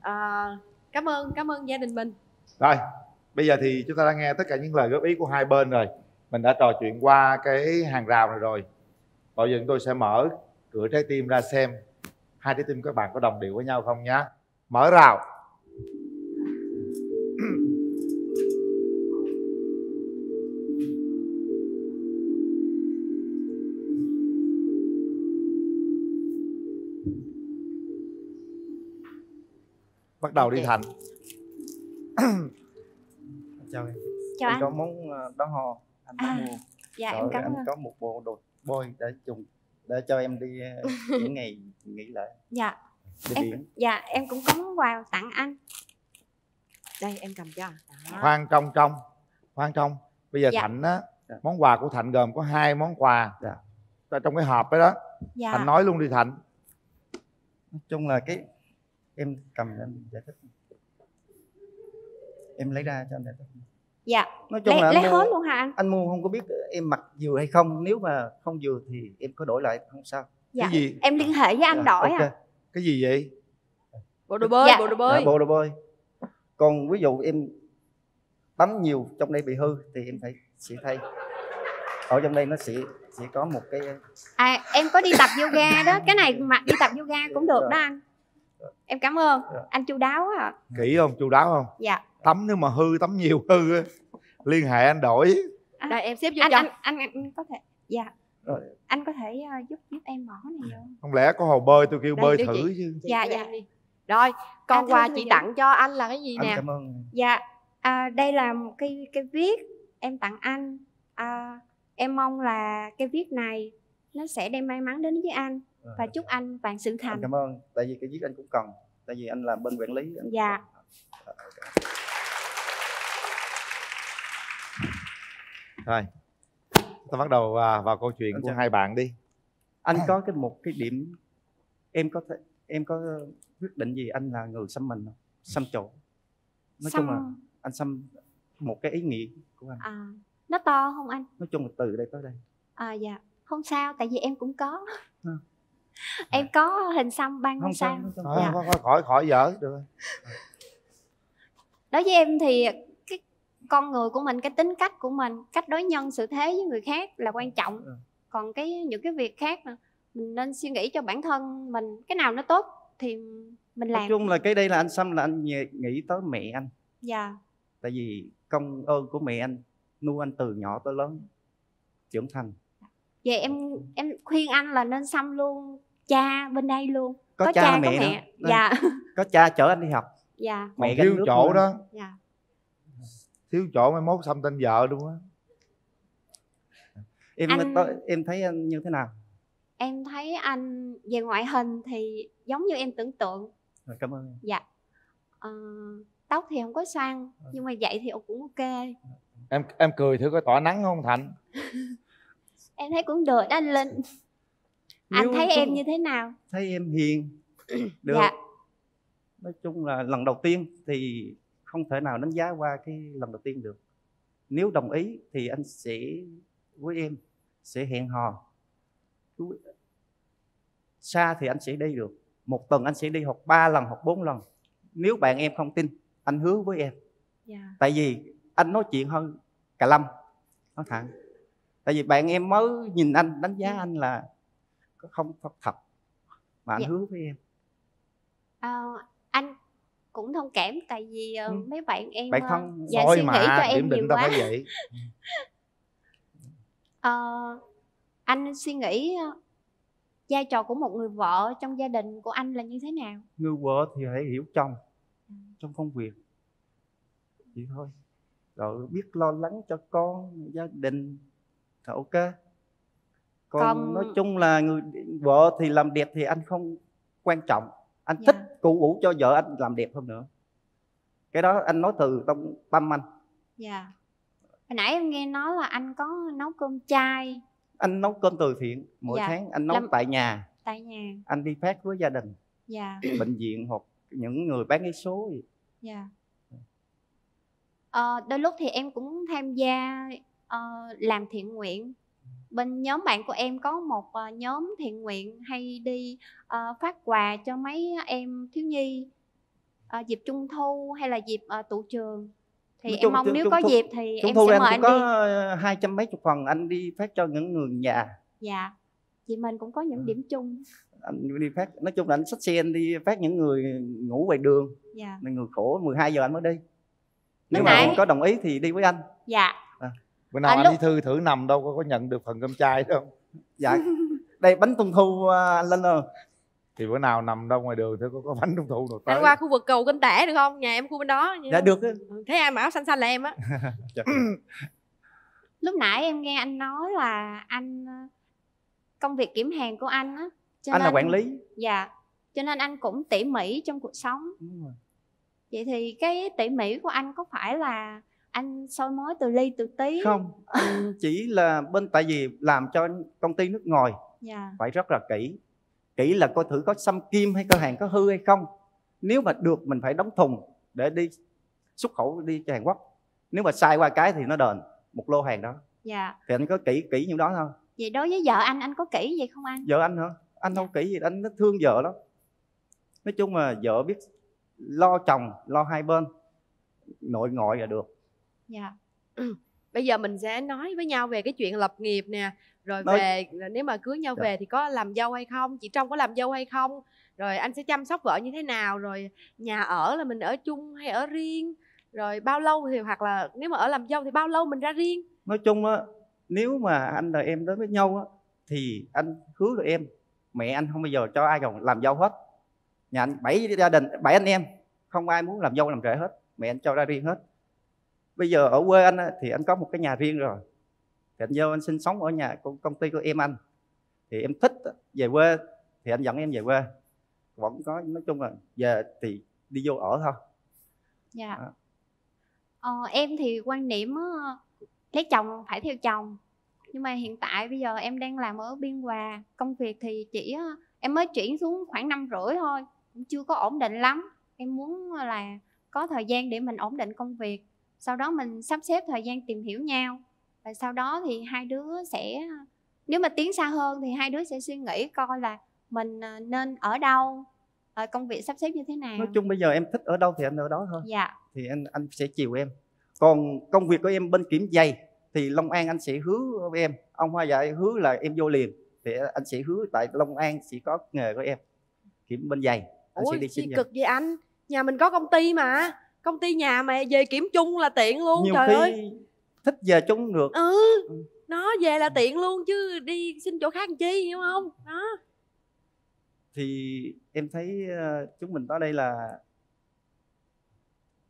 S16: À, cảm ơn cảm ơn gia đình mình.
S1: Rồi, bây giờ thì chúng ta đã nghe tất cả những lời góp ý của hai bên rồi. Mình đã trò chuyện qua cái hàng rào này rồi. Bây giờ chúng tôi sẽ mở cửa trái tim ra xem hai trái tim các bạn có đồng điệu với nhau không nhá. Mở rào. Bắt đầu đi Thành.
S17: chào em
S14: Chào
S17: em
S14: anh.
S17: có món ờ, đá ho anh đã
S14: À,
S17: mua
S14: dạ,
S17: Rồi
S14: em cảm
S17: anh
S14: ơn.
S17: có một bộ đồ bôi để dùng để cho em đi ờ, những ngày nghỉ lễ.
S14: Dạ.
S17: Đi
S14: em,
S17: biển.
S14: Dạ em cũng có món quà tặng anh.
S16: Đây em cầm cho.
S1: Khoan trong trong khoan trong bây giờ
S14: Dạ.
S1: thạnh á món quà của thạnh gồm có hai món quà Tại trong cái hộp đó đó.
S14: Dạ.
S1: thạnh nói luôn đi thạnh.
S17: Nói chung là cái em cầm em giải thích. Em lấy ra cho anh giải thích
S14: Dạ.
S17: Nói chung
S14: lấy,
S17: là anh
S14: lấy
S17: mua,
S14: hết luôn hả anh?
S17: anh mua không có biết em mặc vừa hay không. Nếu mà không vừa thì em có đổi lại không sao.
S14: Dạ. Em liên hệ với anh
S17: Dạ,
S14: đổi
S17: ok.
S14: à.
S1: Cái gì vậy?
S16: Bộ đồ bơi
S11: Dạ.
S16: bộ đồ bơi.
S17: Dạ, bộ đồ bơi. Còn ví dụ em tắm nhiều trong đây bị hư thì em phải sẽ thay. Ở trong đây nó sẽ sẽ có một cái
S14: à em có đi tập yoga đó. Cái này mặc đi tập yoga cũng được đó anh. Em cảm ơn. Anh chu đáo quá à.
S1: Kỹ không? Chu đáo không?
S14: Dạ
S1: tắm nếu mà hư tắm nhiều hư liên hệ anh đổi.
S16: Đây em xếp vô
S14: anh,
S16: cho.
S14: anh anh anh có thể dạ.
S17: Rồi.
S14: anh có thể ờ, giúp giúp em bỏ này vô.
S1: Không lẽ có hồ bơi tôi kêu
S16: Đây,
S1: bơi thử
S16: chị.
S1: chứ.
S14: Dạ dạ.
S16: rồi con
S14: À,
S16: quà chị
S14: thưa
S16: tặng cho anh là cái gì
S17: anh
S16: nè?
S17: cảm ơn.
S14: Dạ, à, đây là một cái cái viết em tặng anh. À, em mong là cái viết này nó sẽ đem may mắn đến với anh và chúc anh vạn sự
S17: anh
S14: thành.
S17: cảm ơn. Tại vì cái viết anh cũng cần. Tại vì anh làm bên quản lý. Anh-
S14: Dạ.
S1: Rồi ta bắt đầu à, vào câu chuyện
S17: Anh
S1: của
S17: chào.
S1: hai bạn đi
S17: anh có cái một cái điểm em có thể em có quyết định gì anh là người xăm mình không xăm chỗ nói chung là
S14: Xăm-
S17: anh xăm một cái ý nghĩa của anh
S14: À, nó to không anh?
S17: nói chung là từ đây tới đây
S14: À dạ, không sao tại vì em cũng có.
S17: Ừ.
S14: em có hình xăm ban
S17: không
S14: sao.
S17: sao
S1: Thôi,
S14: Dạ.
S1: khỏi, khỏi, khỏi khỏi dở được rồi.
S14: Đối với em thì con người của mình, cái tính cách của mình, cách đối nhân xử thế với người khác là quan trọng.
S17: Ừ.
S14: Còn cái những cái việc khác mà mình nên suy nghĩ cho bản thân mình cái nào nó tốt thì mình
S17: nói
S14: làm.
S17: chung là cái đây là anh xăm là anh nghĩ tới mẹ anh
S14: Dạ.
S17: tại vì công ơn của mẹ anh nuôi anh từ nhỏ tới lớn trưởng thành
S14: Vậy em em khuyên anh là nên xăm luôn cha bên đây luôn.
S17: có, cha,
S14: có
S17: mẹ, nữa
S14: mẹ.
S17: Nên
S14: dạ.
S17: có cha chở anh đi học
S14: Dạ.
S1: Còn
S17: Mẹ
S1: thiếu
S17: gánh nước
S1: chỗ
S17: nữa.
S1: đó
S14: Dạ.
S1: Thiếu chỗ mai mốt xăm tên vợ luôn á
S17: em
S14: Anh-
S17: tới, em thấy anh như thế nào
S14: Em thấy anh về ngoại hình thì giống như em tưởng tượng.
S17: Rồi, cảm ơn em.
S14: Dạ. Ờ, tóc thì không có xoăn nhưng mà vậy thì cũng ok.
S1: em em cười thử coi tỏa nắng không thành
S14: Em thấy cũng được đó anh Linh. Anh
S17: Nếu
S14: thấy
S17: chung-
S14: em như thế nào?
S17: thấy em hiền được
S14: Dạ.
S17: nói chung là lần đầu tiên thì không thể nào đánh giá qua cái lần đầu tiên được. Nếu đồng ý thì anh sẽ với em sẽ hẹn hò. Xa thì anh sẽ đi được. Một tuần anh sẽ đi học 3 lần hoặc 4 lần. Nếu bạn em không tin anh hứa với em.
S14: Dạ.
S17: tại vì anh nói chuyện hơn cả lâm nói thẳng. Tại vì bạn em mới nhìn anh đánh giá anh là không thật thật mà anh
S14: Dạ.
S17: hứa với em.
S14: Anh cũng thông cảm tại vì ờ,
S17: Ừ.
S14: mấy bạn em
S17: Bạn
S14: ờ,
S17: thân
S14: dạ, suy nghĩ cho
S1: mà
S14: em nhiều quá.
S1: phải vậy
S14: Ờ, anh suy nghĩ ờ, vai trò của một người vợ trong gia đình của anh là như thế nào?
S17: người vợ thì hãy hiểu chồng trong công việc vậy thôi rồi biết lo lắng cho con gia đình thì ok còn,
S14: Còn-
S17: nói chung là người vợ thì làm đẹp thì anh không quan trọng anh
S14: Dạ.
S17: thích cụ vũ cho vợ anh làm đẹp hơn nữa cái đó anh nói từ trong tâm anh
S14: Dạ. Hồi nãy em nghe nói là anh có nấu cơm chay
S17: anh nấu cơm từ thiện mỗi
S14: Dạ.
S17: tháng anh nấu
S14: Làm-
S17: tại nhà
S14: tại nhà.
S17: anh đi phát với gia đình
S14: Dạ.
S17: bệnh viện hoặc những người bán vé số gì.
S14: Dạ. Ờ, đôi lúc thì em cũng tham gia ờ, làm thiện nguyện. Bên nhóm bạn của em có một ờ, nhóm thiện nguyện hay đi ờ, phát quà cho mấy em thiếu nhi ờ, dịp trung thu hay là dịp ờ, tụ trường. Thì
S17: Nói
S14: em
S17: chung
S14: mong nếu có
S17: thu-
S14: dịp thì em
S17: thu
S14: sẽ mời anh
S17: có hai trăm mấy chục phần anh đi phát cho những người già
S14: Dạ. Chị mình cũng có những điểm chung.
S17: anh đi phát nói chung là anh xách xe anh đi phát những người ngủ ngoài đường
S14: Dạ.
S17: người khổ 12 giờ anh mới đi nếu
S14: Lúc
S17: mà
S14: nãy-
S17: có đồng ý thì đi với anh
S14: Dạ.
S1: Bữa nào
S14: À,
S1: anh
S14: lúc-
S1: đi thư thử nằm đâu có, có nhận được phần cơm chay đâu
S17: dạ đây bánh trung thu à, anh lên ơi
S1: thì bữa nào nằm đâu ngoài đường thì có, có bánh trung thu nào tới
S16: anh qua khu vực cầu kênh tẻ được không nhà em khu bên đó
S17: dạ được
S16: thấy ai mà áo xanh xanh là em á
S17: Dạ.
S14: Lúc nãy em nghe anh nói là anh ờ, công việc kiểm hàng của anh á. cho
S17: anh là
S14: nên-
S17: quản lý
S14: Dạ. Cho nên anh cũng tỉ mỉ trong cuộc sống.
S17: Đúng rồi.
S14: Vậy thì cái tỉ mỉ của anh có phải là anh soi mối từ ly từ tí?
S17: không chỉ là bên tại vì làm cho công ty nước ngoài.
S14: Dạ.
S17: phải rất là kỹ. Kỹ là coi thử có xăm kim hay có hàng có hư hay không. Nếu mà được mình phải đóng thùng để đi xuất khẩu đi cho Hàn Quốc. Nếu mà sai qua cái thì nó đền một lô hàng đó.
S14: Dạ.
S17: thì anh có kỹ kỹ như đó thôi.
S14: Vậy đối với vợ anh anh có kỹ vậy không anh?
S17: vợ anh hả? Anh không kỹ gì anh nó thương vợ lắm. Nói chung là vợ biết lo chồng lo hai bên. Nội ngoại là được
S16: dạ. Bây giờ mình sẽ nói với nhau về cái chuyện lập nghiệp nè rồi
S17: Nói-
S16: về nếu mà cưới nhau
S17: Dạ.
S16: về thì có làm dâu hay không chị trong có làm dâu hay không rồi anh sẽ chăm sóc vợ như thế nào rồi nhà ở là mình ở chung hay ở riêng rồi bao lâu thì hoặc là nếu mà ở làm dâu thì bao lâu mình ra riêng?
S17: Nói chung á nếu mà anh và em đến với nhau á thì anh hứa với em mẹ anh không bao giờ cho ai còn làm dâu hết. Nhà anh bảy gia đình bảy anh em không ai muốn làm dâu làm rể hết mẹ anh cho ra riêng hết bây giờ ở quê anh thì anh có một cái nhà riêng rồi. Thì anh vô anh sinh sống ở nhà công ty của em anh. Thì em thích về quê thì anh dẫn em về quê. Vẫn có nói chung là về thì đi vô ở thôi.
S14: Dạ. Ờ, em thì quan niệm á, lấy chồng phải theo chồng. Nhưng mà hiện tại bây giờ em đang làm ở biên hòa. Công việc thì chỉ em mới chuyển xuống khoảng năm rưỡi thôi. Cũng chưa có ổn định lắm. Em muốn là có thời gian để mình ổn định công việc sau đó mình sắp xếp thời gian tìm hiểu nhau. Và sau đó thì hai đứa sẽ nếu mà tiến xa hơn thì hai đứa sẽ suy nghĩ coi là mình à, nên ở đâu ờ, công việc sắp xếp như thế nào.
S17: Nói chung bây giờ em thích ở đâu thì anh ở đó thôi.
S14: Dạ.
S17: Thì anh anh sẽ chiều em. Còn công việc của em bên kiểm giày thì Long An anh sẽ hứa với em. Ông Hoa dạy hứa là em vô liền thì anh sẽ hứa tại Long An sẽ có nghề của em. Kiểm bên giày anh sẽ
S16: ôi
S17: đi
S16: chi
S17: xin giày.
S16: cực vậy anh? Nhà mình có công ty mà công ty nhà mà về kiểm chung là tiện luôn
S17: nhiều
S16: trời
S17: khi
S16: ơi.
S17: thích về chung được.
S16: Ừ nó về là tiện luôn chứ đi xin chỗ khác làm chi hiểu không? Đó.
S17: Thì em thấy ờ, chúng mình tới đây là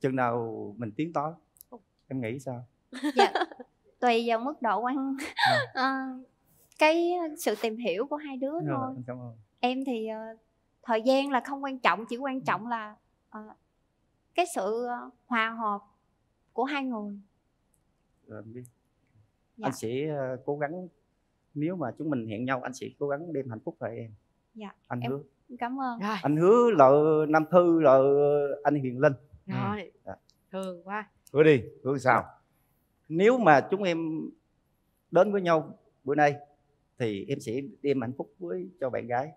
S17: chừng nào mình tiến tới em nghĩ sao?
S14: Dạ tùy vào mức độ quan ờ, cái sự tìm hiểu của hai đứa
S17: Rồi,
S14: thôi.
S17: anh cảm ơn.
S14: Em thì ờ, thời gian là không quan trọng chỉ quan trọng là cái sự ờ, hòa hợp của hai người.
S17: Rồi, anh biết.
S14: Dạ.
S17: anh sẽ ờ, cố gắng nếu mà chúng mình hẹn nhau anh sẽ cố gắng đem hạnh phúc về em.
S14: Dạ
S17: anh
S14: em
S17: hứa.
S14: cảm ơn.
S17: Anh hứa là Nam Thư là anh Hiền Linh.
S16: Rồi.
S17: Dạ.
S16: thương quá.
S1: Hứa đi hứa sao?
S17: Nếu mà chúng em đến với nhau bữa nay thì em sẽ đem hạnh phúc với cho bạn gái.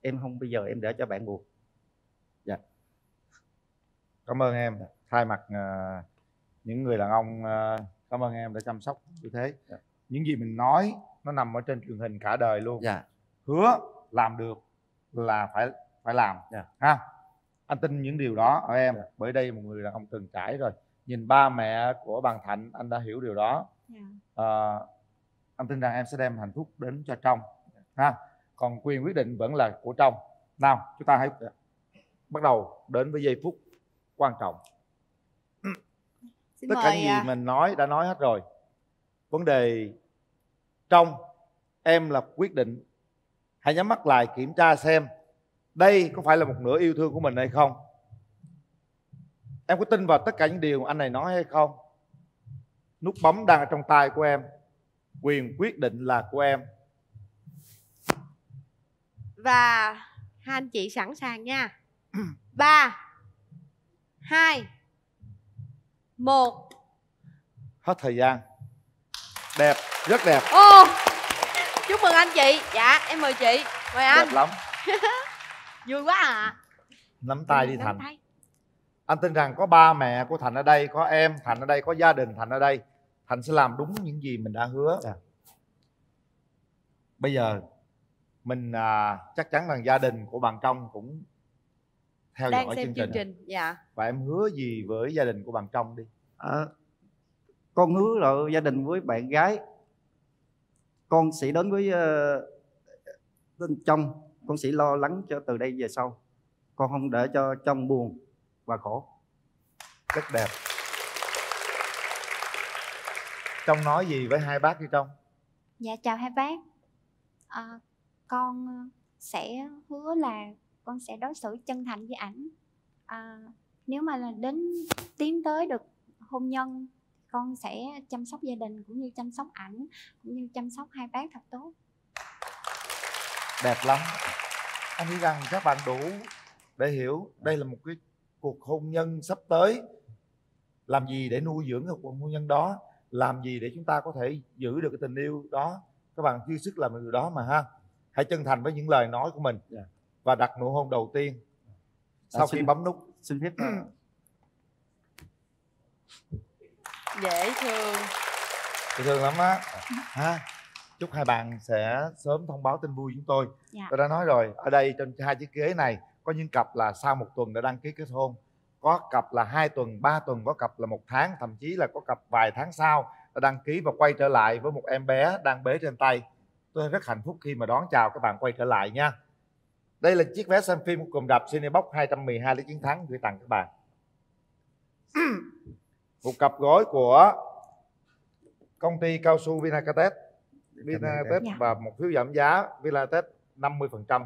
S17: Em không bây giờ em để cho bạn buồn
S1: cảm ơn em thay mặt ờ, những người đàn ông ờ, cảm ơn em đã chăm sóc như thế. Những gì mình nói nó nằm ở trên truyền hình cả đời luôn.
S17: Dạ.
S1: Hứa làm được là phải phải làm.
S17: Dạ.
S1: Ha? Anh tin những điều đó ở em. Bởi đây một người đàn ông từng trải rồi. Nhìn ba mẹ của bằng thạnh anh đã hiểu điều đó. Ờ, anh tin rằng em sẽ đem hạnh phúc đến cho trong. Ha? Còn quyền quyết định vẫn là của trong. Nào chúng ta hãy bắt đầu đến với giây phút quan trọng.
S16: Xin
S1: tất cả gì
S16: à,
S1: mình nói đã nói hết rồi. Vấn đề trong em là quyết định. Hãy nhắm mắt lại kiểm tra xem đây có phải là một nửa yêu thương của mình hay không. Em có tin vào tất cả những điều anh này nói hay không? Nút bấm đang ở trong tay của em. Quyền quyết định là của em.
S16: Và hai anh chị sẵn sàng nha. Ba hai. Một.
S1: Hết thời gian. Đẹp rất đẹp.
S16: Ô chúc mừng anh chị. Dạ em mời chị. Mời anh.
S1: Đẹp lắm.
S16: Vui quá à.
S1: Nắm tay đi
S16: Nắm
S1: thành.
S16: tay.
S1: anh tin rằng có ba mẹ của thành ở đây có em thành ở đây có gia đình thành ở đây. Thành sẽ làm đúng những gì mình đã hứa. Bây giờ mình à, chắc chắn rằng gia đình của bạn trong cũng theo
S16: đang
S1: dõi
S16: xem
S1: chương
S16: chương
S1: trình,
S16: trình dạ.
S1: Và em hứa gì với gia đình của bạn trong đi?
S17: Ờ, con hứa là gia đình với bạn gái. Con sẽ đến với ờ, bên trong. Con sẽ lo lắng cho từ đây về sau. Con không để cho trong buồn và khổ.
S1: Rất đẹp. Trong nói gì với hai bác đi trong?
S14: Dạ chào hai bác. À, Con ờ, sẽ hứa là con sẽ đối xử chân thành với ảnh. À, Nếu mà là đến tiến tới được hôn nhân Con sẽ chăm sóc gia đình cũng như chăm sóc ảnh Cũng như chăm sóc hai bác thật tốt.
S1: Đẹp lắm. Anh nghĩ rằng các bạn đủ để hiểu đây là một cái cuộc hôn nhân sắp tới. Làm gì để nuôi dưỡng cuộc hôn nhân đó? Làm gì để chúng ta có thể giữ được cái tình yêu đó? Các bạn dư sức làm được điều đó mà ha. Hãy chân thành với những lời nói của mình và đặt nụ hôn đầu tiên sau
S17: xin-
S1: khi bấm nút.
S17: xin phép. Ờ,
S16: dễ thương.
S1: Dễ thương lắm á. Ha chúc hai bạn sẽ sớm thông báo tin vui chúng tôi.
S14: Dạ.
S1: tôi đã nói rồi ở đây trên hai chiếc ghế này có những cặp là sau một tuần đã đăng ký kết hôn có cặp là hai tuần ba tuần có cặp là một tháng thậm chí là có cặp vài tháng sau đã đăng ký và quay trở lại với một em bé đang bế trên tay. Tôi rất hạnh phúc khi mà đón chào các bạn quay trở lại nha đây là chiếc vé xem phim của cùng đạp Cinebox 212 lý chiến thắng gửi tặng các bạn. Một cặp gối của công ty cao su Vinacatet Vinacatet
S14: Dạ.
S1: và một phiếu giảm giá Vinacatet 50%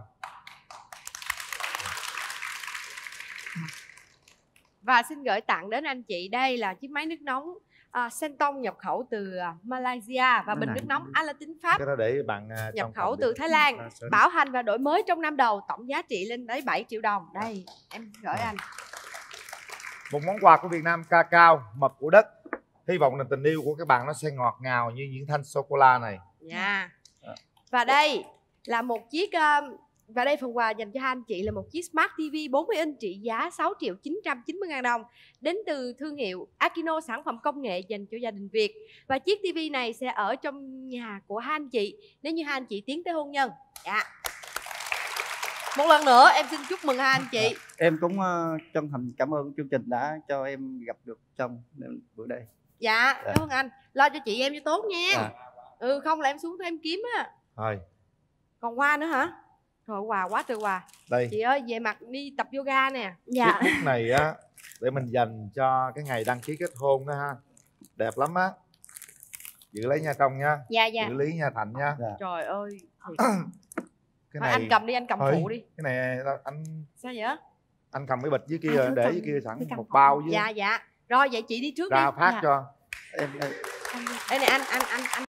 S16: và xin gửi tặng đến anh chị đây là chiếc máy nước nóng uh, Senton nhập khẩu từ à, Malaysia và bình nước nóng Alatin Pháp
S1: cái đó để bạn à,
S16: nhập khẩu từ. Thái Lan
S1: À,
S16: bảo hành và đổi mới trong năm đầu tổng giá trị lên tới 7 triệu đồng. Đây em gửi anh.
S1: Một món quà của Việt Nam ca cao mật của đất. Hy vọng là tình yêu của các bạn nó sẽ ngọt ngào như những thanh sô cô la này.
S16: Nha và đây là một chiếc um, và đây phần quà dành cho hai anh chị là một chiếc Smart TV 40 inch trị giá 6 triệu 990 ngàn đồng đến từ thương hiệu Akino sản phẩm công nghệ dành cho gia đình Việt. Và chiếc TV này sẽ ở trong nhà của hai anh chị nếu như hai anh chị tiến tới hôn nhân. Dạ. Một lần nữa em xin chúc mừng hai anh chị.
S17: Em cũng ờ, chân thành cảm ơn chương trình đã cho em gặp được trong bữa đây.
S16: Dạ
S17: Dạ.
S16: cảm ơn anh. Lo cho chị em cho tốt nha.
S17: Dạ.
S16: ừ không là em xuống thêm kiếm á.
S1: Thôi.
S16: Còn hoa nữa hả rồi quà quá trời quà.
S1: Đây.
S16: chị ơi về mặt đi tập yoga nè.
S1: Chiếc bút này á để mình dành cho cái ngày đăng ký kết hôn đó ha. Đẹp lắm á. Giữ lấy nha công nha.
S16: Dạ, dạ.
S1: giữ lý nha thành nha.
S16: Trời ơi. Thiệt.
S1: cái
S16: Thôi anh cầm đi, anh cầm
S1: Thôi,
S16: phụ đi.
S1: cái này anh
S16: sao vậy?
S1: anh cầm cái bịch dưới kia
S16: À,
S1: rồi để
S16: cầm-
S1: dưới kia sẵn một bao dưới
S16: dạ dạ. Rồi vậy chị đi trước
S1: ra
S16: đi.
S1: phát
S16: Dạ.
S1: cho.
S17: Em
S16: đây này anh anh anh anh